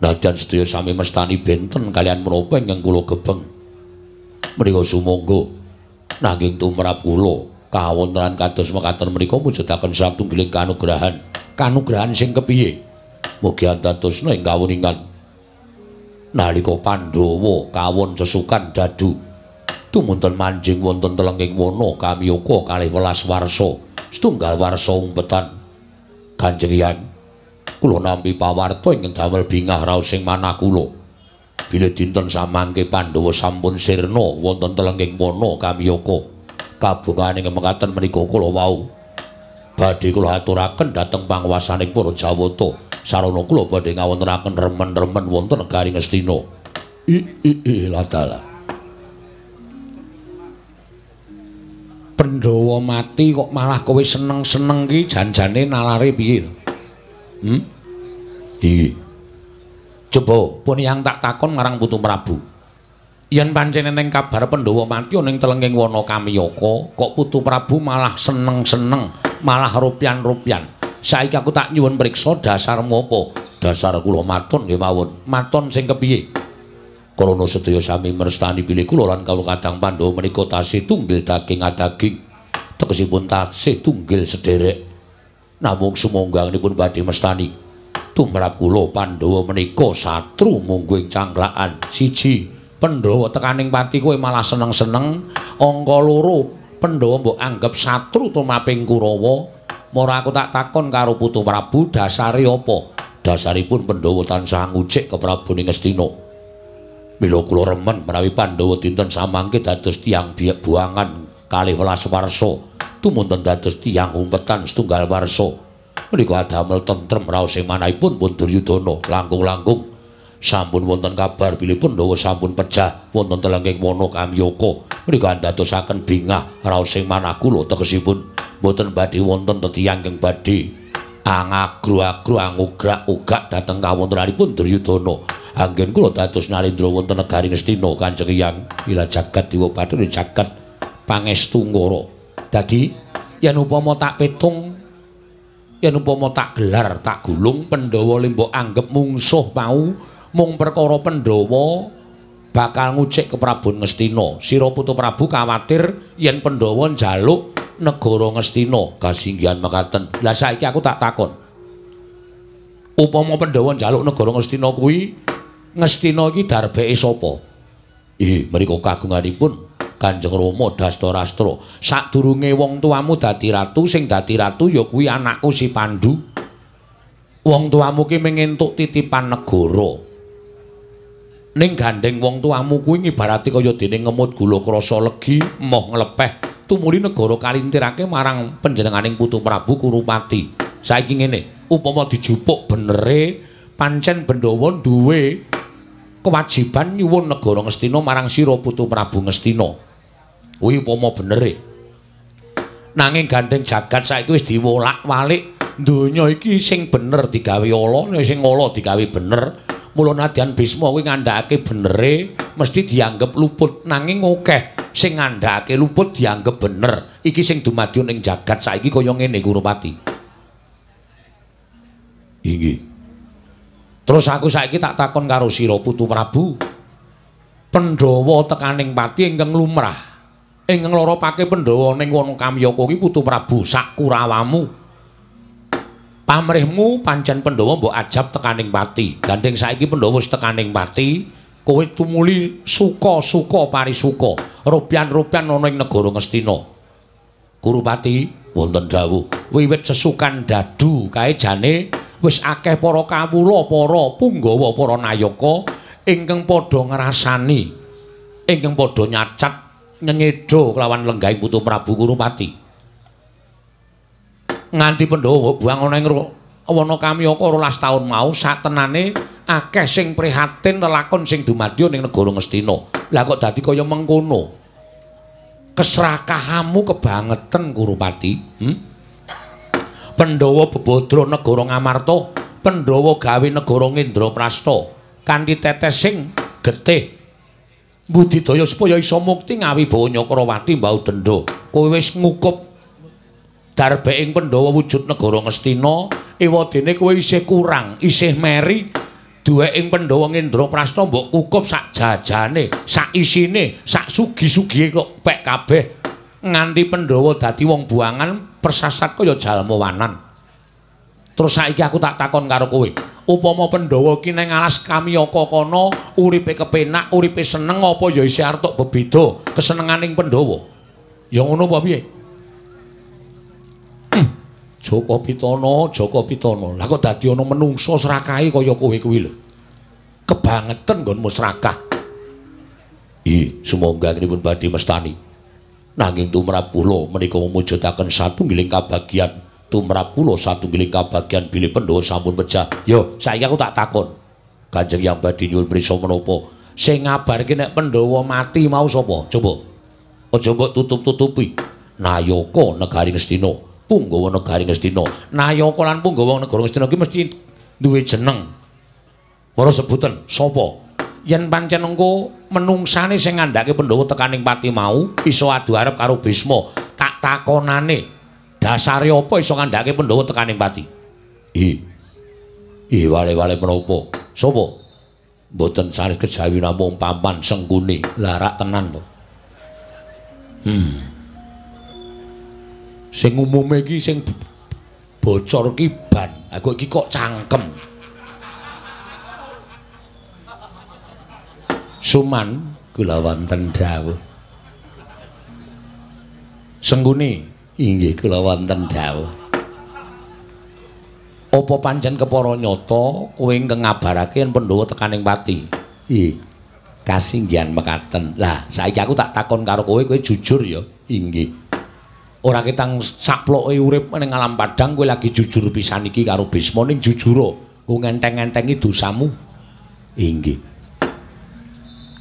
Nadyan sedaya sami mestani benten kalian menapa ingkang kula gebeng. Menika sumangga nanging tumrap kula kawontenan kados mekaten menika mujudaken satunggiling kanugrahan. Kanugrahan sing kepiye? Mugi antosna ing kawuningan. Nalika Pandhawa kawon sesukan dadu tumunten manjing wonten telenging wana kamiyaka kalih welas warsa. setunggal warsa umpetan Kanjeng Hyang kula nampi pawarta ingkang damel bingah raos sing manah kula bila dinten samangke Pandhawa sampun sirna wonten telenging wana kamiyaka kabungane mekaten menika kula wau badhe kula aturaken dhateng panguwasaning para Jawata sarana kula badhe ngawontenaken remen-remen wonten negari Ngastina i i i latala Pandhawa mati kok malah kowe seneng-seneng ki janjane nalare piye? Hm? Iki. Coba pun yang tak takon marang Putu Prabu. Yen pancen ning kabar Pandhawa mati ning telenging wana Kamiyaka, kok Putu Prabu malah seneng-seneng, malah rupian-rupian. Saiki aku tak nyuwun priksa dasarmu apa? Dasar kula maton nggih mawon. Maton sing kepiye? Krana sedaya sami merstani bilih kula lan kawula kadang Pandhawa menika tasih tunggil daging adaging. Tegesipun tasih tunggil sederek. Namung sumangganipun badhe mestani. Tumrap kula Pandhawa menika satru mungguing cangklakan. Siji, Pandhawa tekaning pati kowe malah seneng-seneng. Angka loro, Pandhawa mbok anggap satru tumaping Kurawa. Mora aku tak takon karo Putu Prabu dasare apa? Dasaripun Pandhawa tansah ngucik ke Prabu Ningestina. Mila kula remen menawi Pandhawa dinten samangke dados tiyang buangan kalih welas warsa tumunten dados tiyang umpetan setunggal warsa menika adamel tentrem raos sing manahipun pun Duryudana langkung-langkung sampun wonten kabar bilih Pandhawa sampun pecah. Wonten telenging wana Kamyaka menika ndadosaken bingah. Raos sing manah kula tegesipun. Boten badhe wonten tetiyang kang badhe. Angagru-agru angugrak-ugak dhateng kawontenanipun Duryudana. Anggen kula dados narendra wonten negari Ngastina Kanjeng Hyang. Ila jagat dewa bathara jagat pangestu ngara dadi yen upama tak petung yen upama tak gelar tak gulung Pandhawa lembok anggap mungsuh mau mung perkara Pandhawa bakal ngucik ke Ngastina sira putu Prabu kawatir yen Pandhawa njaluk negara Ngastina kasinggihan mekaten lah saiki aku tak takon upama Pandhawa njaluk negara Ngastina kuwi Ngestina iki darbeke sapa? Ih, mriku kagunganipun Kanjeng Rama Dastarastra. Sadurunge wong tuamu dadi ratu, sing dadi ratu ya kuwi anakku si Pandu. Wong tuamu ki mengentuk titipan negara. Ning gandeng wong tuamu kuwi ngibarati kaya dene ngemut gula krasa legi, moh nglepeh tumuli negara kalintirake marang panjenenganing Putu Prabu Kurupati. Saiki ngene, upama dijupuk benere pancen Bendawa duwe kewajiban nyuwun negara Ngastina marang sira putu Prabu Ngastina. Kuwi upama bener e. Nanging gandeng jagat saiki wis diwolak-walik donya iki sing bener digawe ala, sing ala digawe bener. Mula nadyan Bisma kuwi ngandhakake benere mesti dianggep luput nanging akeh sing ngandhakake luput dianggep bener. Iki sing dumadi ning jagat saiki kaya ngene Kurupati. Inggih. Terus aku saiki tak takon karo sira Putu Prabu. Pandhawa tekaning pati ingkang lumrah. Ingkang lara pake Pandhawa ning wana Kamyaka iki Putu Prabu sak kurawamu. Pamrihmu pancen Pandhawa mbok ajab tekaning pati. Gandeng saiki Pandhawa wis tekaning pati, kowe tumuli suka-suka parisuka. Rupian-rupian ana ing negara Ngastina. Kurupati wonten dawuh, wiwit sesukan dadu kae jane wis akeh para kawula, para punggawa, para nayaka ingkang padha ngrasani, ingkang padha nyacat nyengedha kelawan lenggahing Putu Prabu Kurupati. Nganti Pandhawa buang ana ing wana Kamyaka 12 taun mau satenane akeh sing prihatin lelakon sing dumadya ning negara Ngastina. Lah kok dadi kaya mengkono? Kesrakahamu kebangetan Kurupati, hm? Pandhawa bebodro negara Ngamarta, Pandhawa gawe negara Ngendraprasta kanthi tetesing getih budidaya supaya isa mukti ngawi bawa Nyakrawati mbau dendha. Kowe wis ngukup darbeking Pandhawa wujud negara Ngastina, ewadene kowe isih kurang, isih meri duweking Pandhawa Ngendraprasta mbok kukup sak jajane, sak isine, sak sugi-sugihe kok pek kabeh. nganti Pandhawa dadi wong buangan persasat kaya jalmawanan. Terus saiki aku tak takon karo kowe, upama Pandhawa ki nang alas Kamyaka kono uripe kepenak, uripe seneng apa ya isih arep bebeda kesenenganing Pandhawa? Ya ngono apa piye? Joko Pitana, Joko Pitana. Lah kok dadi ana menungsa srakahe kaya kowe kuwi lho. Kebangetan nggonmu srakah. Ih, semoga nipun badhe mestani. nanging tumrap kula menika mujudaken satunggiling kabagyan tumrap kula satunggiling kabagyan bilih Pandhawa sampun pecah yo saiki aku tak takon Kanjeng Yang badhe nyuwun prisa menapa sing ngabarke nek Pandhawa mati mau sapa coba aja mbok tutup-tutupi Nayaka negari Ngastina Punggawa negari Ngastina Nayaka lan Punggawa negara Ngastina iki mesti duwe jeneng. Ora sebutan sapa? Yen pancen engko menungsane sing ngandhake Pandhawa tekaning pati mau iso adu arep karo Bisma. Tak takonane. Dasare apa iso ngandhake Pandhawa tekaning pati? I. I wale-wale menapa? Sapa? Mboten sanes kejawi namung paman sengkuni larak tenan to. Hmm sing umume iki sing bocor ki ban aku iki kok cangkem Suman kula wonten dawuh. Sengguni inggih kula wonten dawuh. Apa pancen kepara nyata kowe ingkang ngabarake yen Pandhawa tekaning pati? Nggih. Kasinggihan mekaten. Lah, saiki aku tak takon karo kowe, kowe jujur ya? Inggih. Ora ketang saploke urip ning alam padang kowe lagi jujur pisan iki karo Bisma ning jujur. Kowe ngenteng-entengi dosamu. Inggih.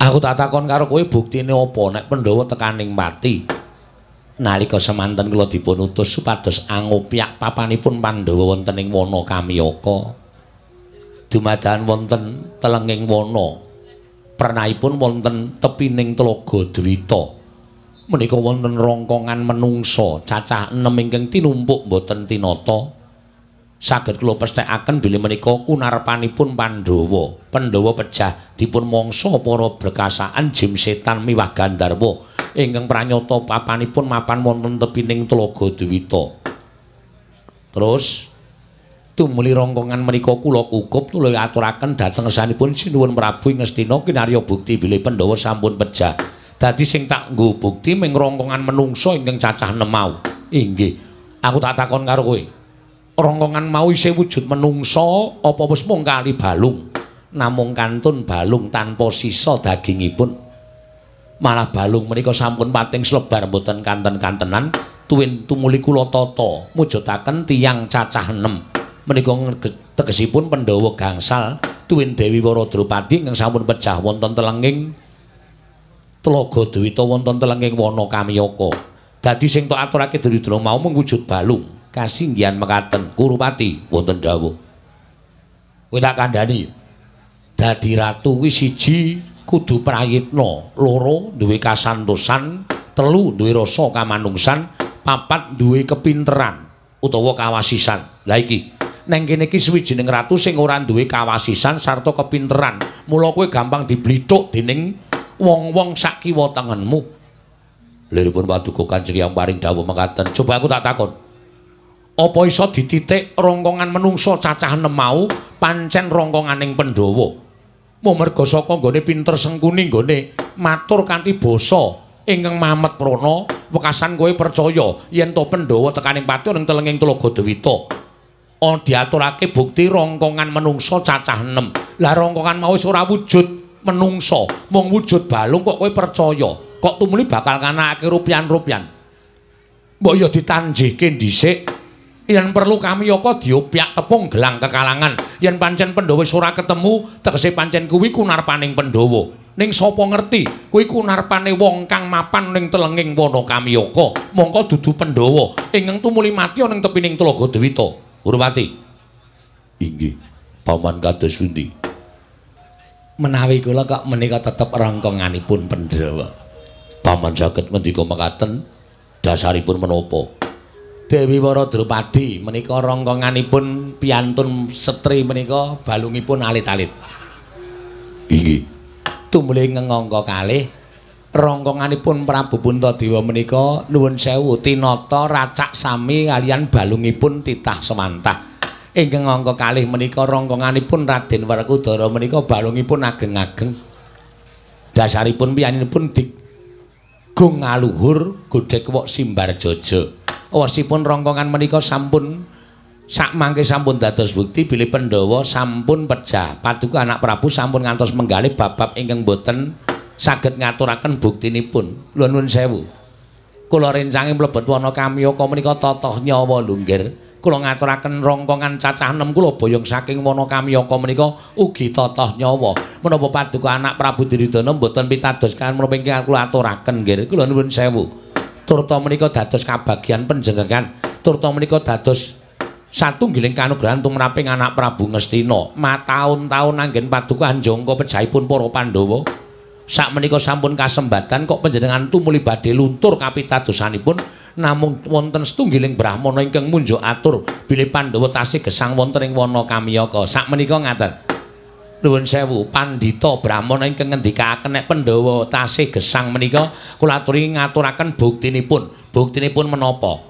Aku tak takon karo kowe buktine apa nek Pandhawa tekaning mati. Nalika semanten kula dipun utus supados angopyak papanipun Pandhawa wonten ing wana Kamyaka. Dumadakan wonten telenging wana. Pernahipun wonten tepining telaga Dwita. Menika wonten rongkongan menungsa cacah 6 ingkang tinumpuk boten tinata. saged kula pesthekaken bilih menika kunarpanipun Pandhawa. Pandhawa pejah dipun mangsa para berkasaan jim setan miwah Gandharwa ingkang pranyata papanipun mapan wonten tepining Tlaga Dewita. Terus tumuli rongkongan menika kula kukup tuluy aturaken dhateng sanipun Sinuwun Prabu Ngastina kinarya bukti bilih Pandhawa sampun pejah. Dadi sing tak nggo bukti ming rongkongan menungso ingkang cacah 6 mau. Inggih. Aku tak takon karo kowe. rongkongan mau isih wujud menungso apa wis mung kali balung namung kantun balung tanpa sisa dagingipun malah balung menika sampun pating slebar mboten kanten-kantenan tuwin tumuli kula tata mujudaken tiyang cacah enem menika tegesipun Pandhawa gangsal tuwin Dewi Waradrupadi ingkang sampun pecah wonten telenging Tlaga Dewita wonten telenging wana Kamyaka dadi sing tok aturake Dridra mau mung wujud balung kasinggihan mekaten Kurupati wonten dawuh. Kowe tak kandhani. Dadi ratu kuwi siji kudu prayitna, loro duwe kasantosan, telu duwe rasa kamanungsan, papat duwe kepinteran utawa kawasisan. Lah iki Neng kene iki suwijining ratu sing ora duwe kawasisan sarta kepinteran. Mula kowe gampang diblithuk dening wong-wong sak kiwa tengenmu. Liripun Paduka Kanjeng yang paring dawuh mekaten. Coba aku tak takon. Apa iso dititik rongkongan menungso cacah enem mau pancen rongkonganing Pandhawa? Mo merga saka nggone pinter sengkuni nggone matur kanthi basa ingkang mamet prana, wekasan kowe percaya yen to Pandhawa tekaning pati ning telenging Tlaga Dewita. oh diaturake bukti rongkongan menungso cacah enem. Lah rongkongan mau wis ora wujud menungso, mung wujud balung kok kowe percaya, kok tumuli bakal kanake rupian-rupian. Mbok ya ditanjihke dhisik. Yen perlu kami yoko diopyak tepung gelang kekalangan. Yen pancen Pandhawa ora ketemu, tegese pancen kuwi kunarpaning Pandhawa. Ning sapa ngerti, kuwi kunarpane wong kang mapan ning telenging wana kamiyaka. Mongko dudu Pandhawa ingkang tumuli mati ning tepining Tlaga Dewita. Urwati. Inggih. Paman kados pundi? Menawi kula kok menika tetep rangkonganipun Pandhawa. Paman saged mendika mekaten dasaripun menapa? Dewi Wara Drupadi menika rangkonganipun piantun setri menika balungipun alit-alit. Inggih. Tumuli ngengangka kalih rongkonganipun Prabu Puntadewa menika nuwun sewu tinata racak sami kalian balungipun titah semantah. Ingkang angka kalih menika rongkonganipun Raden Werkudara menika balungipun ageng-ageng. Dasaripun piyaninipun dik gung aluhur godhek wok simbar jojo. Wasipun rongkongan menika sampun sak mangke sampun dados bukti bilih Pandhawa sampun pecah. Paduka anak Prabu sampun ngantos menggalih bab-bab ingkang boten saged ngaturaken buktinipun. Nuwun sewu. Kula rencange mlebet wana kamyaka menika totoh nyawa lunggir. Kula ngaturaken rongkongan cacah enem kula boyong saking wana kamyaka menika ugi totoh nyawa. Menapa paduka anak Prabu Diridana mboten pitados kan menapa ingkang kula aturaken nggih. Kula nuwun sewu. Turta menika dados kabagyan panjenengan. Turta menika dados satunggiling kanugrahan tumraping anak Prabu Ngastina. Mataun-taun anggen paduka anjangka pejahipun para Pandhawa. sak menika sampun kasembatan kok panjenengan tumuli badhe luntur kapitadosanipun namung wonten setunggiling brahmana ingkang munjuk atur bilih Pandhawa tasih gesang wonten ing wana Kamiyaka. Sak menika ngaten. Nuwun sewu pandhita brahmana ingkang ngendikaken nek Pandhawa tasih gesang menika kula aturi ngaturaken buktinipun. Buktinipun menapa?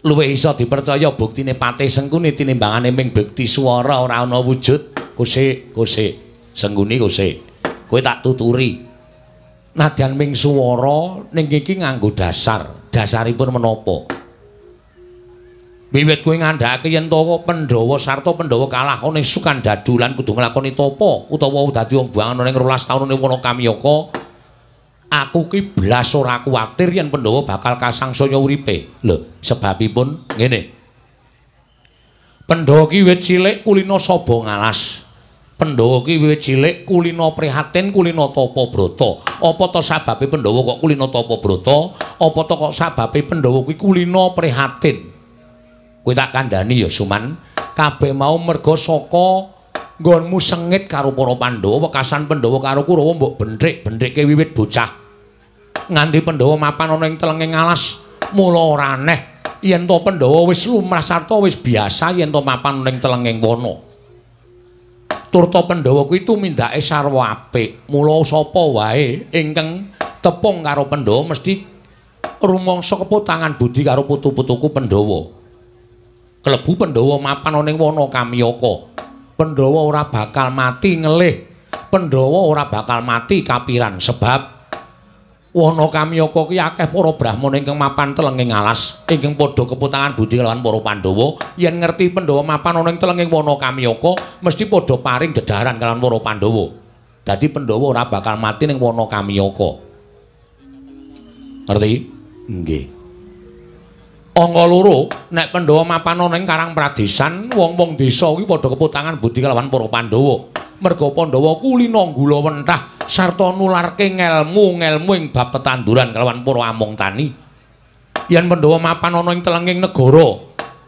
Luwih iso dipercaya buktine Patih Sengkuni tinimbangane ming bekti swara ora ana wujud. Kusik kusik Sengkuni kusik kowe tak tuturi. Nadyan ming swara ning iki nganggo dasar. Dasaripun menapa? Wiwit kowe ngandhakake yen to Pandhawa sarta Pandhawa kalah ning sukan dadulan kudu nglakoni tapa utawa dadi wong bangun ning 12 taun ning wana Kamyaka. Aku ki blas ora kuwatir yen Pandhawa bakal kasangsaya uripe. Lho, sebabipun ngene. Pandhawa ki wit cilik kulina saba ngalas. Pandhawa ki wiwit cilik kulina prihatin kulina tapa brata. Apa to sababe Pandhawa kok kulina tapa brata? Apa to kok sababe Pandhawa kuwi kulina prihatin? Kowe tak kandhani ya Suman, kabeh mau merga saka nggonmu sengit karo para Pandhawa, wekasan Pandhawa karo Kurawa mbok bendrik-bendrikke wiwit bocah. Nganti Pandhawa mapan ana ing telenging alas, mula ora aneh yen to Pandhawa wis lumrah sarta wis biasa yen to mapan ning telenging wana. Turta Pandhawa kuwi tumindake sarwa apik. Mula sapa wae ingkang tepung karo Pandhawa mesti rumangsa keputangan budi karo putu-putuku Pandhawa. Klebu Pandhawa mapan ning wana Kamyaka. Pandhawa ora bakal mati ngelih. Pandhawa ora bakal mati kapiran sebab Wana Kamyaka ki akeh para brahmana ingkang mapan telenging alas, ingkang padha keputangan budi kelawan para Pandhawa. Yen ngerti Pandhawa mapan ana ing telenging Wana Kamyaka, mesti padha paring dedaran kelawan para Pandhawa. Dadi Pandhawa ora bakal mati ning Wana Kamyaka. Ngerti? Nggih. Angka loro, nek Pandhawa mapan ana ing Karang Pradesan, wong-wong desa kuwi padha keputangan budi kelawan para Pandhawa. Merga Pandhawa kulina gula wentah sarta nularke ngelmu-ngelmu ing bab tetanduran kelawan para among tani. Yen Pandhawa mapan ana ing telenging negara,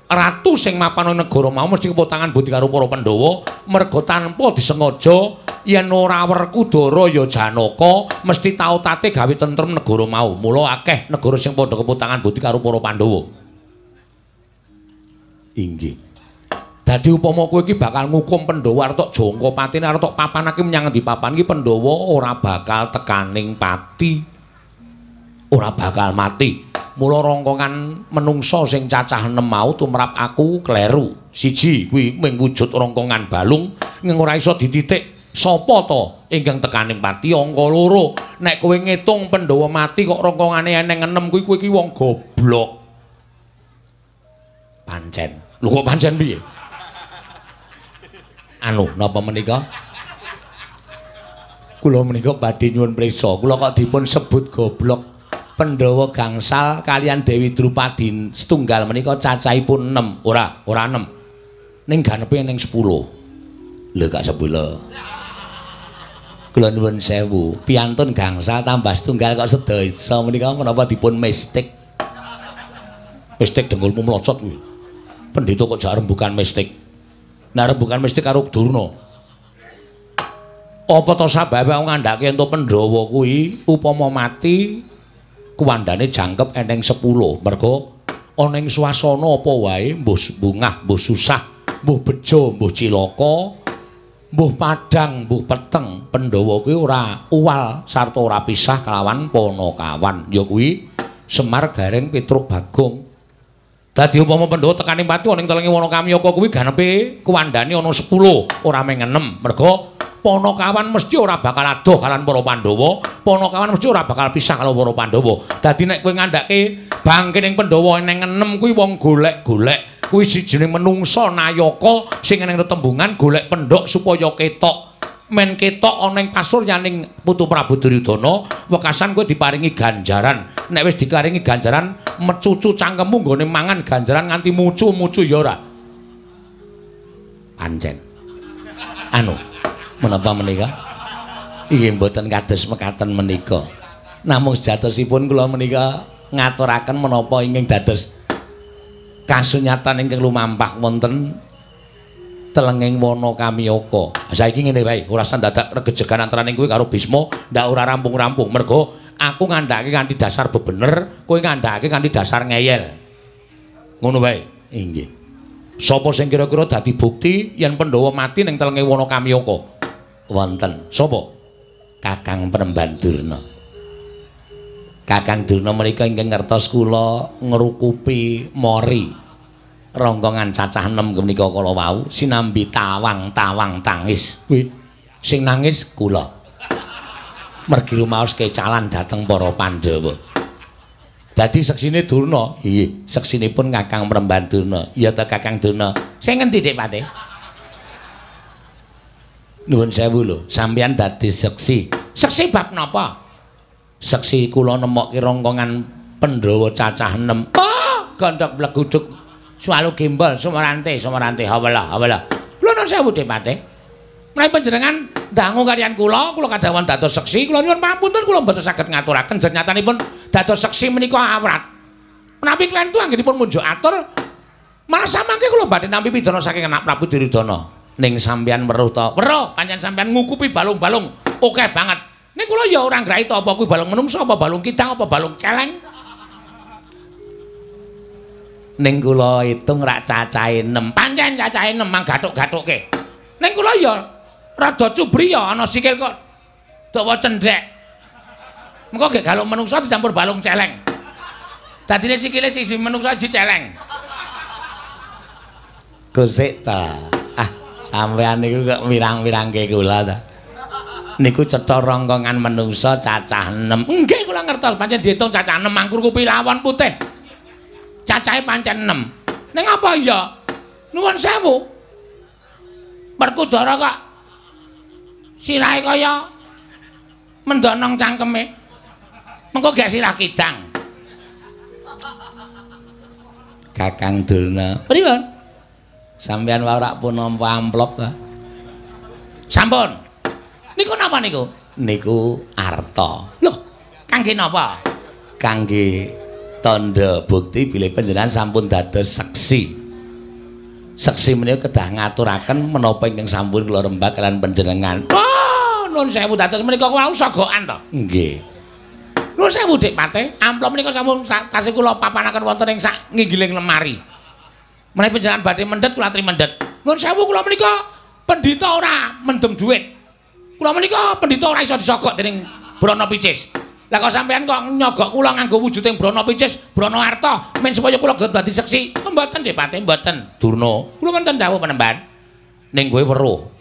ratu sing mapan ana negara mau mesti kepotangan budi karo para Pandhawa merga tanpa disengaja yen ora Werkudara ya Janaka mesti tau tate gawe tentrem negara mau. Mula akeh negara sing padha kepotangan budi karo para Pandhawa. Inggih. Dadi upama kowe iki bakal ngukum Pandhawa tok jangka patine arep tok papanake menyang ngendi papan iki Pandhawa ora bakal tekaning pati. Ora bakal mati. Mula rongkongan menungsa sing cacah 6 mau tumrap aku kleru. Siji kuwi mung wujud rongkongan balung ning ora iso dititik sapa to ingkang tekaning pati angka loro. Nek kowe ngitung Pandhawa mati kok rongkongane eneng 6 kuwi kowe iki wong goblok. Pancen. Lho kok pancen piye? Anu napa menika? Kula menika badhe nyuwun prisa kula kok dipun sebut goblok Pandhawa gangsal kalian Dewi Drupadi setunggal menika cacahipun 6 ora ora 6 ning ganepe ning 10 lho gak sebulo kula nuwun sewu. Piantun gangsal tambah setunggal kok sedaya menika. Menapa dipun mistik mistik dengkulmu mlocot kuwi. Pendhita kok jak rembukan mistik Nah bukan mesti karo Durna. Apa to sababe aku ngandhake entuk Pandhawa kuwi upama mati kuwandane jangkep eneng 10. Mergo ana ing swasana apa wae mbuh bungah, mbuh susah, mbuh bejo, mbuh cilaka, mbuh padang, mbuh peteng, Pandhawa kuwi ora uwal sarta ora pisah kelawan Panakawan. Ya kuwi Semar Gareng Petruk Bagong Dadi upama Pandhawa tekaning pati ana ing telenge Wanakamyaka kuwi ganepe kuwandane ana 10, ora meng 6. Merga Panakawan mesti ora bakal adoh kalian para Pandhawa, Panakawan mesti ora bakal pisah karo para Pandhawa. Dadi nek kowe ngandhake bangke ning Pandhawa ning 6 kuwi wong golek-golek, kuwi sijine menungsa nayaka sing ning tetembungan golek pendhok supaya ketok men ketok ana ing pasuryaning Putu Prabu Duryudana, wekasan kowe diparingi ganjaran. Nek wis dikaringi ganjaran, mecucu cangkemmu nggone mangan ganjaran nganti mucu-mucu ya ora. Pancen. Anu, menapa menika? Inggih mboten kados mekaten menika. Namung sejatosipun kula menika ngaturaken menapa ingkang dados kasunyatan ingkang lumampah wonten telenging wana kamiyaka. Saiki ngene wae, ora sandadak regejegan antaraning kowe karo Bisma, ndak ora rampung-rampung. Mergo aku ngandhake kanthi dasar bebener, kowe ngandhake kanthi dasar ngeyel. Ngono wae. Inggih. Sapa sing kira-kira dadi bukti yen Pandhawa mati ning telenge wana kamiyaka? Wonten. Sapa? Kakang Premban Durna. Kakang Durna menika ingkang ngertos kula ngrukupi mori. Rongkongan cacah enem menika kala wau sinambi tawang-tawang tangis. Kuwi. Sing nangis kula. Mergi rumaos kecalan dateng para Pandhawa. Dadi seksine Durna iya seksinipun Kakang Mremban Durna. Iya ta Kakang Durna? Sing ngendi Dik Pate? Nuwun sewu lho sampeyan dadi seksi. Seksi bab napa? Seksi kula nemokke rongkongan Pandhawa cacah enem. Oh gondok bleguduk selalu gimbal sumarante sumarante hawala hawala kula nuwun sewu Depate menawi panjenengan dangu kalian kula kula kadhawan dados seksi kula nyuwun pamunten kula mboten saged ngaturaken jenyatanipun dados seksi menika awrat. Menawi kalian tu anggenipun munjuk atur malah samangke kula badhe nampi pidana saking anak Prabu Duryudana. Ning sampeyan weruh to weruh pancen sampeyan ngukupi balung-balung. Oke banget. Ning kula ya ora ngrahi to apa kuwi balung menungso apa balung kidang apa balung celeng ning kula itung rak cacahe 6. Pancen cacahe 6 mang gathuk-gathukke. Ning kula ya rada cubri ya ana sikil kok dawa cendhek. Mengko gek galung menungsa dicampur balung celeng. Dadine sikile siji menungsa siji celeng. Gosik ta. Ah, sampean niku kok mirang-mirangke kula ta. Niku cetha rongkongan menungsa cacah 6. Nggih kula ngertos pancen diitung cacah 6 mangkur kupi putih. Cacahe pancen 6. Ning apa iya? Nuwun sewu. Perkudara kok sirahe kaya mendonong cangkeme. Mengko gek sirah kidang. Kakang Durna. Pripun? Sampeyan wae ora pun nampa amplop ta? Sampun. Niku napa niku? Niku arta. Loh, kangge napa? Kangge tanda bukti bilih panjenengan sampun dados saksi. Saksi menika kedah ngaturaken menapa ingkang sampun kula rembak kalian panjenengan. Oh, nuwun sewu dados menika wau sogokan to. Nggih. Nuwun sewu Dik Pate, amplop menika sampun kasih kula papanaken wonten ing sak nginggiling lemari. Menawi panjenengan badhe mendhet kula aturi mendhet. Nuwun sewu kula menika pendhita ora mendem dhuwit. Kula menika pendhita ora iso disogok dening Brana Picis. Lah kok sampean kok nyogok kula nganggo wujuding Brana Picis, Brana Arta, men supaya kula dadi seksi. Mboten Pate, mboten. Durna, kula menten dawuh penemban. Ning kowe weruh